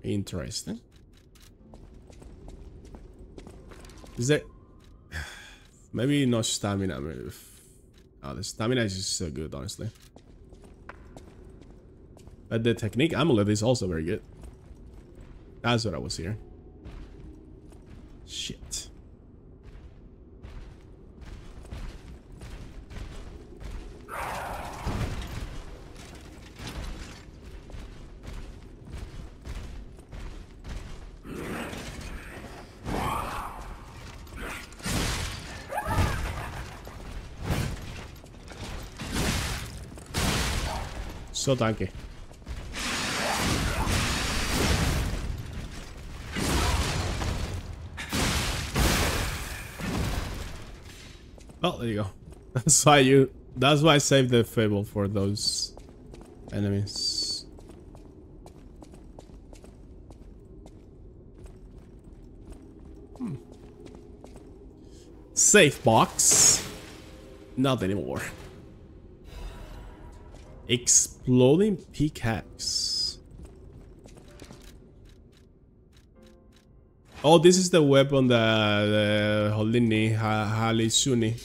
Interesting. Is there... Maybe not stamina move. Oh, ah, the stamina is just so good, honestly. But the technique amulet is also very good. That's what I was here. Shit. Oh, there you go. That's why you. That's why I saved the fable for those enemies. Hmm. Safe box. Not anymore. Exploding pickaxe. Oh, this is the weapon that the Holini Halisuni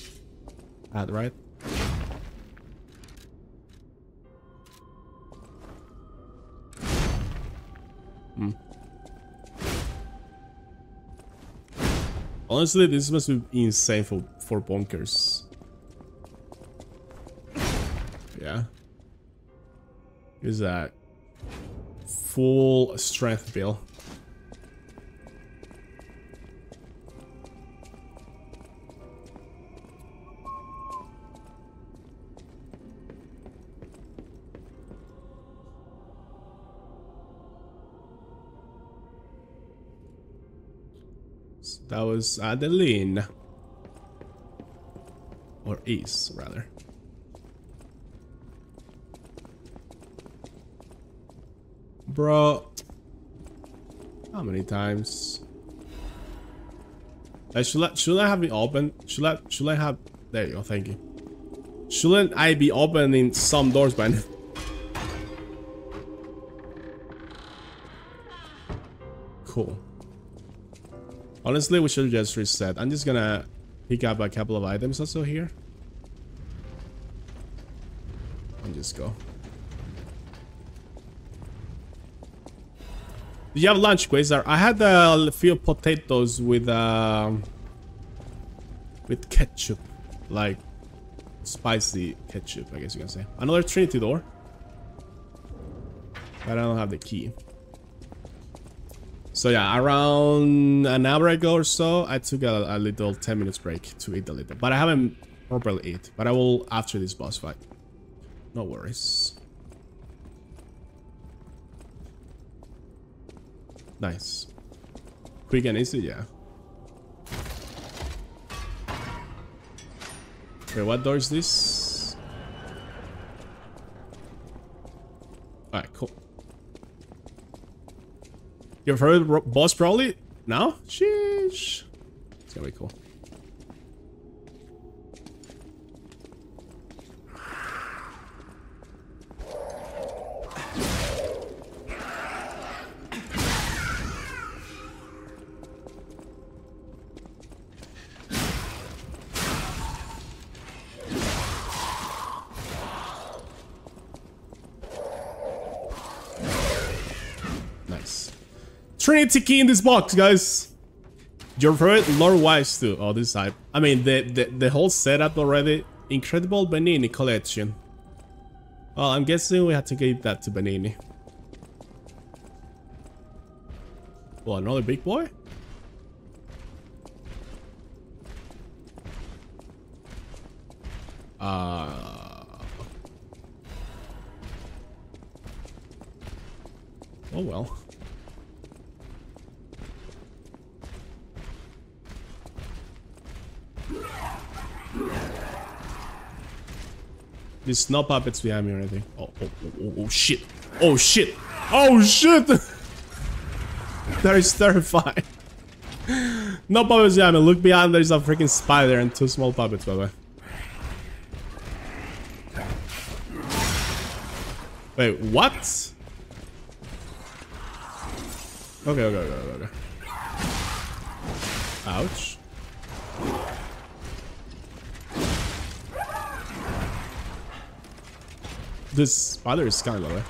had, right? Hmm. Honestly, this must be insane for, for bonkers. Is that full strength bill? That was Adeline. Or Ace, rather. Bro. How many times? Like, should, I, should I have it open? Should I, should I have... There you go, thank you. Shouldn't I be opening some doors by now? Cool. Honestly, we should just reset. I'm just gonna pick up a couple of items also here. And just go. Did you have lunch, Quasar? I had a few potatoes with um, with ketchup, like spicy ketchup, I guess you can say. Another Trinity door. But I don't have the key. So yeah, around an hour ago or so, I took a, a little 10 minutes break to eat a little. But I haven't properly eat. But I will after this boss fight. No worries. Nice. Quick and easy, yeah. Okay, what door is this? Alright, cool. Your favorite boss probably? Now? Sheesh. It's gonna be cool. Trinity key in this box, guys. Your favorite Lord Wise too. Oh, this side. I mean, the, the, the whole setup already. Incredible Venigni collection. Well, I'm guessing we have to give that to Venigni. Well, another big boy? Uh... Oh well. There's snow puppets behind me or anything. Oh, oh, oh, oh, shit. Oh shit. Oh shit! that is terrifying. no puppets behind me. Look behind, there's a freaking spider and two small puppets, by the way. Wait, what? Okay, okay, okay, okay. Ouch. This spider is kind of low.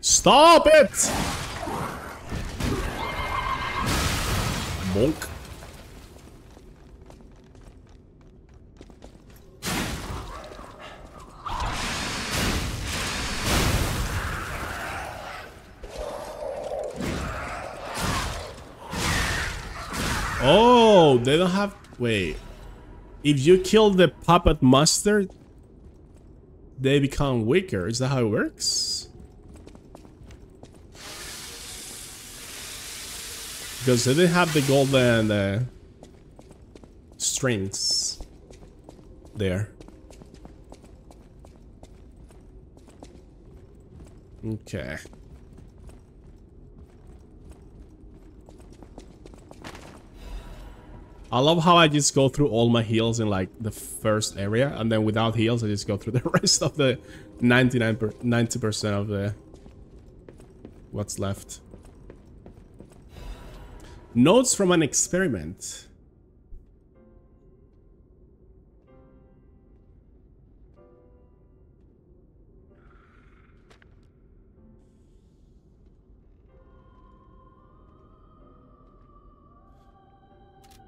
Stop it! Monk. They don't have... Wait. If you kill the puppet master, they become weaker. Is that how it works? Because they didn't have the golden uh, strings there. Okay. I love how I just go through all my heals in like the first area and then without heals I just go through the rest of the 99 90% of the what's left. Notes from an experiment.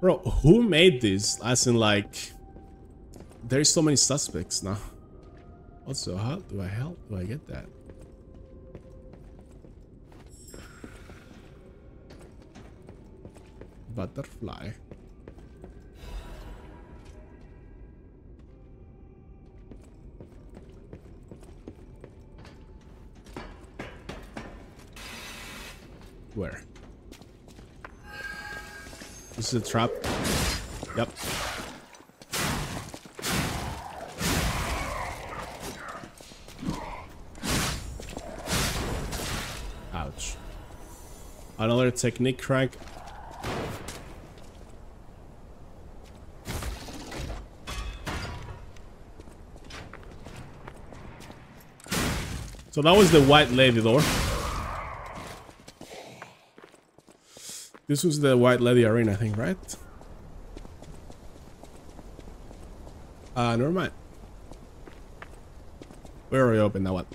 Bro, who made this? As in like... There's so many suspects now. Also, how do I help? Do I get that? Butterfly. Where? This is a trap. Yep. Ouch. Another technique crank. So that was the white lady door. This was the White Lady Arena thing, right? Uh, never mind. We already opened that one.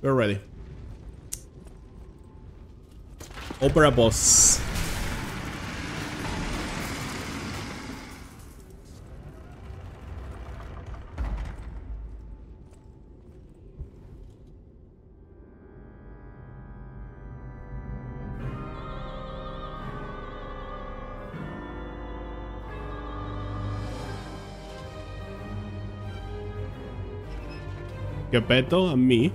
We're ready. Opera boss. Geppetto and me.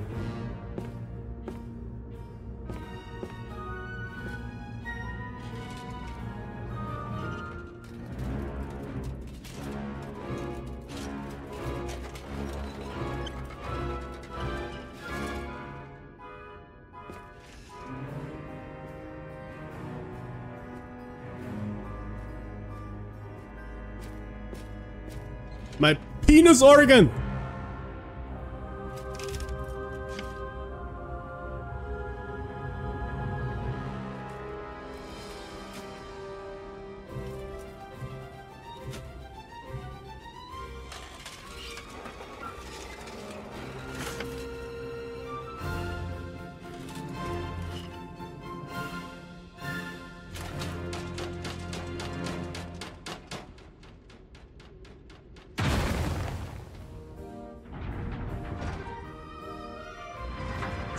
My penis organ!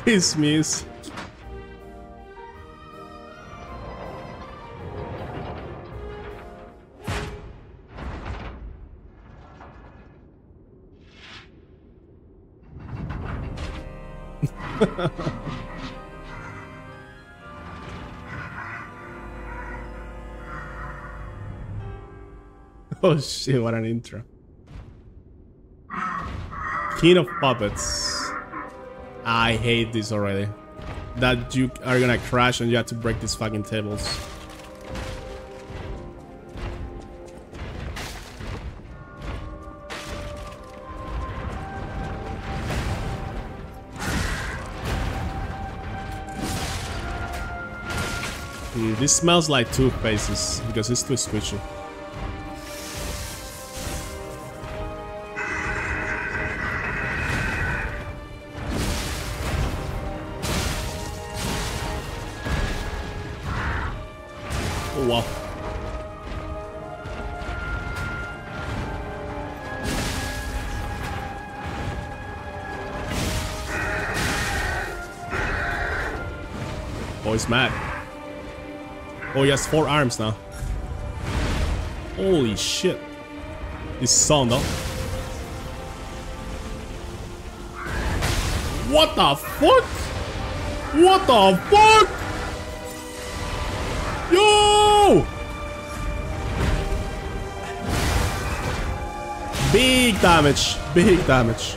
His miss. oh shit, what an intro. King of Puppets. I hate this already. That you are gonna crash and you have to break these fucking tables. This smells like faces because it's too squishy. Oh, he has four arms now. Holy shit. This sound though. What the fuck? What the fuck? Yo! Big damage. Big damage.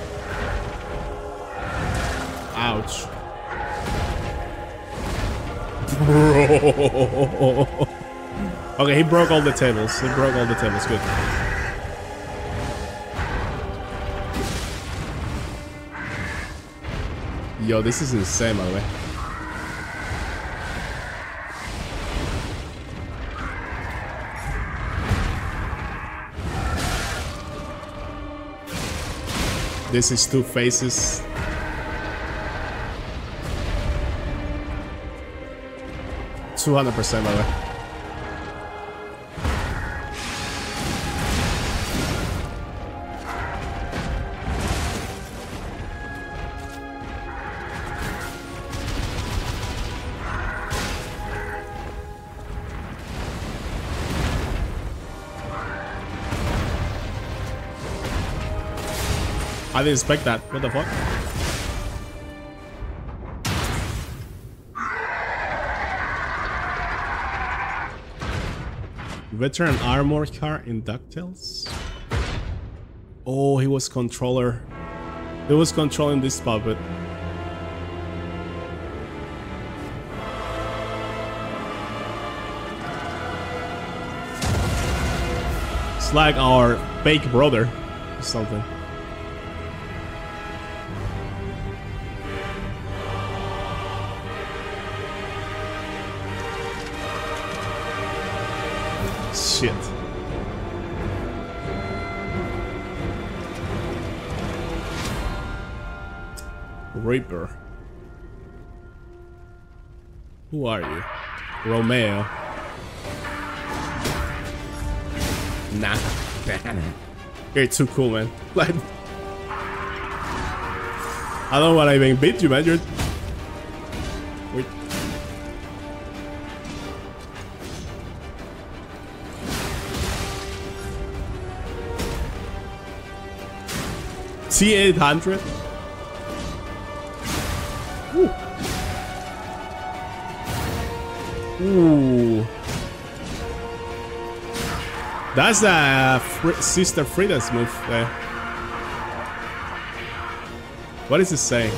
Bro. Okay, he broke all the tables. He broke all the tables. Good. Yo, this is insane, by the way. This is two faces. Two hundred percent, by the way. I didn't expect that. What the fuck? Veteran armor car in DuckTales? Oh, he was controller. He was controlling this puppet. It's like our fake brother or something. Who are you? Romeo. Nah. You're too cool, man. Like, I don't want to even beat you, man. You're. Wait. T800? Ooh. That's uh, the Fr Sister Friede's move there. What does it say?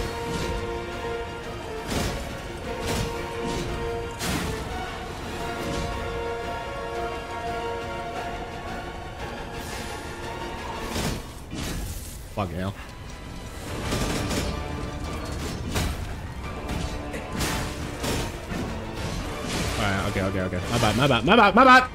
My bad, my bad, my bad!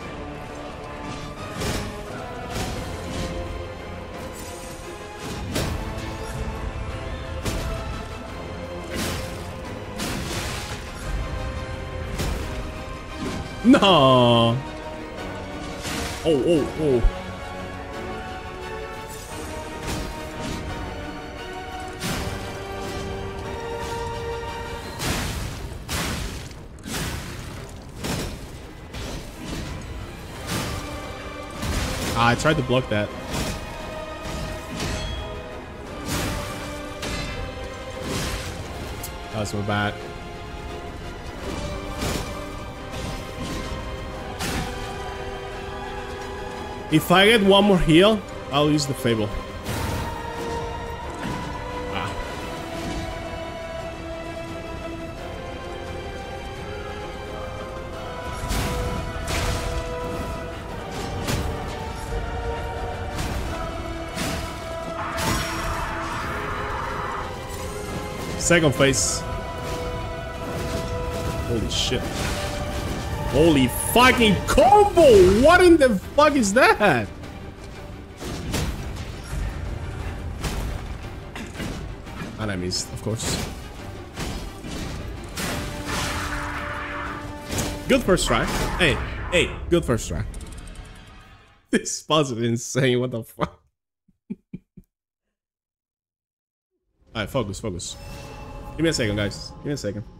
No. Oh, oh, oh. I tried to block that. That was so bad. If I get one more heal, I'll use the Fable. Second phase. Holy shit. Holy fucking combo! What in the fuck is that? And I missed, of course. Good first try. Hey, hey, good first try. This boss is insane, what the fuck? Alright, focus, focus. Give me a second, guys. Give me a second.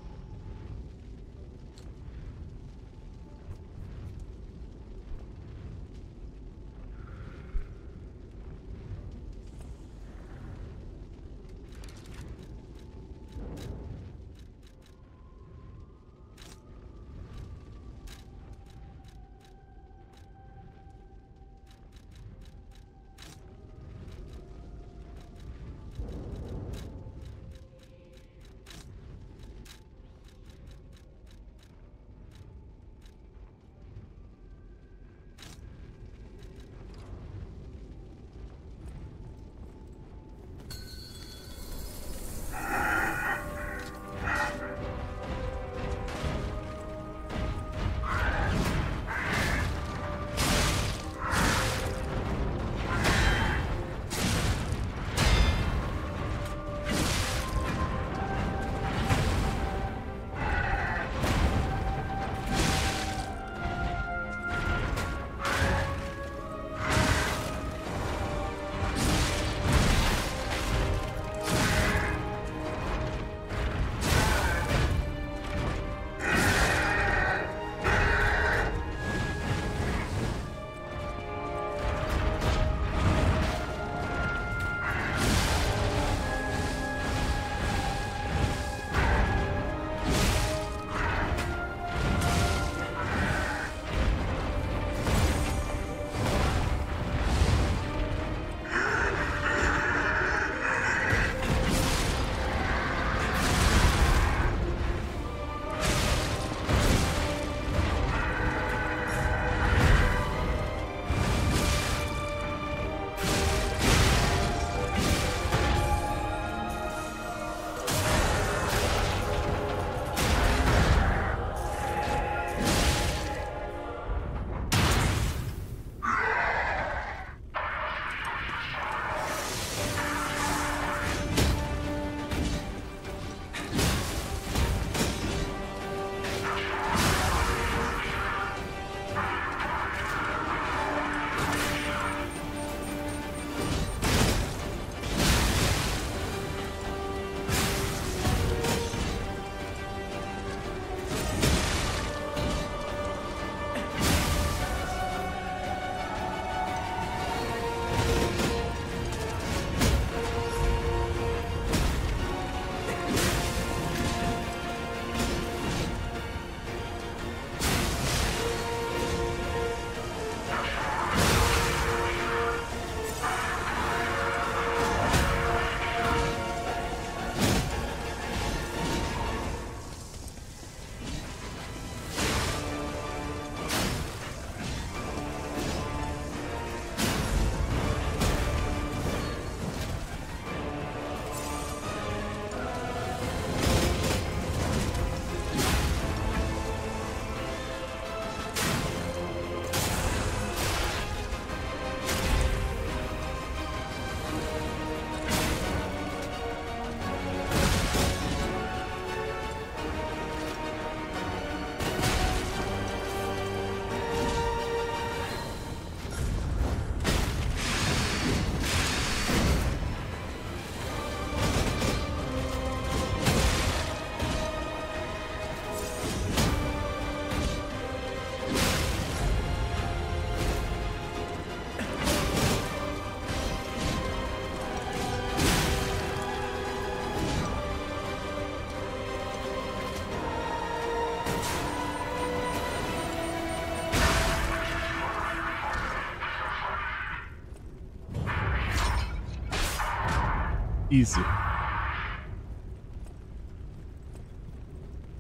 Easy.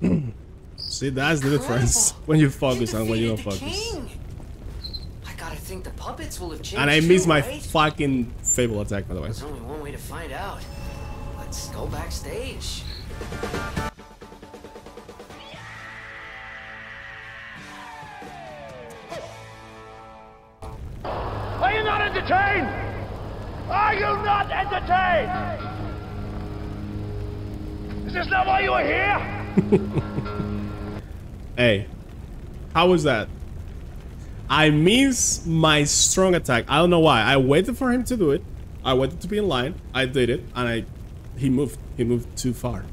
See, that's the difference when you focus and when you don't focus. I gotta think the puppets will have changed. And I missed too, my right? fucking Fable attack, by the way. How was that? I miss my strong attack. I don't know why. I waited for him to do it. I waited to be in line. I did it, and I he moved. He moved too far.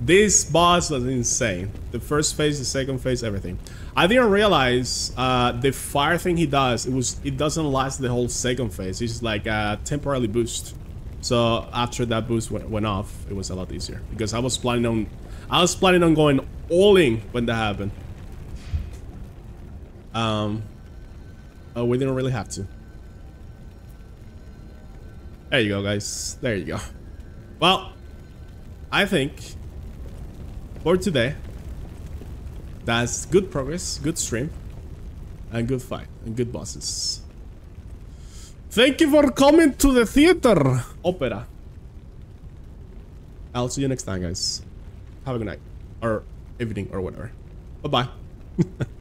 This boss was insane. The first phase, the second phase, everything. I didn't realize uh, the fire thing he does. It was it doesn't last the whole second phase. It's like a temporary boost. So after that boost went, went off, it was a lot easier because I was planning on I was planning on going all in when that happened. Um, oh, we didn't really have to. There you go, guys. There you go. Well, I think for today, that's good progress, good stream, and good fight, and good bosses. Thank you for coming to the theater, Opera. I'll see you next time, guys. Have a good night, or evening, or whatever. Bye-bye.